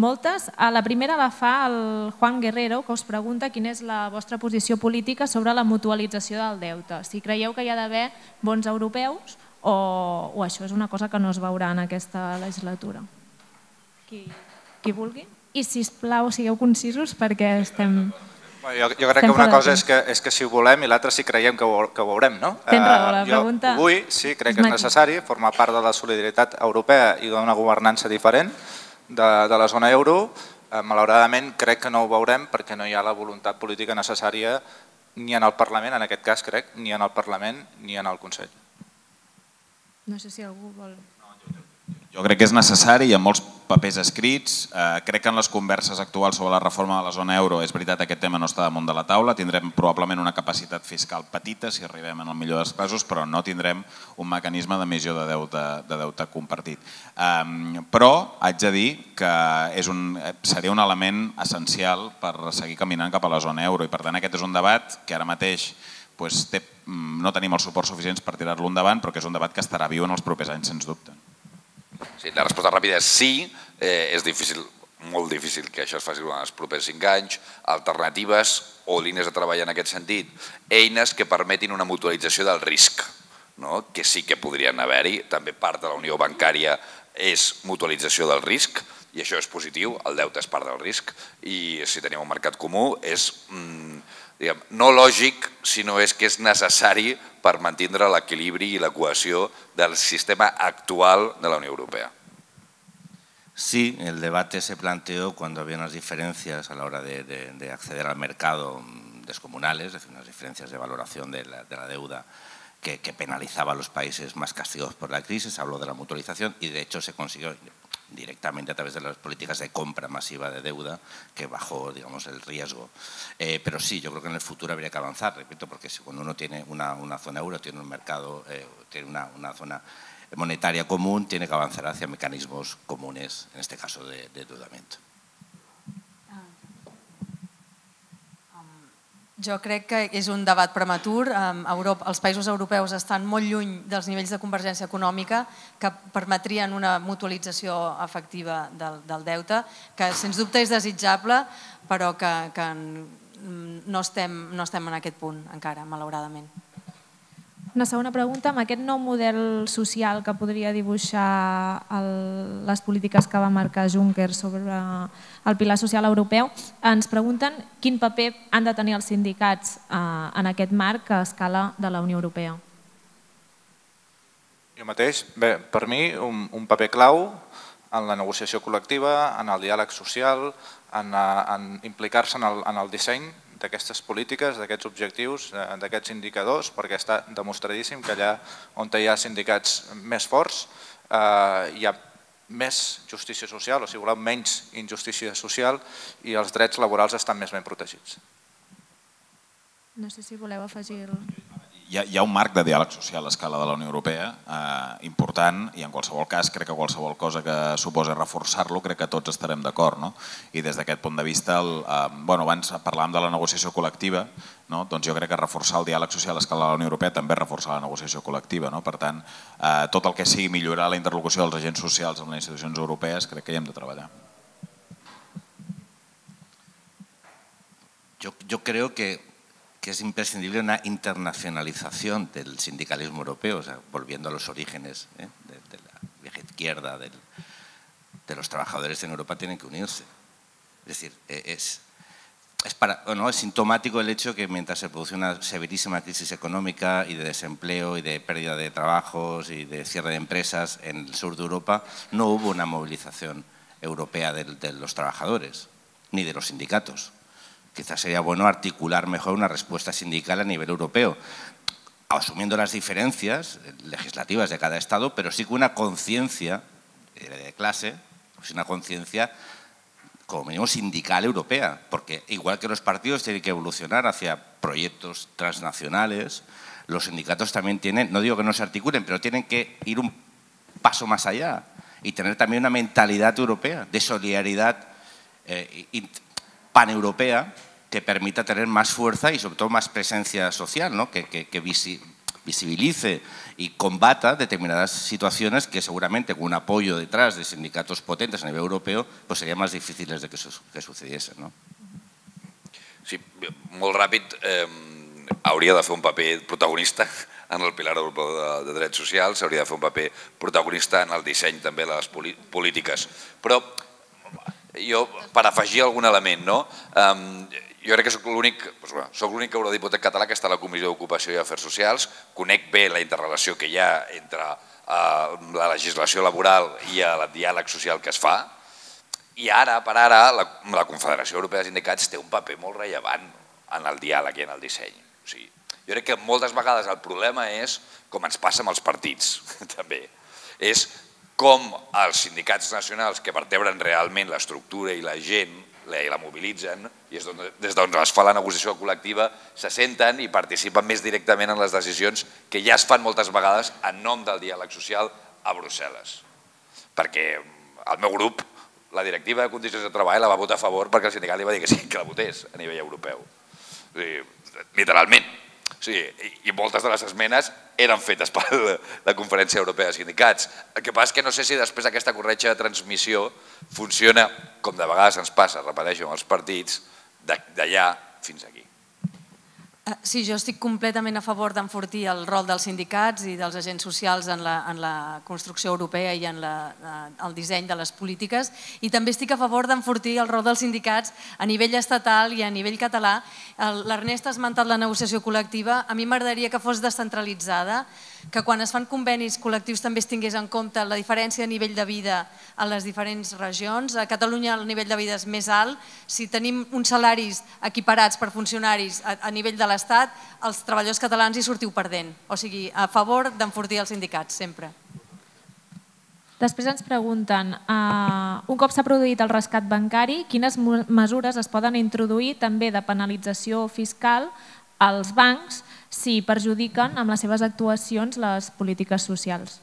B: moltes. La primera la fa el Juan Guerrero, que us pregunta quina és la vostra posició política sobre la mutualització del deute. Si creieu que hi ha d'haver bons europeus o, o això és una cosa que no es veurà en aquesta legislatura. Qui, qui vulgui. I, si us plau, sigueu concisos perquè estem
C: Bueno, jo, jo crec que una cosa és que, és que si ho volem i l'altra si creiem que ho, que ho veurem, no?
B: Tens raó, la pregunta...
C: Jo vull, sí, crec que és necessari formar part de la solidaritat europea i d'una governança diferent de, de la zona euro. Eh, malauradament crec que no ho veurem perquè no hi ha la voluntat política necessària ni en el Parlament, en aquest cas crec, ni en el Parlament ni en el Consell.
B: No sé si algú vol...
F: Jo crec que és necessari, hi ha molts papers escrits. Eh, crec que en les converses actuals sobre la reforma de la zona euro és veritat que aquest tema no està damunt de la taula. Tindrem probablement una capacitat fiscal petita si arribem en el millor dels casos, però no tindrem un mecanisme d'emissió de deute, de deute compartit. Eh, però haig de dir que és un, seria un element essencial per seguir caminant cap a la zona euro i per tant aquest és un debat que ara mateix pues, té, mm, no tenim els suports suficients per tirar-lo endavant, però que és un debat que estarà viu en els propers anys, sens dubte.
E: Sí, la resposta ràpida és sí, eh, és difícil, molt difícil que això es faci en els propers cinc anys, alternatives o línies de treball en aquest sentit, eines que permetin una mutualització del risc, no? que sí que podrien haver-hi, també part de la unió bancària és mutualització del risc, i això és positiu, el deute és part del risc, i si tenim un mercat comú és mm, no lògic, sinó és que és necessari per mantenir l'equilibri i la cohesió del sistema actual de la Unió Europea.
G: Sí, el debate se planteó cuando había unas diferencias a la hora de, de, de acceder al mercado descomunales, es decir, unas diferencias de valoración de la, de la deuda que, que, penalizaba a los países más castigados por la crisis, habló de la mutualización y de hecho se consiguió directamente a través de las políticas de compra masiva de deuda que bajó digamos, el riesgo. Eh, pero sí, yo creo que en el futuro habría que avanzar, repito, porque si cuando uno tiene una, zona euro, tiene un mercado, eh, tiene una, una, zona monetaria común, tiene que avanzar hacia mecanismos comunes, en este caso de, de endeudamiento.
D: Jo crec que és un debat prematur. Europa, els països europeus estan molt lluny dels nivells de convergència econòmica que permetrien una mutualització efectiva del, del deute, que sens dubte és desitjable, però que, que no, estem, no estem en aquest punt encara, malauradament.
B: Una segona pregunta, amb aquest nou model social que podria dibuixar el, les polítiques que va marcar Juncker sobre el pilar social europeu, ens pregunten quin paper han de tenir els sindicats eh, en aquest marc a escala de la Unió Europea.
C: Jo mateix, bé, per mi un, un paper clau en la negociació col·lectiva, en el diàleg social, en, eh, en implicar-se en, el, en el disseny d'aquestes polítiques, d'aquests objectius, d'aquests indicadors, perquè està demostradíssim que allà on hi ha sindicats més forts eh, hi ha més justícia social, o si voleu, menys injustícia social i els drets laborals estan més ben protegits.
B: No sé si voleu afegir... El
F: hi ha, hi ha un marc de diàleg social a escala de la Unió Europea eh, important i en qualsevol cas crec que qualsevol cosa que suposa reforçar-lo crec que tots estarem d'acord. No? I des d'aquest punt de vista, el, eh, bueno, abans parlàvem de la negociació col·lectiva, no? doncs jo crec que reforçar el diàleg social a escala de la Unió Europea també reforçar la negociació col·lectiva. No? Per tant, eh, tot el que sigui millorar la interlocució dels agents socials amb les institucions europees crec que hi hem de treballar.
G: Yo, yo creo que que es imprescindible una internacionalización del sindicalismo europeo, o sea, volviendo a los orígenes ¿eh? de, la vieja izquierda, de los trabajadores en Europa tienen que unirse. Es decir, e, es, es, para, bueno, es sintomático el hecho que mientras se produce una severísima crisis económica y de desempleo y de pérdida de trabajos y de cierre de empresas en el sur de Europa, no hubo una movilización europea de los trabajadores ni de los sindicatos quizás sería bueno articular mejor una respuesta sindical a nivel europeo, asumiendo las diferencias legislativas de cada Estado, pero sí con una conciencia de clase, pues una conciencia como mínimo sindical europea, porque igual que los partidos tienen que evolucionar hacia proyectos transnacionales, los sindicatos también tienen, no digo que no se articulen, pero tienen que ir un paso más allá y tener también una mentalidad europea de solidaridad eh, paneuropea que permita tener más fuerza y sobre todo más presencia social, ¿no? que, que, que visi, visibilice y combata determinadas situaciones que seguramente con un apoyo detrás de sindicatos potentes a nivel europeo pues serían más difíciles de que, su que sucediesen. ¿no?
E: Sí, molt ràpid, eh, hauria de fer un paper protagonista en el Pilar Europeu de, de Drets Socials, hauria de fer un paper protagonista en el disseny també de les polítiques. Però jo, per afegir algun element, no? Um, jo crec que soc l'únic doncs, bueno, l'únic eurodiputat català que està a la Comissió d'Ocupació i Afers Socials, conec bé la interrelació que hi ha entre uh, la legislació laboral i el diàleg social que es fa, i ara, per ara, la, la Confederació Europea de Sindicats té un paper molt rellevant en el diàleg i en el disseny. O sigui, jo crec que moltes vegades el problema és, com ens passa amb els partits també, és com els sindicats nacionals que vertebren realment l'estructura i la gent i la mobilitzen i és des d'on es fa la negociació col·lectiva se senten i participen més directament en les decisions que ja es fan moltes vegades en nom del diàleg social a Brussel·les. Perquè el meu grup, la directiva de condicions de treball la va votar a favor perquè el sindicat li va dir que sí, que la votés a nivell europeu. Literalment. Sí, i moltes de les esmenes eren fetes per la Conferència Europea de Sindicats. El que passa és que no sé si després aquesta corretja de transmissió funciona, com de vegades ens passa, repeteixo, amb els partits, d'allà fins aquí.
D: Eh, sí, jo estic completament a favor d'enfortir el rol dels sindicats i dels agents socials en la, en la construcció europea i en la, eh, el disseny de les polítiques. I també estic a favor d'enfortir el rol dels sindicats a nivell estatal i a nivell català. L'Ernest ha esmentat la negociació col·lectiva, a mi m'agradaria que fos descentralitzada, que quan es fan convenis col·lectius també es tingués en compte la diferència de nivell de vida a les diferents regions. A Catalunya el nivell de vida és més alt. Si tenim uns salaris equiparats per funcionaris a, a nivell de l'Estat, els treballadors catalans hi sortiu perdent. O sigui, a favor d'enfortir els sindicats, sempre.
B: Després ens pregunten, uh, un cop s'ha produït el rescat bancari, quines mesures es poden introduir també de penalització fiscal als bancs si perjudiquen amb les seves actuacions les polítiques socials,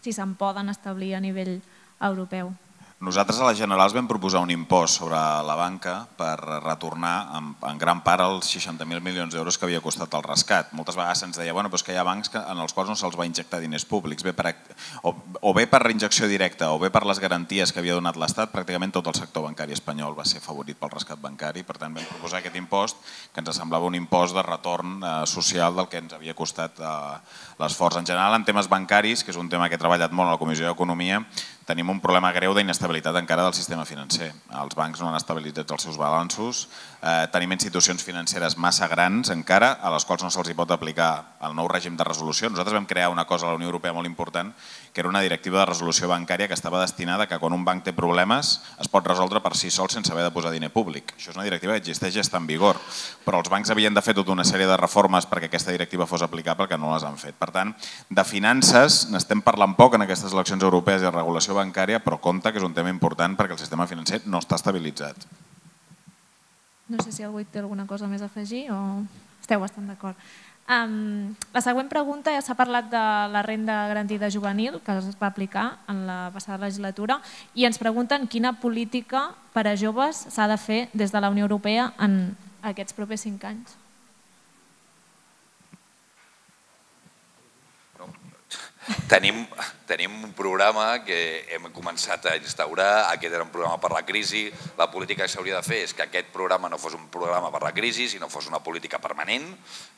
B: si se'n poden establir a nivell europeu.
F: Nosaltres a les Generals vam proposar un impost sobre la banca per retornar en, en gran part els 60.000 milions d'euros que havia costat el rescat. Moltes vegades se'ns deia bueno, però que hi ha bancs que, en els quals no se'ls va injectar diners públics, bé per, o, o bé per reinjecció directa o bé per les garanties que havia donat l'Estat, pràcticament tot el sector bancari espanyol va ser favorit pel rescat bancari, per tant vam proposar aquest impost que ens semblava un impost de retorn eh, social del que ens havia costat eh, l'esforç. En general, en temes bancaris, que és un tema que he treballat molt a la Comissió d'Economia, tenim un problema greu d'inestabilitat encara del sistema financer. Els bancs no han estabilitzat els seus balanços, eh, tenim institucions financeres massa grans encara, a les quals no se'ls pot aplicar el nou règim de resolució. Nosaltres vam crear una cosa a la Unió Europea molt important, que era una directiva de resolució bancària que estava destinada que quan un banc té problemes es pot resoldre per si sol sense haver de posar diner públic. Això és una directiva que existeix i està en vigor, però els bancs havien de fer tota una sèrie de reformes perquè aquesta directiva fos aplicable que no les han fet. Per tant, de finances n'estem parlant poc en aquestes eleccions europees i de regulació bancària, però compte que és un tema important perquè el sistema financer no està estabilitzat.
B: No sé si algú té alguna cosa més a afegir o esteu bastant d'acord. Um, la següent pregunta ja s'ha parlat de la renda garantida juvenil que es va aplicar en la passada legislatura i ens pregunten quina política per a joves s'ha de fer des de la Unió Europea en aquests propers cinc anys.
E: Tenim, tenim un programa que hem començat a instaurar, aquest era un programa per la crisi, la política que s'hauria de fer és que aquest programa no fos un programa per la crisi, sinó fos una política permanent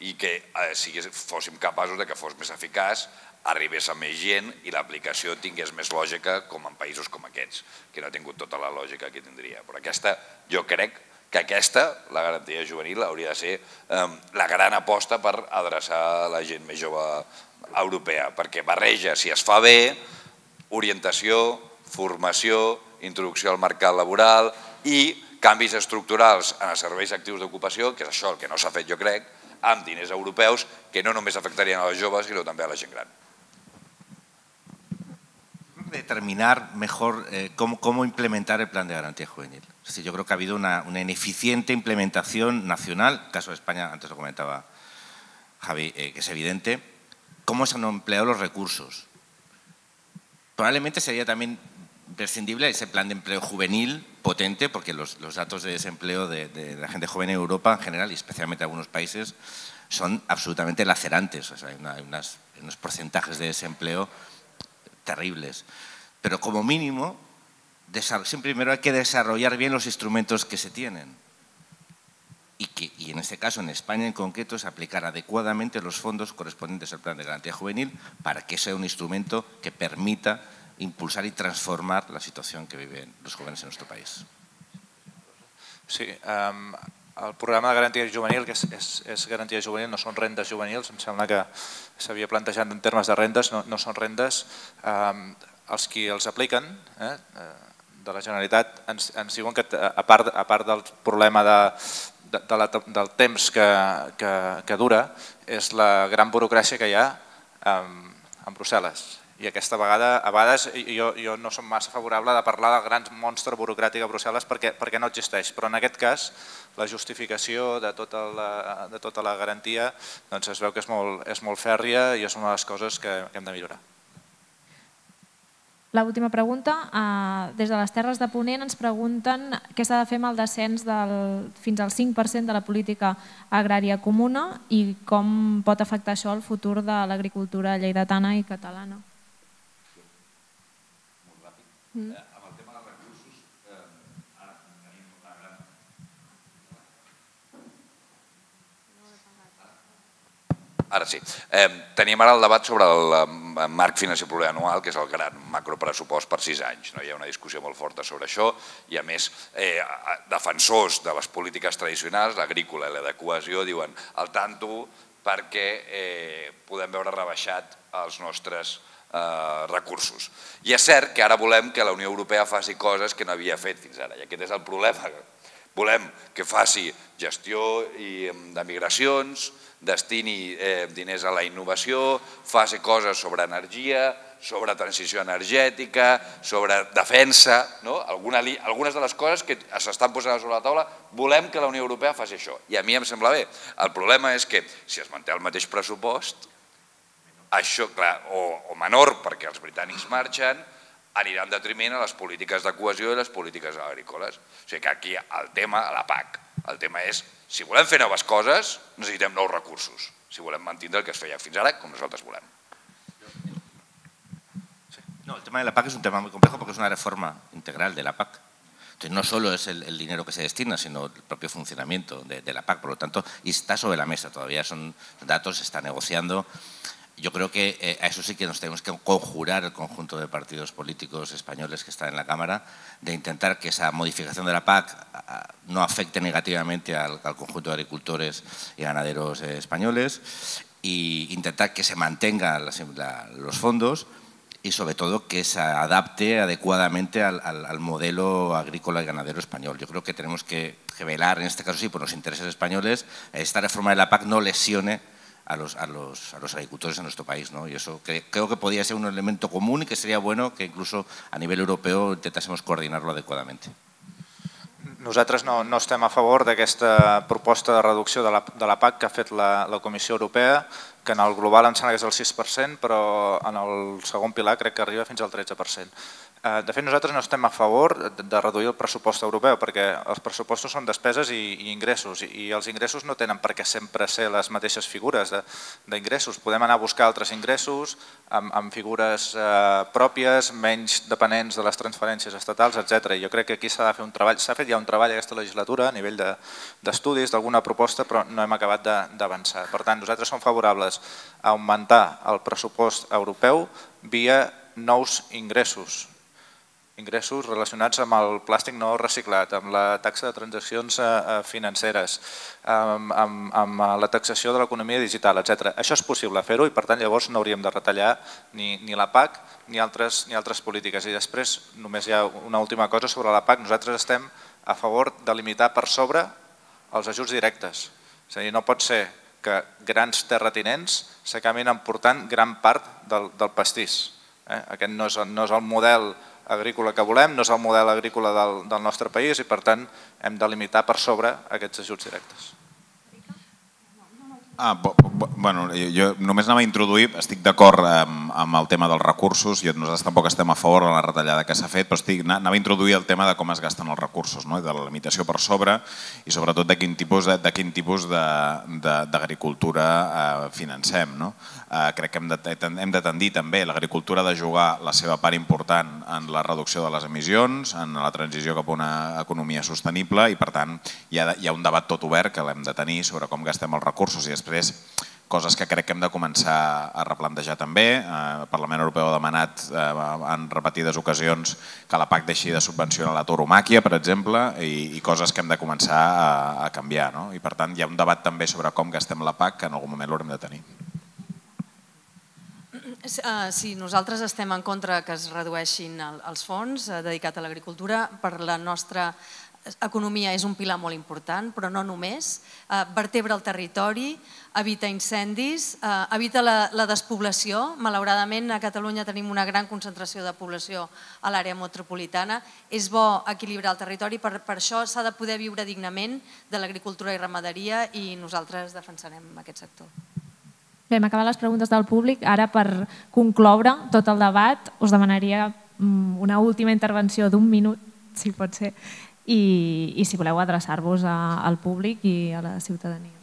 E: i que eh, sigués, fóssim capaços de que fos més eficaç, arribés a més gent i l'aplicació tingués més lògica com en països com aquests, que no ha tingut tota la lògica que tindria. Però aquesta, jo crec que aquesta, la garantia juvenil, hauria de ser eh, la gran aposta per adreçar la gent més jove europea, perquè barreja, si es fa bé, orientació, formació, introducció al mercat laboral i canvis estructurals en els serveis actius d'ocupació, que és això el que no s'ha fet jo crec, amb diners europeus que no només afectarien a les joves, sinó també a la gent gran.
G: Determinar mejor eh, cómo, cómo, implementar el plan de garantía juvenil. Es decir, yo creo que ha habido una, una ineficiente implementación nacional, caso de España, antes lo comentaba Javi, eh, que es evidente, cómo se han empleado los recursos. Probablemente sería también imprescindible ese plan de empleo juvenil potente, porque los, datos de desempleo de, la gente joven en Europa en general y especialmente en algunos países son absolutamente lacerantes. hay, unos porcentajes de desempleo terribles. Pero como mínimo, siempre primero hay que desarrollar bien los instrumentos que se tienen. Y, que, y en este caso, en España en concreto, es aplicar adecuadamente los fondos correspondientes al Plan de Garantía Juvenil para que sea un instrumento que permita impulsar y transformar la situación que viven los jóvenes en nuestro país.
C: Sí, um, el programa de garantia juvenil, que és, és, és garantia juvenil, no són rendes juvenils, em sembla que s'havia plantejat en termes de rendes, no, no són rendes. Um, els qui els apliquen eh, de la Generalitat ens, ens diuen que a part, a part del problema de, de, la, del temps que, que, que dura és la gran burocràcia que hi ha um, en Brussel·les i aquesta vegada, a vegades jo, jo no som massa favorable de parlar del gran monstre burocràtic a Brussel·les perquè, perquè no existeix, però en aquest cas la justificació de tota la, de tota la garantia doncs es veu que és molt, és molt fèrria i és una de les coses que, que hem de millorar.
B: L'última pregunta, eh, des de les Terres de Ponent ens pregunten què s'ha de fer amb el descens del, fins al 5% de la política agrària comuna i com pot afectar això el futur de l'agricultura lleidatana i catalana. Mm. Amb el tema dels recursos, eh, ara tenim una gran...
E: Ara sí. Tenim ara el debat sobre el marc financer plurianual, que és el gran macropressupost per sis anys. No? Hi ha una discussió molt forta sobre això i, a més, eh, defensors de les polítiques tradicionals, l'agrícola i la de cohesió, diuen el tanto perquè eh, podem veure rebaixat els nostres eh, recursos. I és cert que ara volem que la Unió Europea faci coses que no havia fet fins ara, i aquest és el problema. Volem que faci gestió de migracions, destini eh, diners a la innovació, faci coses sobre energia, sobre transició energètica, sobre defensa, no? Alguna, algunes de les coses que s'estan posant sobre la taula, volem que la Unió Europea faci això. I a mi em sembla bé. El problema és que si es manté el mateix pressupost, això, clar, o, o menor perquè els britànics marxen, anirà en detriment a les polítiques de cohesió i les polítiques agrícoles. O sigui que aquí el tema, a la PAC, el tema és, si volem fer noves coses, necessitem nous recursos. Si volem mantenir el que es feia fins ara, com nosaltres volem.
G: No, el tema de la PAC es un tema muy complejo porque es una reforma integral de la PAC. Entonces, no solo es el, el dinero que se destina, sino el propio funcionamiento de, de, la PAC, por lo tanto, y está sobre la mesa, todavía son datos, se está negociando yo creo que eh, a eso sí que nos tenemos que conjurar el conjunto de partidos políticos españoles que están en la Cámara, de intentar que esa modificación de la PAC no afecte negativamente al, conjunto de agricultores y ganaderos eh, españoles e intentar que se mantengan los fondos y sobre todo que se adapte adecuadamente al, modelo agrícola y ganadero español. Yo creo que tenemos que, que velar, en este caso sí, por los intereses españoles, esta reforma de la PAC no lesione a los, a los, a los agricultores en nuestro país. ¿no? Y eso que, creo que podría ser un elemento común y que sería bueno que incluso a nivell europeu intentásemos coordinarlo adequadamente.
C: Nosaltres no, no estem a favor d'aquesta proposta de reducció de la, de la PAC que ha fet la, la Comissió Europea, que en el global em sembla que és el 6%, però en el segon pilar crec que arriba fins al 13%. Eh, de fet, nosaltres no estem a favor de reduir el pressupost europeu perquè els pressupostos són despeses i, ingressos i els ingressos no tenen per què sempre ser les mateixes figures d'ingressos. Podem anar a buscar altres ingressos amb, amb figures eh, pròpies, menys dependents de les transferències estatals, etc. Jo crec que aquí s'ha de fer un treball, s'ha fet ja un treball aquesta legislatura a nivell d'estudis, de, d'alguna proposta, però no hem acabat d'avançar. Per tant, nosaltres som favorables a augmentar el pressupost europeu via nous ingressos, ingressos relacionats amb el plàstic no reciclat, amb la taxa de transaccions eh, eh, financeres, amb, amb, amb la taxació de l'economia digital, etc. Això és possible fer-ho i per tant llavors no hauríem de retallar ni, ni la PAC ni altres, ni altres polítiques. I després només hi ha una última cosa sobre la PAC. Nosaltres estem a favor de limitar per sobre els ajuts directes. És a dir, no pot ser que grans terratinents s'acabin emportant gran part del, del pastís. Eh? Aquest no és, no és el model agrícola que volem, no és el model agrícola del, del nostre país i per tant hem de limitar per sobre aquests ajuts directes.
F: Ah, bo, bo, bueno, jo només anava a introduir, estic d'acord amb, amb, el tema dels recursos i nosaltres tampoc estem a favor de la retallada que s'ha fet, però estic, anava a introduir el tema de com es gasten els recursos, no? de la limitació per sobre i sobretot de quin tipus de, de, quin tipus d'agricultura eh, financem. No? Eh, crec que hem de, hem de tendir també l'agricultura de jugar la seva part important en la reducció de les emissions, en la transició cap a una economia sostenible i per tant hi ha, hi ha un debat tot obert que l'hem de tenir sobre com gastem els recursos i després coses que crec que hem de començar a replantejar també. Eh, el Parlament Europeu ha demanat eh, en repetides ocasions que la PAC deixi de subvencionar la tauromàquia, per exemple, i, i coses que hem de començar a, a canviar. No? I per tant hi ha un debat també sobre com gastem la PAC que en algun moment l'haurem de tenir.
D: Sí, nosaltres estem en contra que es redueixin els fons dedicats a l'agricultura per la nostra economia és un pilar molt important, però no només. Eh, vertebra el territori, evita incendis, eh, evita la, la despoblació. Malauradament, a Catalunya tenim una gran concentració de població a l'àrea metropolitana. És bo equilibrar el territori, per, per això s'ha de poder viure dignament de l'agricultura i ramaderia i nosaltres defensarem aquest sector.
B: Bé, hem acabat les preguntes del públic. Ara, per concloure tot el debat, us demanaria mm, una última intervenció d'un minut, si pot ser, i, i si voleu adreçar-vos al públic i a la ciutadania.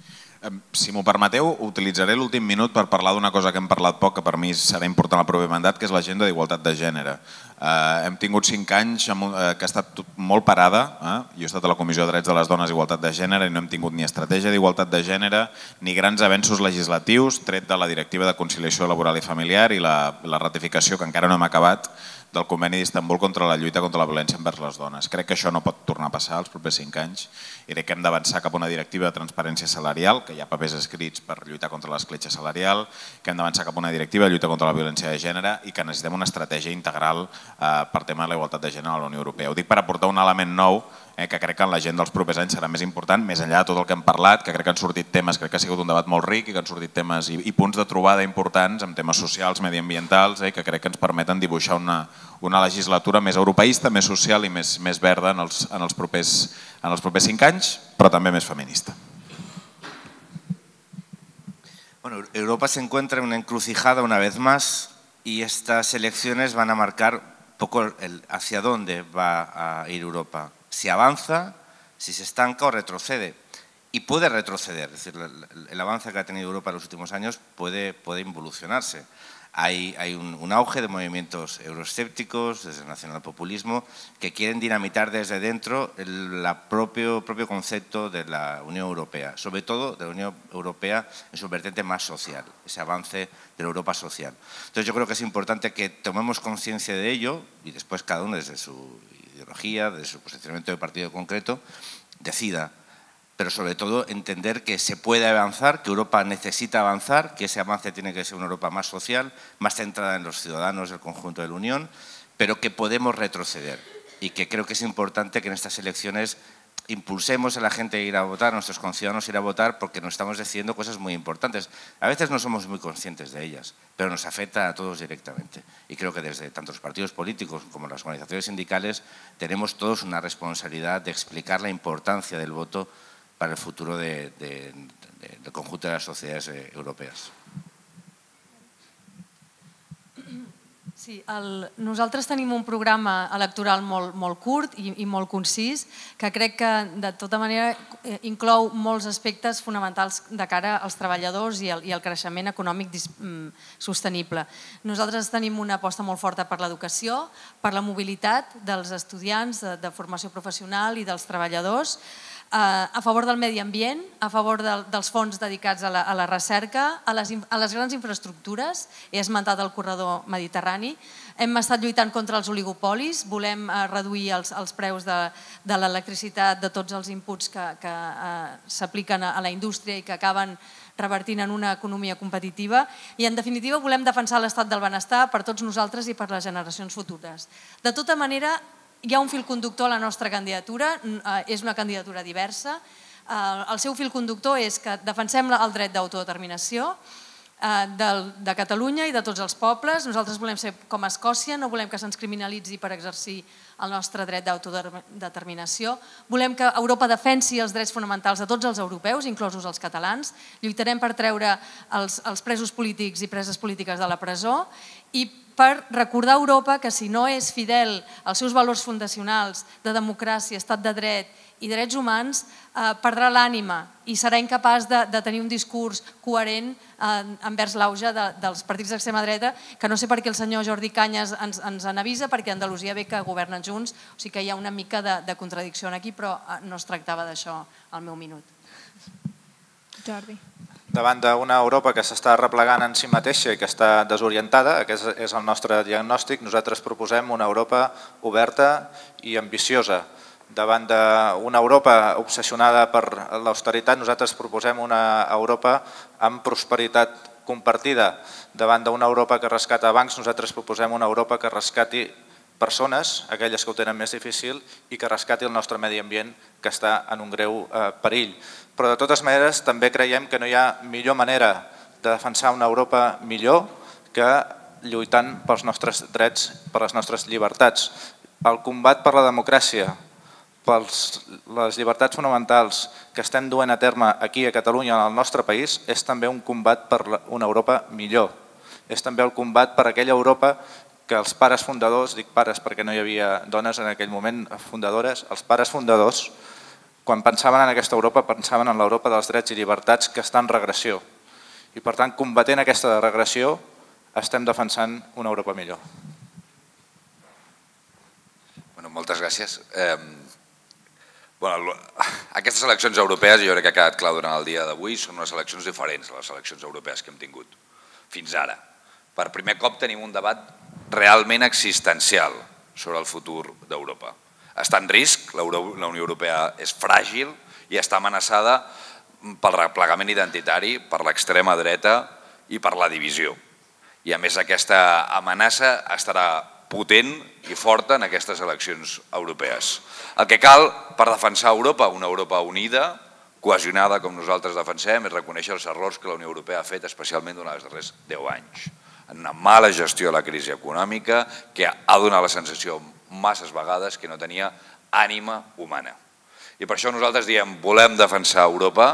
F: Si m'ho permeteu, utilitzaré l'últim minut per parlar d'una cosa que hem parlat poc, que per mi serà important al proper mandat, que és l'agenda d'igualtat de gènere. Eh, hem tingut cinc anys eh, que ha estat molt parada. Eh? Jo he estat a la Comissió de Drets de les Dones i Igualtat de Gènere i no hem tingut ni estratègia d'igualtat de gènere ni grans avenços legislatius, tret de la Directiva de Conciliació Laboral i Familiar i la, la ratificació, que encara no hem acabat, del conveni d'Istanbul contra la lluita contra la violència envers les dones. Crec que això no pot tornar a passar els propers cinc anys i crec que hem d'avançar cap a una directiva de transparència salarial, que hi ha papers escrits per lluitar contra l'escletxa salarial, que hem d'avançar cap a una directiva de lluita contra la violència de gènere i que necessitem una estratègia integral eh, per tema de la igualtat de gènere a la Unió Europea. Ho dic per aportar un element nou eh, que crec que en la gent dels propers anys serà més important, més enllà de tot el que hem parlat, que crec que han sortit temes, crec que ha sigut un debat molt ric i que han sortit temes i, i punts de trobada importants en temes socials, mediambientals, eh, que crec que ens permeten dibuixar una, una legislatura més europeista, més social i més, més verda en els, en, els propers, en els propers cinc anys, però també més feminista.
G: Bueno, Europa se encuentra en una encrucijada una vez más y estas elecciones van a marcar poco el, hacia dónde va a ir Europa. Si avanza, si se estanca o retrocede. Y puede retroceder, es decir, el, avance que ha tenido Europa en los últimos años puede, puede involucionarse. Hay, hay un, auge de movimientos euroescépticos, desde el nacionalpopulismo, que quieren dinamitar desde dentro el propio, propio concepto de la Unión Europea, sobre todo de la Unión Europea en su vertiente más social, ese avance de la Europa social. Entonces yo creo que es importante que tomemos conciencia de ello y después cada uno desde su ideología, de su posicionamiento de partido concreto, decida. Pero sobre todo entender que se puede avanzar, que Europa necesita avanzar, que ese avance tiene que ser una Europa más social, más centrada en los ciudadanos del conjunto de la Unión, pero que podemos retroceder. Y que creo que es importante que en estas elecciones impulsemos a la gente a ir a votar, a nuestros conciudadanos a ir a votar, porque nos estamos decidiendo cosas muy importantes. A veces no somos muy conscientes de ellas, pero nos afecta a todos directamente. Y creo que desde tanto los partidos políticos como las organizaciones sindicales tenemos todos una responsabilidad de explicar la importancia del voto para el futuro del conjunto de las sociedades eh, europeas.
D: Sí, el, nosaltres tenim un programa electoral molt, molt curt i, i molt concís que crec que de tota manera eh, inclou molts aspectes fonamentals de cara als treballadors i al, i al creixement econòmic dis, mm, sostenible. Nosaltres tenim una aposta molt forta per l'educació, per la mobilitat dels estudiants de, de formació professional i dels treballadors, a favor del medi ambient, a favor de, dels fons dedicats a la, a la recerca, a les, a les grans infraestructures, he esmentat el corredor mediterrani, hem estat lluitant contra els oligopolis, volem eh, reduir els, els preus de, de l'electricitat, de tots els inputs que, que eh, s'apliquen a, a la indústria i que acaben revertint en una economia competitiva. I en definitiva volem defensar l'estat del benestar per tots nosaltres i per les generacions futures. De tota manera, hi ha un fil conductor a la nostra candidatura, eh, és una candidatura diversa. Eh, el seu fil conductor és que defensem el dret d'autodeterminació, de, de Catalunya i de tots els pobles. Nosaltres volem ser com a Escòcia, no volem que se'ns criminalitzi per exercir el nostre dret d'autodeterminació. Volem que Europa defensi els drets fonamentals de tots els europeus, inclosos els catalans. Lluitarem per treure els, els presos polítics i preses polítiques de la presó i per recordar a Europa que si no és fidel als seus valors fundacionals de democràcia, estat de dret i drets humans, eh, perdrà l'ànima i serà incapaç de, de tenir un discurs coherent eh, envers l'auge de, dels partits d'extrema dreta, que no sé per què el senyor Jordi Canyes ens, ens en avisa, perquè Andalusia ve que governen junts, o sigui que hi ha una mica de, de contradicció aquí, però eh, no es tractava d'això al meu minut.
B: Jordi
C: davant d'una Europa que s'està replegant en si mateixa i que està desorientada, aquest és el nostre diagnòstic, nosaltres proposem una Europa oberta i ambiciosa. Davant d'una Europa obsessionada per l'austeritat, nosaltres proposem una Europa amb prosperitat compartida. Davant d'una Europa que rescata bancs, nosaltres proposem una Europa que rescati persones, aquelles que ho tenen més difícil, i que rescati el nostre medi ambient que està en un greu eh, perill però de totes maneres també creiem que no hi ha millor manera de defensar una Europa millor que lluitant pels nostres drets, per les nostres llibertats. El combat per la democràcia, per les llibertats fonamentals que estem duent a terme aquí a Catalunya, en el nostre país, és també un combat per una Europa millor. És també el combat per aquella Europa que els pares fundadors, dic pares perquè no hi havia dones en aquell moment fundadores, els pares fundadors quan pensaven en aquesta Europa, pensaven en l'Europa dels drets i llibertats que està en regressió. I per tant, combatent aquesta regressió, estem defensant una Europa millor.
E: Bueno, moltes gràcies. Eh, bueno, aquestes eleccions europees, jo crec que ha quedat clar durant el dia d'avui, són unes eleccions diferents a les eleccions europees que hem tingut fins ara. Per primer cop tenim un debat realment existencial sobre el futur d'Europa està en risc, la Unió Europea és fràgil i està amenaçada pel replegament identitari, per l'extrema dreta i per la divisió. I a més aquesta amenaça estarà potent i forta en aquestes eleccions europees. El que cal per defensar Europa, una Europa unida, cohesionada com nosaltres defensem, és reconèixer els errors que la Unió Europea ha fet especialment durant els darrers 10 anys. En una mala gestió de la crisi econòmica que ha donat la sensació masses vegades que no tenia ànima humana. I per això nosaltres diem, volem defensar Europa,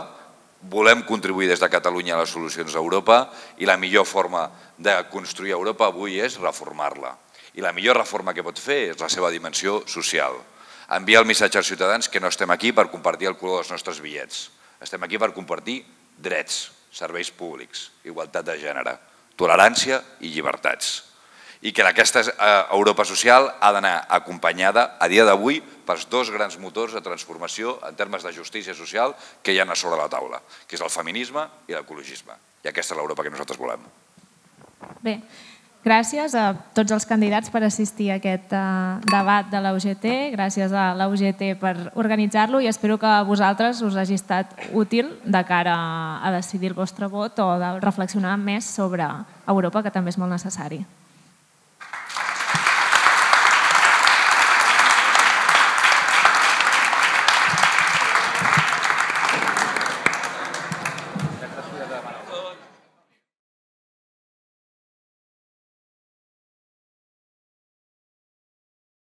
E: volem contribuir des de Catalunya a les solucions d'Europa i la millor forma de construir Europa avui és reformar-la. I la millor reforma que pot fer és la seva dimensió social. Enviar el missatge als ciutadans que no estem aquí per compartir el color dels nostres bitllets. Estem aquí per compartir drets, serveis públics, igualtat de gènere, tolerància i llibertats i que aquesta eh, Europa social ha d'anar acompanyada a dia d'avui pels dos grans motors de transformació en termes de justícia social que hi ha a sobre la taula, que és el feminisme i l'ecologisme. I aquesta és l'Europa que nosaltres volem.
B: Bé, gràcies a tots els candidats per assistir a aquest uh, debat de la UGT, gràcies a la UGT per organitzar-lo i espero que a vosaltres us hagi estat útil de cara a decidir el vostre vot o de reflexionar més sobre Europa, que també és molt necessari.